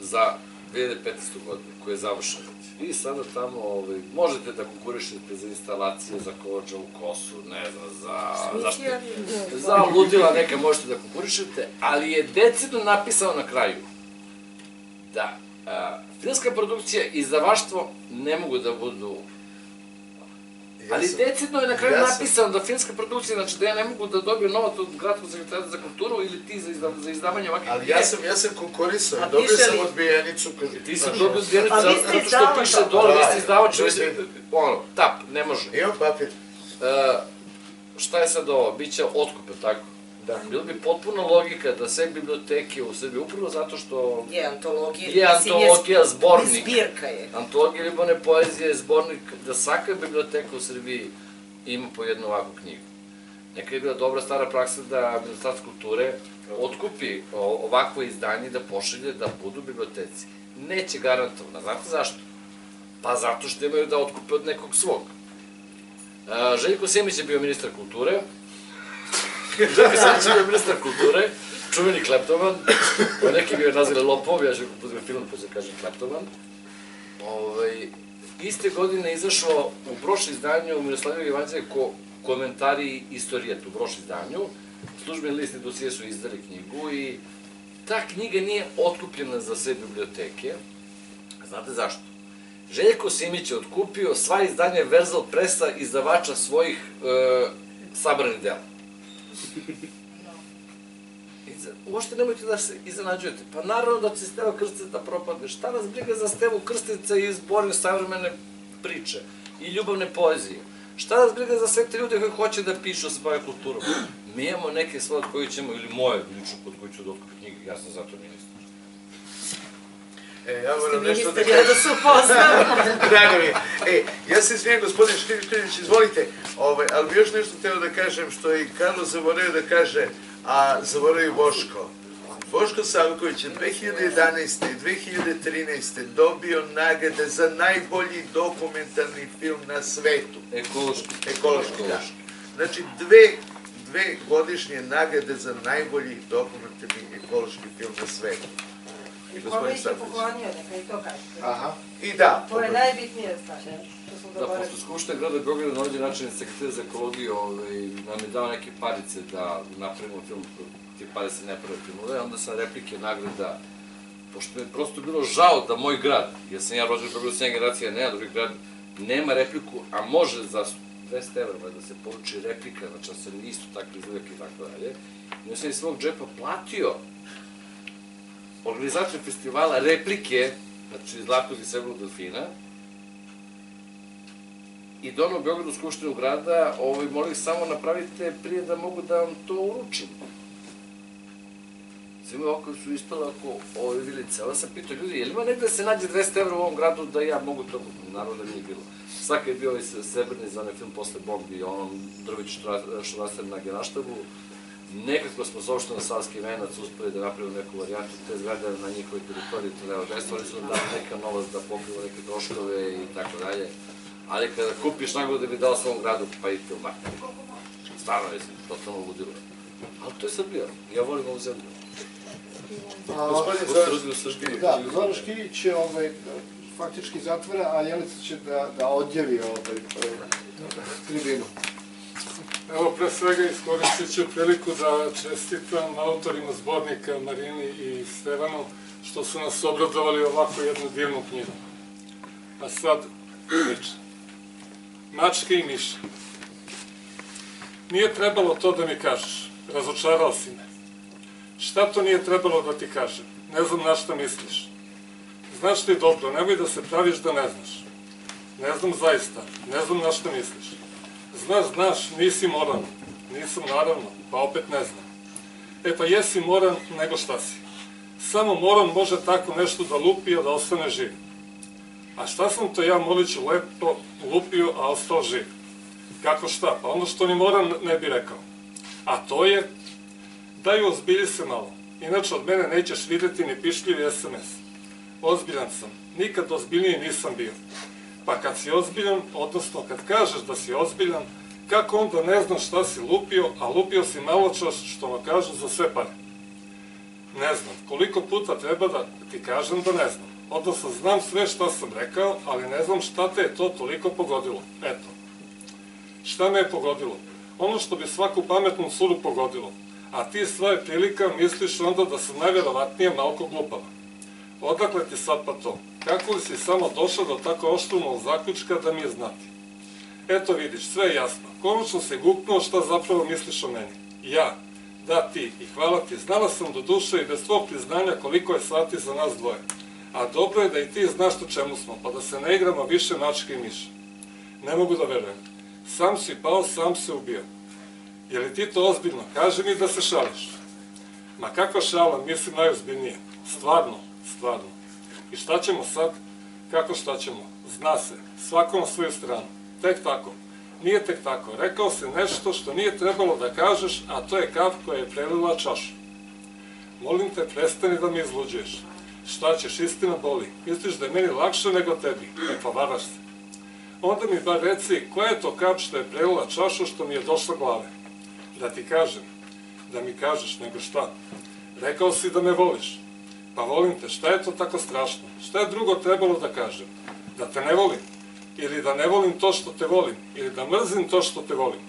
za 2015. godinu, koji je završen. I sada tamo ovaj, možete da konkurišete za instalacije, za kođa u kosu, ne znam, za... za, za ludila neka možete da konkurišete, ali je decidno napisano na kraju da a, filmska produkcija i izdavaštvo ne mogu da budu Ali sam- decidno je na kraju ja sam- napisano da filmska produkcija, znači da ja ne mogu da dobijem novac od gradskog sekretara za kulturu ili ti za, izda, za izdavanje ovakvih Ali ja sam, ja sam konkurisao, dobio sam li- odbijenicu. Kaže, Ti si znaš, dobio ste zato što piše dole, vi Da, ste izdavač, vi da, ste, da. ono, tap, ne može. Imam papir. E, šta je sad ovo? Biće otkup, je tako? Da. Bilo bi potpuno logika da sve biblioteke u Srbiji, upravo zato što Je antologija. je antologija, zbornik, Zbirka je. antologija ljubavne poezije je zbornik da svaka biblioteka u Srbiji ima po jednu ovakvu knjigu. Neka je bila dobra stara praksa da Ministarstvo kulture otkupi ovakvo izdanje da pošalje da budu biblioteci. Neće garantovano. Znate zašto? Pa zato što imaju da otkupe od nekog svog. A, Željko Simić je bio ministar kulture. Simić je bio ministar kulture, čuveni kleptoman. Pa neki bi ga nazvali lopov, ja ću putim film pa ću da kažem kleptoman. Ovaj, iste godine izašao u broš izdanju u Miroslaviju Ivanđelje ko, komentari istorijet u broš izdanju. Službeni list dosije su izdali knjigu i ta knjiga nije otkupljena za sve biblioteke. Znate zašto? Željko Simić je otkupio sva izdanja Verzal Presa izdavača svojih e, sabranih dela. I Uopšte nemojte da se iznenađujete. Pa naravno da će Stevo Krstica da propadne. Šta nas briga za Stevu Krstica i zbornik savremene priče i ljubavne poezije? Šta nas briga za sve te ljude koji hoće da pišu o bave kulturom? Mi imamo neke svoje od kojih ćemo, ili moje lično kod koji ću da otkupi knjige, ja sam zato ministar. E, ja moram nešto da da kažem. se upoznam. [LAUGHS] Drago mi je. E, ja se izvijem, gospodin Škrilić, izvolite, ovaj, ali bi još nešto hteo da kažem, što je i Karlo zaboravio da kaže, a zaboravio Boško. Boško Savković je 2011. i 2013. dobio nagrade za najbolji dokumentarni film na svetu. Ekološki. Ekološki, da. Znači, dve, dve godišnje nagrade za najbolji dokumentarni ekološki film na svetu. I Gospodin kome ih je Savković. poklonio, neka i to kažete. Aha. I da, To je najbitnija stvar, Da, pošto Skupština grada Beograda na ovdje način sekretar za ekologiju ovaj, nam je dao neke parice da napravimo film, te pare se ne prave primule, onda sam replike nagrada, pošto mi je prosto bilo žao da moj grad, jer sam ja rođen u Beogradu 7 generacija, nema drugi grad, nema repliku, a može za 200 evra da se poruči replika, znači se isto takvi izgledek i tako dalje. I ja sam iz svog džepa platio organizator festivala replike, znači Zlatnog i Srebrnog delfina, i donao Beogradu Skupštinu grada, ovaj, molim samo napravite prije da mogu da vam to uručim. Svi mi oko su ispala oko ove vilice. Onda sam pitao ljudi, je li ima negde da se nađe 200 evra u ovom gradu da ja mogu to? Naravno da nije bilo. Svaka je bio ovaj srebrni za onaj film posle Bombi, onom Drvić Štraster na Genaštabu. Nekako smo sa opštinom Savski venac uspeli da napravimo neku varijantu te zgrade na njihovoj teritoriji, to nema desno, oni su nam dali neka novac da pokriju neke troškove i tako dalje. Ali kada kupiš nagradu da bi dao svom gradu, pa i film Stvarno je totalno ludilo. Ali to je Srbija. Ja volim ovu zemlju. Gospodin Zoran? Da, Zoran Škirić će ovaj, faktički zatvara, a Jelica će da, da odjavi ovaj, tribinu. Pre svega iskoristit ću priliku da čestitam autorima zbornika Marini i Stevanu što su nas obradovali ovako jednu divnu knjigu. A sad, priča. Mačke i miša. Nije trebalo to da mi kažeš. Razočarao si me. Šta to nije trebalo da ti kažem? Ne znam na šta misliš. Znaš ti dobro, nemoj da se praviš da ne znaš. Ne znam zaista, ne znam na šta misliš. Znaš, znaš, nisi moran. Nisam naravno, pa opet ne znam. E pa jesi moran, nego šta si. Samo moran može tako nešto da lupi, a da ostane živ. A šta sam to ja, Moliću, lepo lupio, a ostao živ? Kako šta? Pa ono što ni moran ne bi rekao. A to je, daj ozbilji se malo. Inače od mene nećeš videti ni pišljivi SMS. Ozbiljan sam. Nikad ozbiljniji nisam bio. Pa kad si ozbiljan, odnosno kad kažeš da si ozbiljan, kako onda ne znaš šta si lupio, a lupio si malo čas, što vam kažu, za sve pare? Ne znam, koliko puta treba da ti kažem da ne znam. Odnosno, znam sve šta sam rekao, ali ne znam šta te je to toliko pogodilo. Eto. Šta me je pogodilo? Ono što bi svaku pametnu curu pogodilo. A ti sva je prilika misliš onda da sam najverovatnije malko glupava. Odakle ti sad pa to? Kako li si samo došao do tako oštrunog zaključka da mi je znati? Eto vidiš, sve je jasno. Konačno se guknuo šta zapravo misliš o meni. Ja, da ti, i hvala ti, znala sam do duše i bez tvog priznanja koliko je sati za nas dvoje. A dobro je da i ti znaš o čemu smo, pa da se ne igramo više mačke i miša. Ne mogu da verujem. Sam si pao, sam se ubio. Je li ti to ozbiljno? Kaži mi da se šališ. Ma kakva šala, mislim najozbiljnije. Stvarno, stvarno. I šta ćemo sad? Kako šta ćemo? Zna se, svako na svoju stranu. Tek tako. Nije tek tako. Rekao si nešto što nije trebalo da kažeš, a to je kav koja je prelila čašu. Molim te, prestani da me izluđuješ. Šta ćeš, istina boli. Misliš da je meni lakše nego tebi. E pa varaš se. Onda mi bar reci, koja je to kap što je prelila čašu što mi je došla glave? Da ti kažem. Da mi kažeš, nego šta? Rekao si da me voliš. Pa volim te, šta je to tako strašno? Šta je drugo trebalo da kažem? Da te ne volim? Ili da ne volim to što te volim? Ili da mrzim to što te volim?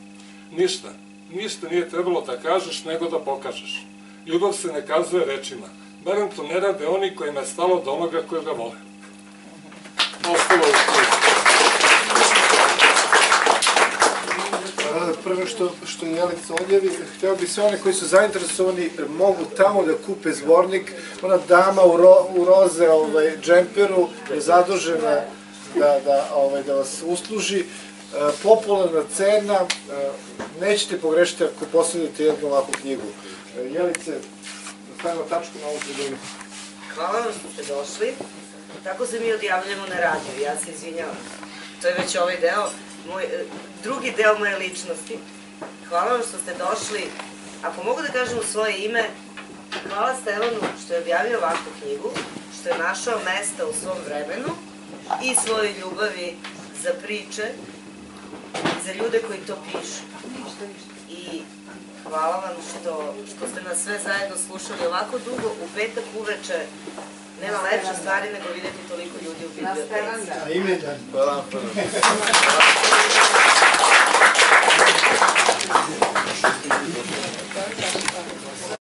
Ništa. Ništa nije trebalo da kažeš, nego da pokažeš. Ljubav se ne kazuje rečima. Barem to ne rade oni kojima je stalo do onoga koji ga vole. Ostalo u A, Prvo što, što je Jelica odjavi, hteo bi sve one koji su zainteresovani mogu tamo da kupe zbornik. Ona dama u, ro, u roze ovaj, džemperu je zadužena da, da, ovaj, da vas usluži. E, popularna cena, e, nećete pogrešiti ako posjedujete jednu ovakvu knjigu. E, Jelice, stavimo tačku na ovu tribunu. Hvala vam što ste došli. Tako se mi odjavljamo na radiju, ja se izvinjavam. To je već ovaj deo, moj, drugi deo moje ličnosti. Hvala vam što ste došli. Ako mogu da kažem u svoje ime, hvala Stevanu što je objavio ovakvu knjigu, što je našao mesta u svom vremenu i svoje ljubavi za priče, za ljude koji to pišu. I hvala vam što, što ste nas sve zajedno slušali ovako dugo, u petak uveče nema lepše stvari nego videti toliko ljudi u biblioteci. Na imendan. Hvala vam.